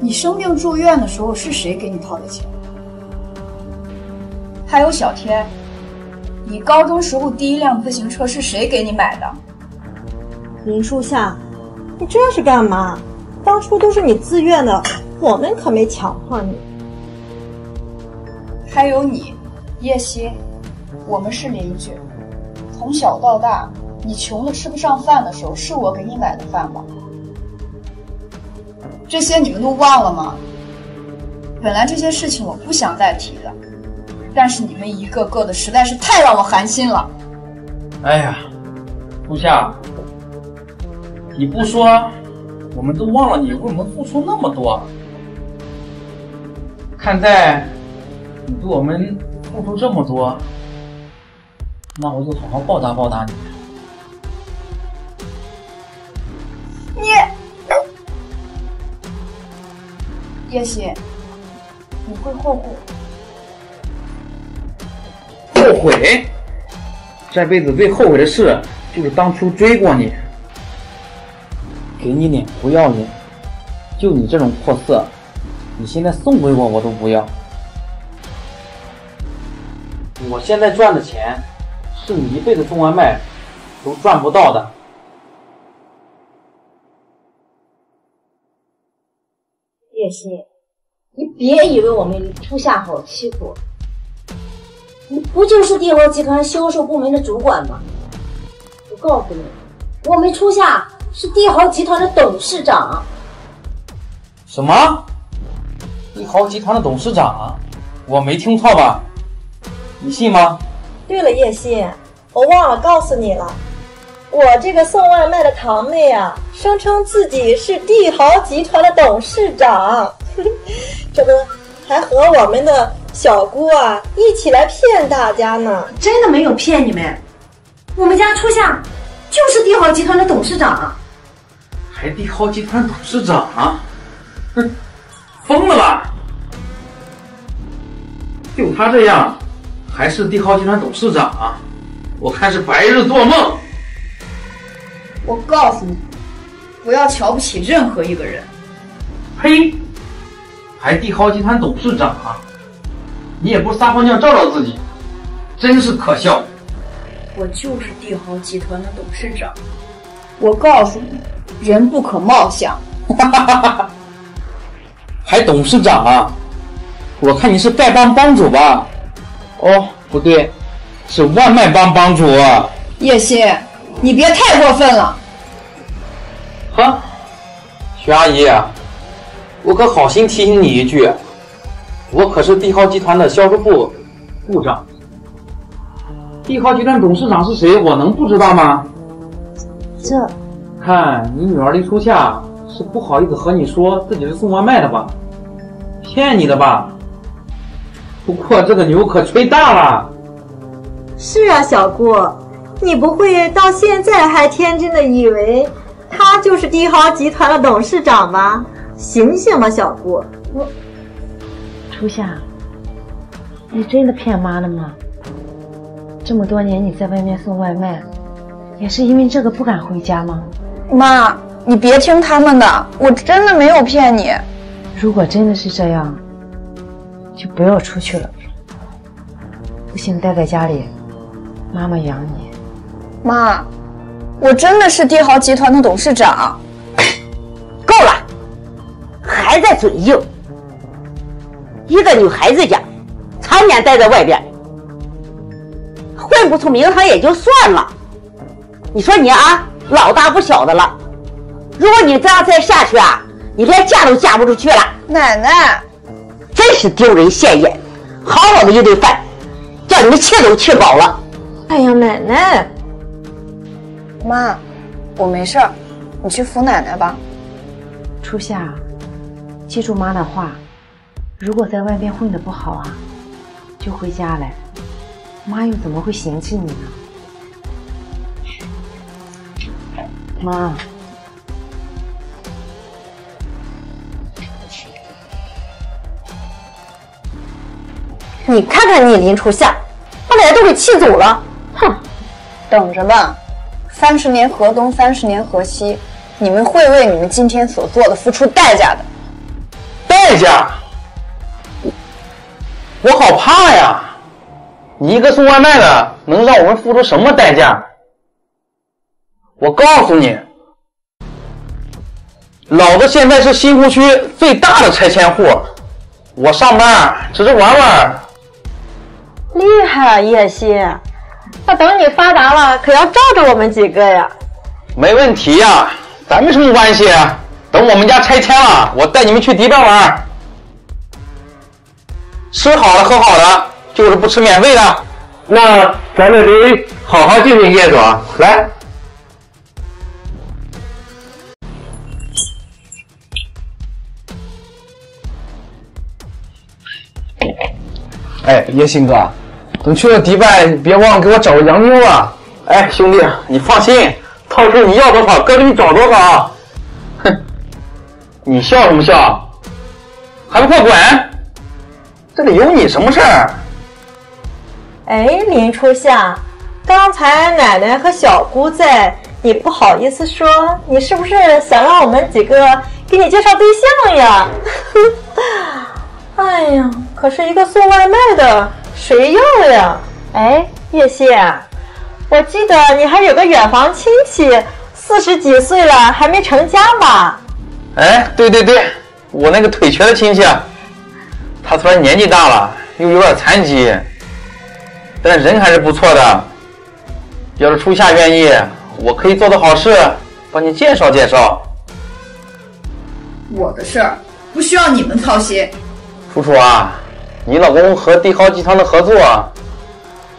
你生病住院的时候是谁给你掏的钱？还有小天，你高中时候第一辆自行车是谁给你买的？林初夏，你这是干嘛？当初都是你自愿的，我们可没强迫你。还有你，叶欣，我们是邻居，从小到大，你穷的吃不上饭的时候，是我给你买的饭吧？这些你们都忘了吗？本来这些事情我不想再提的，但是你们一个个的实在是太让我寒心了。哎呀，初夏，你不说，我们都忘了你为我们付出那么多。看在你对我们付出这么多，那我就好好报答报答你。你。叶欣，你会后悔。后悔？这辈子最后悔的事就是当初追过你。给你脸不要脸，就你这种货色，你现在送给我我都不要。我现在赚的钱，是你一辈子送外卖都赚不到的。叶欣，你别以为我们初夏好欺负，你不就是帝豪集团销售部门的主管吗？我告诉你，我们初夏是帝豪集团的董事长。什么？帝豪集团的董事长？我没听错吧？你信吗？对了，叶欣，我忘了告诉你了。我这个送外卖的堂妹啊，声称自己是帝豪集团的董事长，这不还和我们的小姑啊一起来骗大家呢？真的没有骗你们，我们家初夏就是帝豪集团的董事长，还帝豪集团董事长？哼，疯了吧？就他这样，还是帝豪集团董事长？啊我看是白日做梦。我告诉你，不要瞧不起任何一个人。呸！还帝豪集团董事长啊，你也不撒泡尿照照自己，真是可笑。我就是帝豪集团的董事长，我告诉你，人不可貌相。还董事长啊？我看你是丐帮帮主吧？哦，不对，是外卖帮帮主。叶欣，你别太过分了。呵，徐阿姨，我可好心提醒你一句，我可是帝豪集团的销售部部长。帝豪集团董事长是谁？我能不知道吗？这，看你女儿林初夏是不好意思和你说自己是送外卖的吧？骗你的吧？不过这个牛可吹大了。是啊，小顾，你不会到现在还天真的以为他就是帝豪集团的董事长吧？醒醒吧，小顾！我，初夏，你真的骗妈了吗？这么多年你在外面送外卖，也是因为这个不敢回家吗？妈，你别听他们的，我真的没有骗你。如果真的是这样，就不要出去了。不行，待在家里，妈妈养你。妈，我真的是帝豪集团的董事长。够了，还在嘴硬。一个女孩子家，常年待在外边。混不出名堂也就算了，你说你啊，老大不小的了，如果你这样再下去啊，你连嫁都嫁不出去了。奶奶，真是丢人现眼，好好的一顿饭，叫你们气都气饱了。哎呀，奶奶，妈，我没事儿，你去扶奶奶吧。初夏，记住妈的话，如果在外面混的不好啊，就回家来。妈又怎么会嫌弃你呢？妈，你看看你林初夏，把奶奶都给气走了。哼，等着吧，三十年河东，三十年河西，你们会为你们今天所做的付出代价的。代价？我好怕呀！你一个送外卖的，能让我们付出什么代价？我告诉你，老子现在是新湖区最大的拆迁户，我上班只是玩玩。厉害啊，叶希！那等你发达了，可要罩着我们几个呀。没问题呀，咱们什么关系。等我们家拆迁了，我带你们去迪拜玩，吃好的喝好的。就是不吃免费的，那咱们得好好敬敬业主啊！来，哎，叶鑫哥，等去了迪拜，别忘了给我找个洋妞啊！哎，兄弟，你放心，到时候你要多少，哥给你找多少。哼，你笑什么笑？还不快滚！这里有你什么事儿？哎，林初夏，刚才奶奶和小姑在，你不好意思说，你是不是想让我们几个给你介绍对象呀？哎呀，可是一个送外卖的，谁要呀？哎，叶希，我记得你还有个远房亲戚，四十几岁了还没成家吧？哎，对对对，我那个腿瘸的亲戚，他虽然年纪大了，又有点残疾。但人还是不错的。要是初夏愿意，我可以做的好事，帮你介绍介绍。我的事儿不需要你们操心。楚楚啊，你老公和帝豪集团的合作，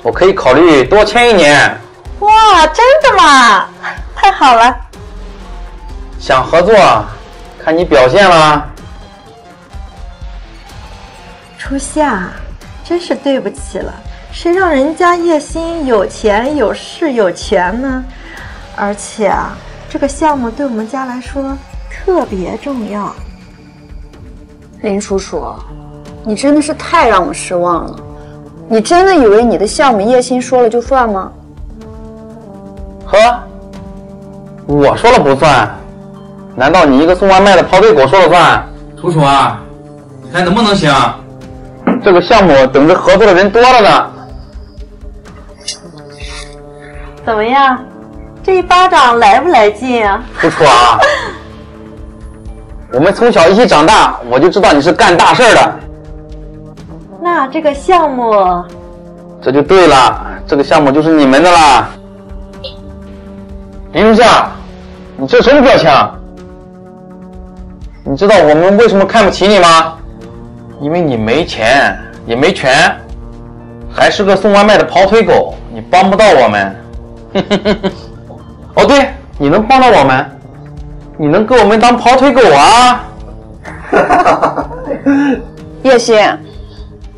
我可以考虑多签一年。哇，真的吗？太好了。想合作，看你表现了。初夏，真是对不起了。谁让人家叶欣有钱有势有权呢？而且啊，这个项目对我们家来说特别重要。林楚楚，你真的是太让我失望了。你真的以为你的项目叶欣说了就算吗？呵，我说了不算？难道你一个送外卖的跑腿狗说了算？楚楚啊，你看能不能行？这个项目等着合作的人多了呢。怎么样？这一巴掌来不来劲啊？楚楚啊，我们从小一起长大，我就知道你是干大事儿的。那这个项目，这就对了，这个项目就是你们的啦。林如夏，你这什么表情？你知道我们为什么看不起你吗？因为你没钱，也没权，还是个送外卖的跑腿狗，你帮不到我们。哦，对，你能帮到我们，你能给我们当跑腿狗啊？叶欣，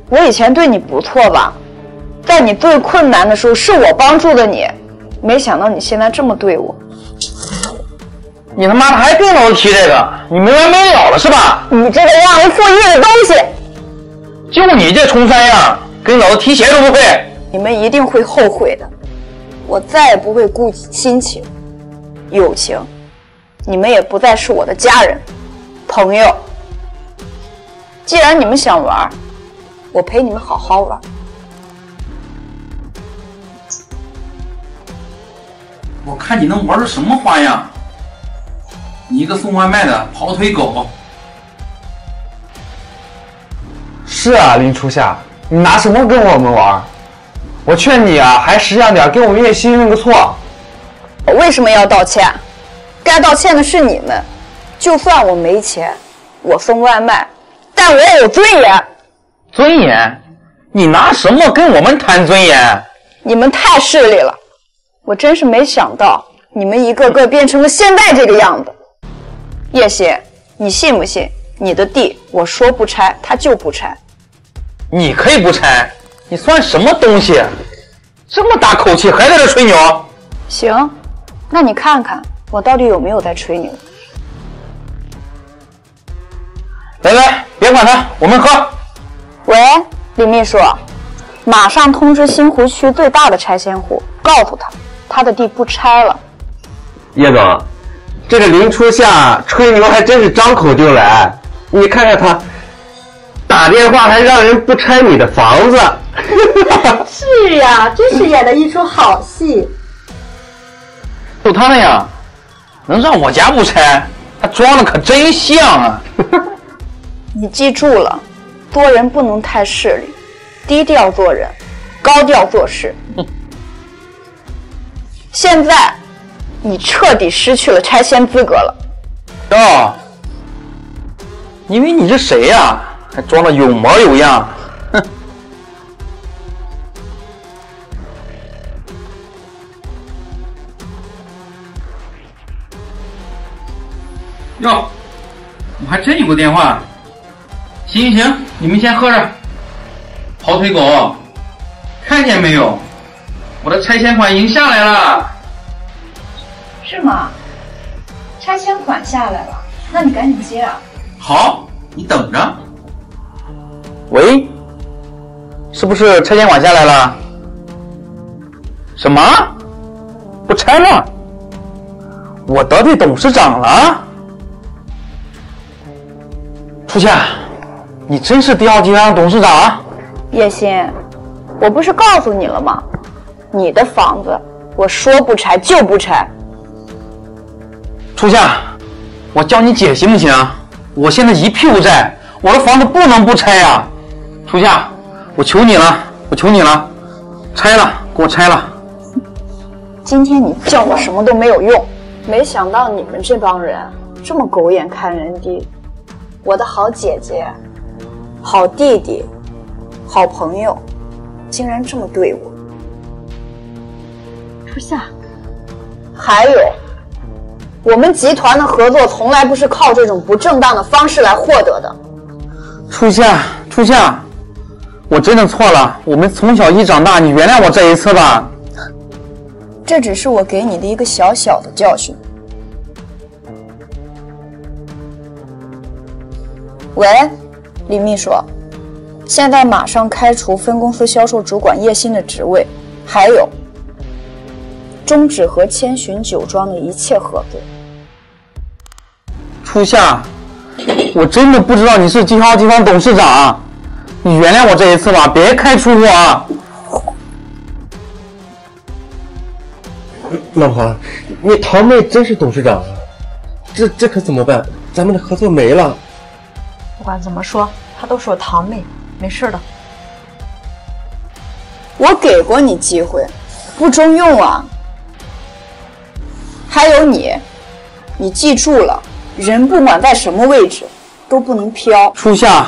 我以前对你不错吧？在你最困难的时候，是我帮助的你，没想到你现在这么对我。你他妈的还跟老子提这个，你没完没了了是吧？你这个忘恩负义的东西！就你这穷三样，跟老子提鞋都不会。你们一定会后悔的。我再也不会顾及亲情、友情，你们也不再是我的家人、朋友。既然你们想玩，我陪你们好好玩。我看你能玩出什么花样？你一个送外卖的跑腿狗！是啊，林初夏，你拿什么跟我们玩？我劝你啊，还识相点，给我们叶欣认个错。我为什么要道歉？该道歉的是你们。就算我没钱，我送外卖，但我有尊严。尊严？你拿什么跟我们谈尊严？你们太势利了，我真是没想到你们一个个变成了现在这个样子。叶欣，你信不信？你的地，我说不拆，他就不拆。你可以不拆。你算什么东西？这么大口气还在这吹牛？行，那你看看我到底有没有在吹牛？来来，别管他，我们喝。喂，李秘书，马上通知新湖区最大的拆迁户，告诉他他的地不拆了。叶总，这个林初夏吹牛还真是张口就来，你看看他。打电话还让人不拆你的房子，是呀，真是演了一出好戏。就他那样，能让我家不拆？他装的可真像啊！你记住了，做人不能太势利，低调做人，高调做事。现在，你彻底失去了拆迁资格了。哦，因为你是谁呀？还装的有模有样，哼！哟，我还真有个电话。行行行，你们先喝着。跑腿狗，看见没有？我的拆迁款已经下来了。是吗？拆迁款下来了，那你赶紧接啊。好，你等着。喂，是不是拆迁款下来了？什么？不拆了？我得罪董事长了？初夏，你真是第二集团的董事长啊？叶欣，我不是告诉你了吗？你的房子，我说不拆就不拆。初夏，我叫你姐行不行？我现在一屁股债，我的房子不能不拆呀！初夏，我求你了，我求你了，拆了，给我拆了。今天你叫我什么都没有用，没想到你们这帮人这么狗眼看人低。我的好姐姐、好弟弟、好朋友，竟然这么对我。初夏，还有，我们集团的合作从来不是靠这种不正当的方式来获得的。初夏，初夏。我真的错了，我们从小一起长大，你原谅我这一次吧。这只是我给你的一个小小的教训。喂，李秘书，现在马上开除分公司销售主管叶欣的职位，还有终止和千寻酒庄的一切合作。初夏，我真的不知道你是金豪集团董事长。你原谅我这一次吧，别开除我啊！老婆，你堂妹真是董事长啊，这这可怎么办？咱们的合作没了。不管怎么说，她都是我堂妹，没事的。我给过你机会，不中用啊。还有你，你记住了，人不管在什么位置，都不能飘。初夏，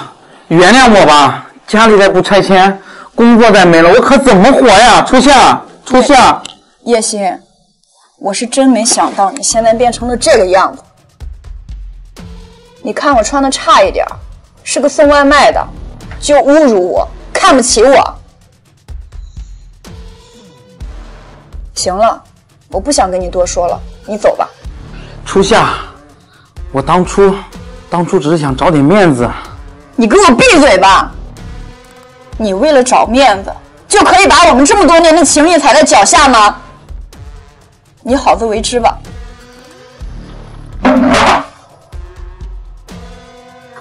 原谅我吧，家里再不拆迁，工作再没了，我可怎么活呀？初夏，初夏，叶欣，我是真没想到你现在变成了这个样子。你看我穿的差一点，是个送外卖的，就侮辱我，看不起我。行了，我不想跟你多说了，你走吧。初夏，我当初，当初只是想找点面子。你给我闭嘴吧！你为了找面子，就可以把我们这么多年的情谊踩在脚下吗？你好自为之吧。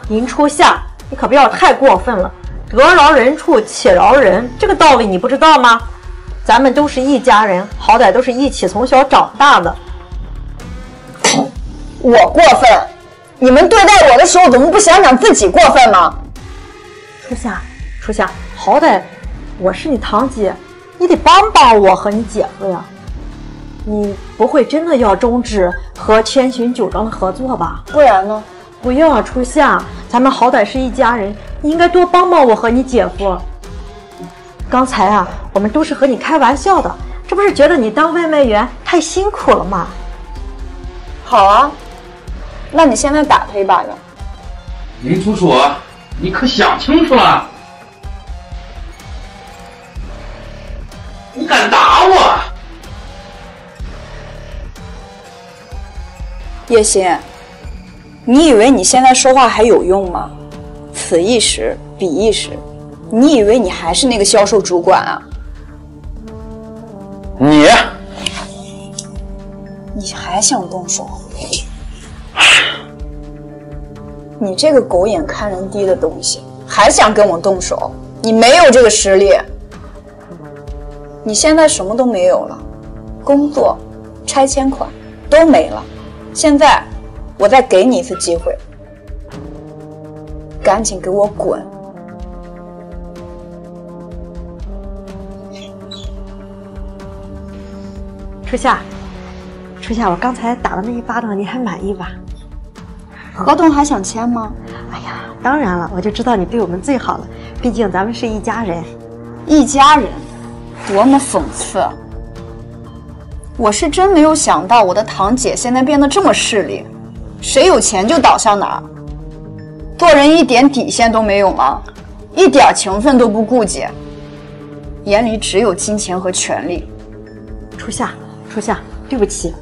林初夏，你可不要太过分了，得饶人处且饶人，这个道理你不知道吗？咱们都是一家人，好歹都是一起从小长大的。我过分？你们对待我的时候怎么不想想自己过分吗？初夏，初夏，好歹我是你堂姐，你得帮帮我和你姐夫呀。你不会真的要终止和千寻酒庄的合作吧？不然呢？不要啊，初夏，咱们好歹是一家人，你应该多帮帮我和你姐夫。刚才啊，我们都是和你开玩笑的，这不是觉得你当外卖员太辛苦了吗？好啊，那你现在打他一巴掌。林楚楚，你可想清楚了？你敢打我？叶欣，你以为你现在说话还有用吗？此一时，彼一时，你以为你还是那个销售主管啊？你，你还想动手？你这个狗眼看人低的东西，还想跟我动手？你没有这个实力。你现在什么都没有了，工作、拆迁款都没了。现在，我再给你一次机会，赶紧给我滚！初夏，初夏，我刚才打的那一巴掌，你还满意吧？合同还想签吗？哎呀，当然了，我就知道你对我们最好了，毕竟咱们是一家人。一家人，多么讽刺！我是真没有想到，我的堂姐现在变得这么势利，谁有钱就倒向哪儿，做人一点底线都没有吗？一点情分都不顾及，眼里只有金钱和权力。初夏，初夏，对不起，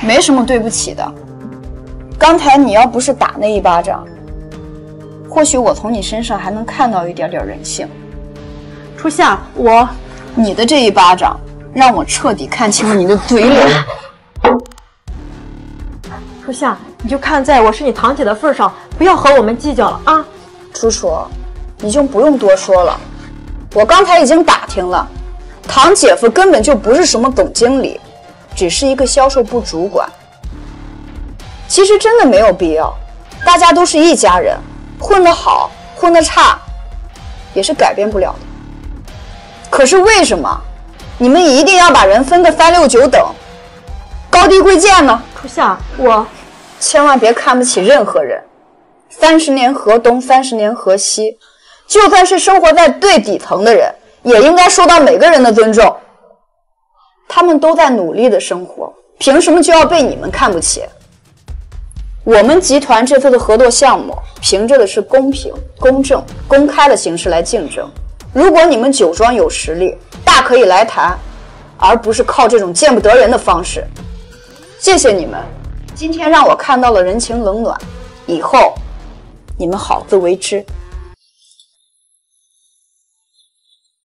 没什么对不起的。刚才你要不是打那一巴掌，或许我从你身上还能看到一点点人性。初夏，我，你的这一巴掌。让我彻底看清了你的嘴脸，初夏，你就看在我是你堂姐的份上，不要和我们计较了啊！楚楚，你就不用多说了，我刚才已经打听了，堂姐夫根本就不是什么总经理，只是一个销售部主管。其实真的没有必要，大家都是一家人，混得好，混得差，也是改变不了的。可是为什么？你们一定要把人分个三六九等，高低贵贱呢？初夏，我千万别看不起任何人。三十年河东，三十年河西，就算是生活在最底层的人，也应该受到每个人的尊重。他们都在努力的生活，凭什么就要被你们看不起？我们集团这次的合作项目，凭着的是公平、公正、公开的形式来竞争。如果你们酒庄有实力，大可以来谈，而不是靠这种见不得人的方式。谢谢你们，今天让我看到了人情冷暖，以后你们好自为之。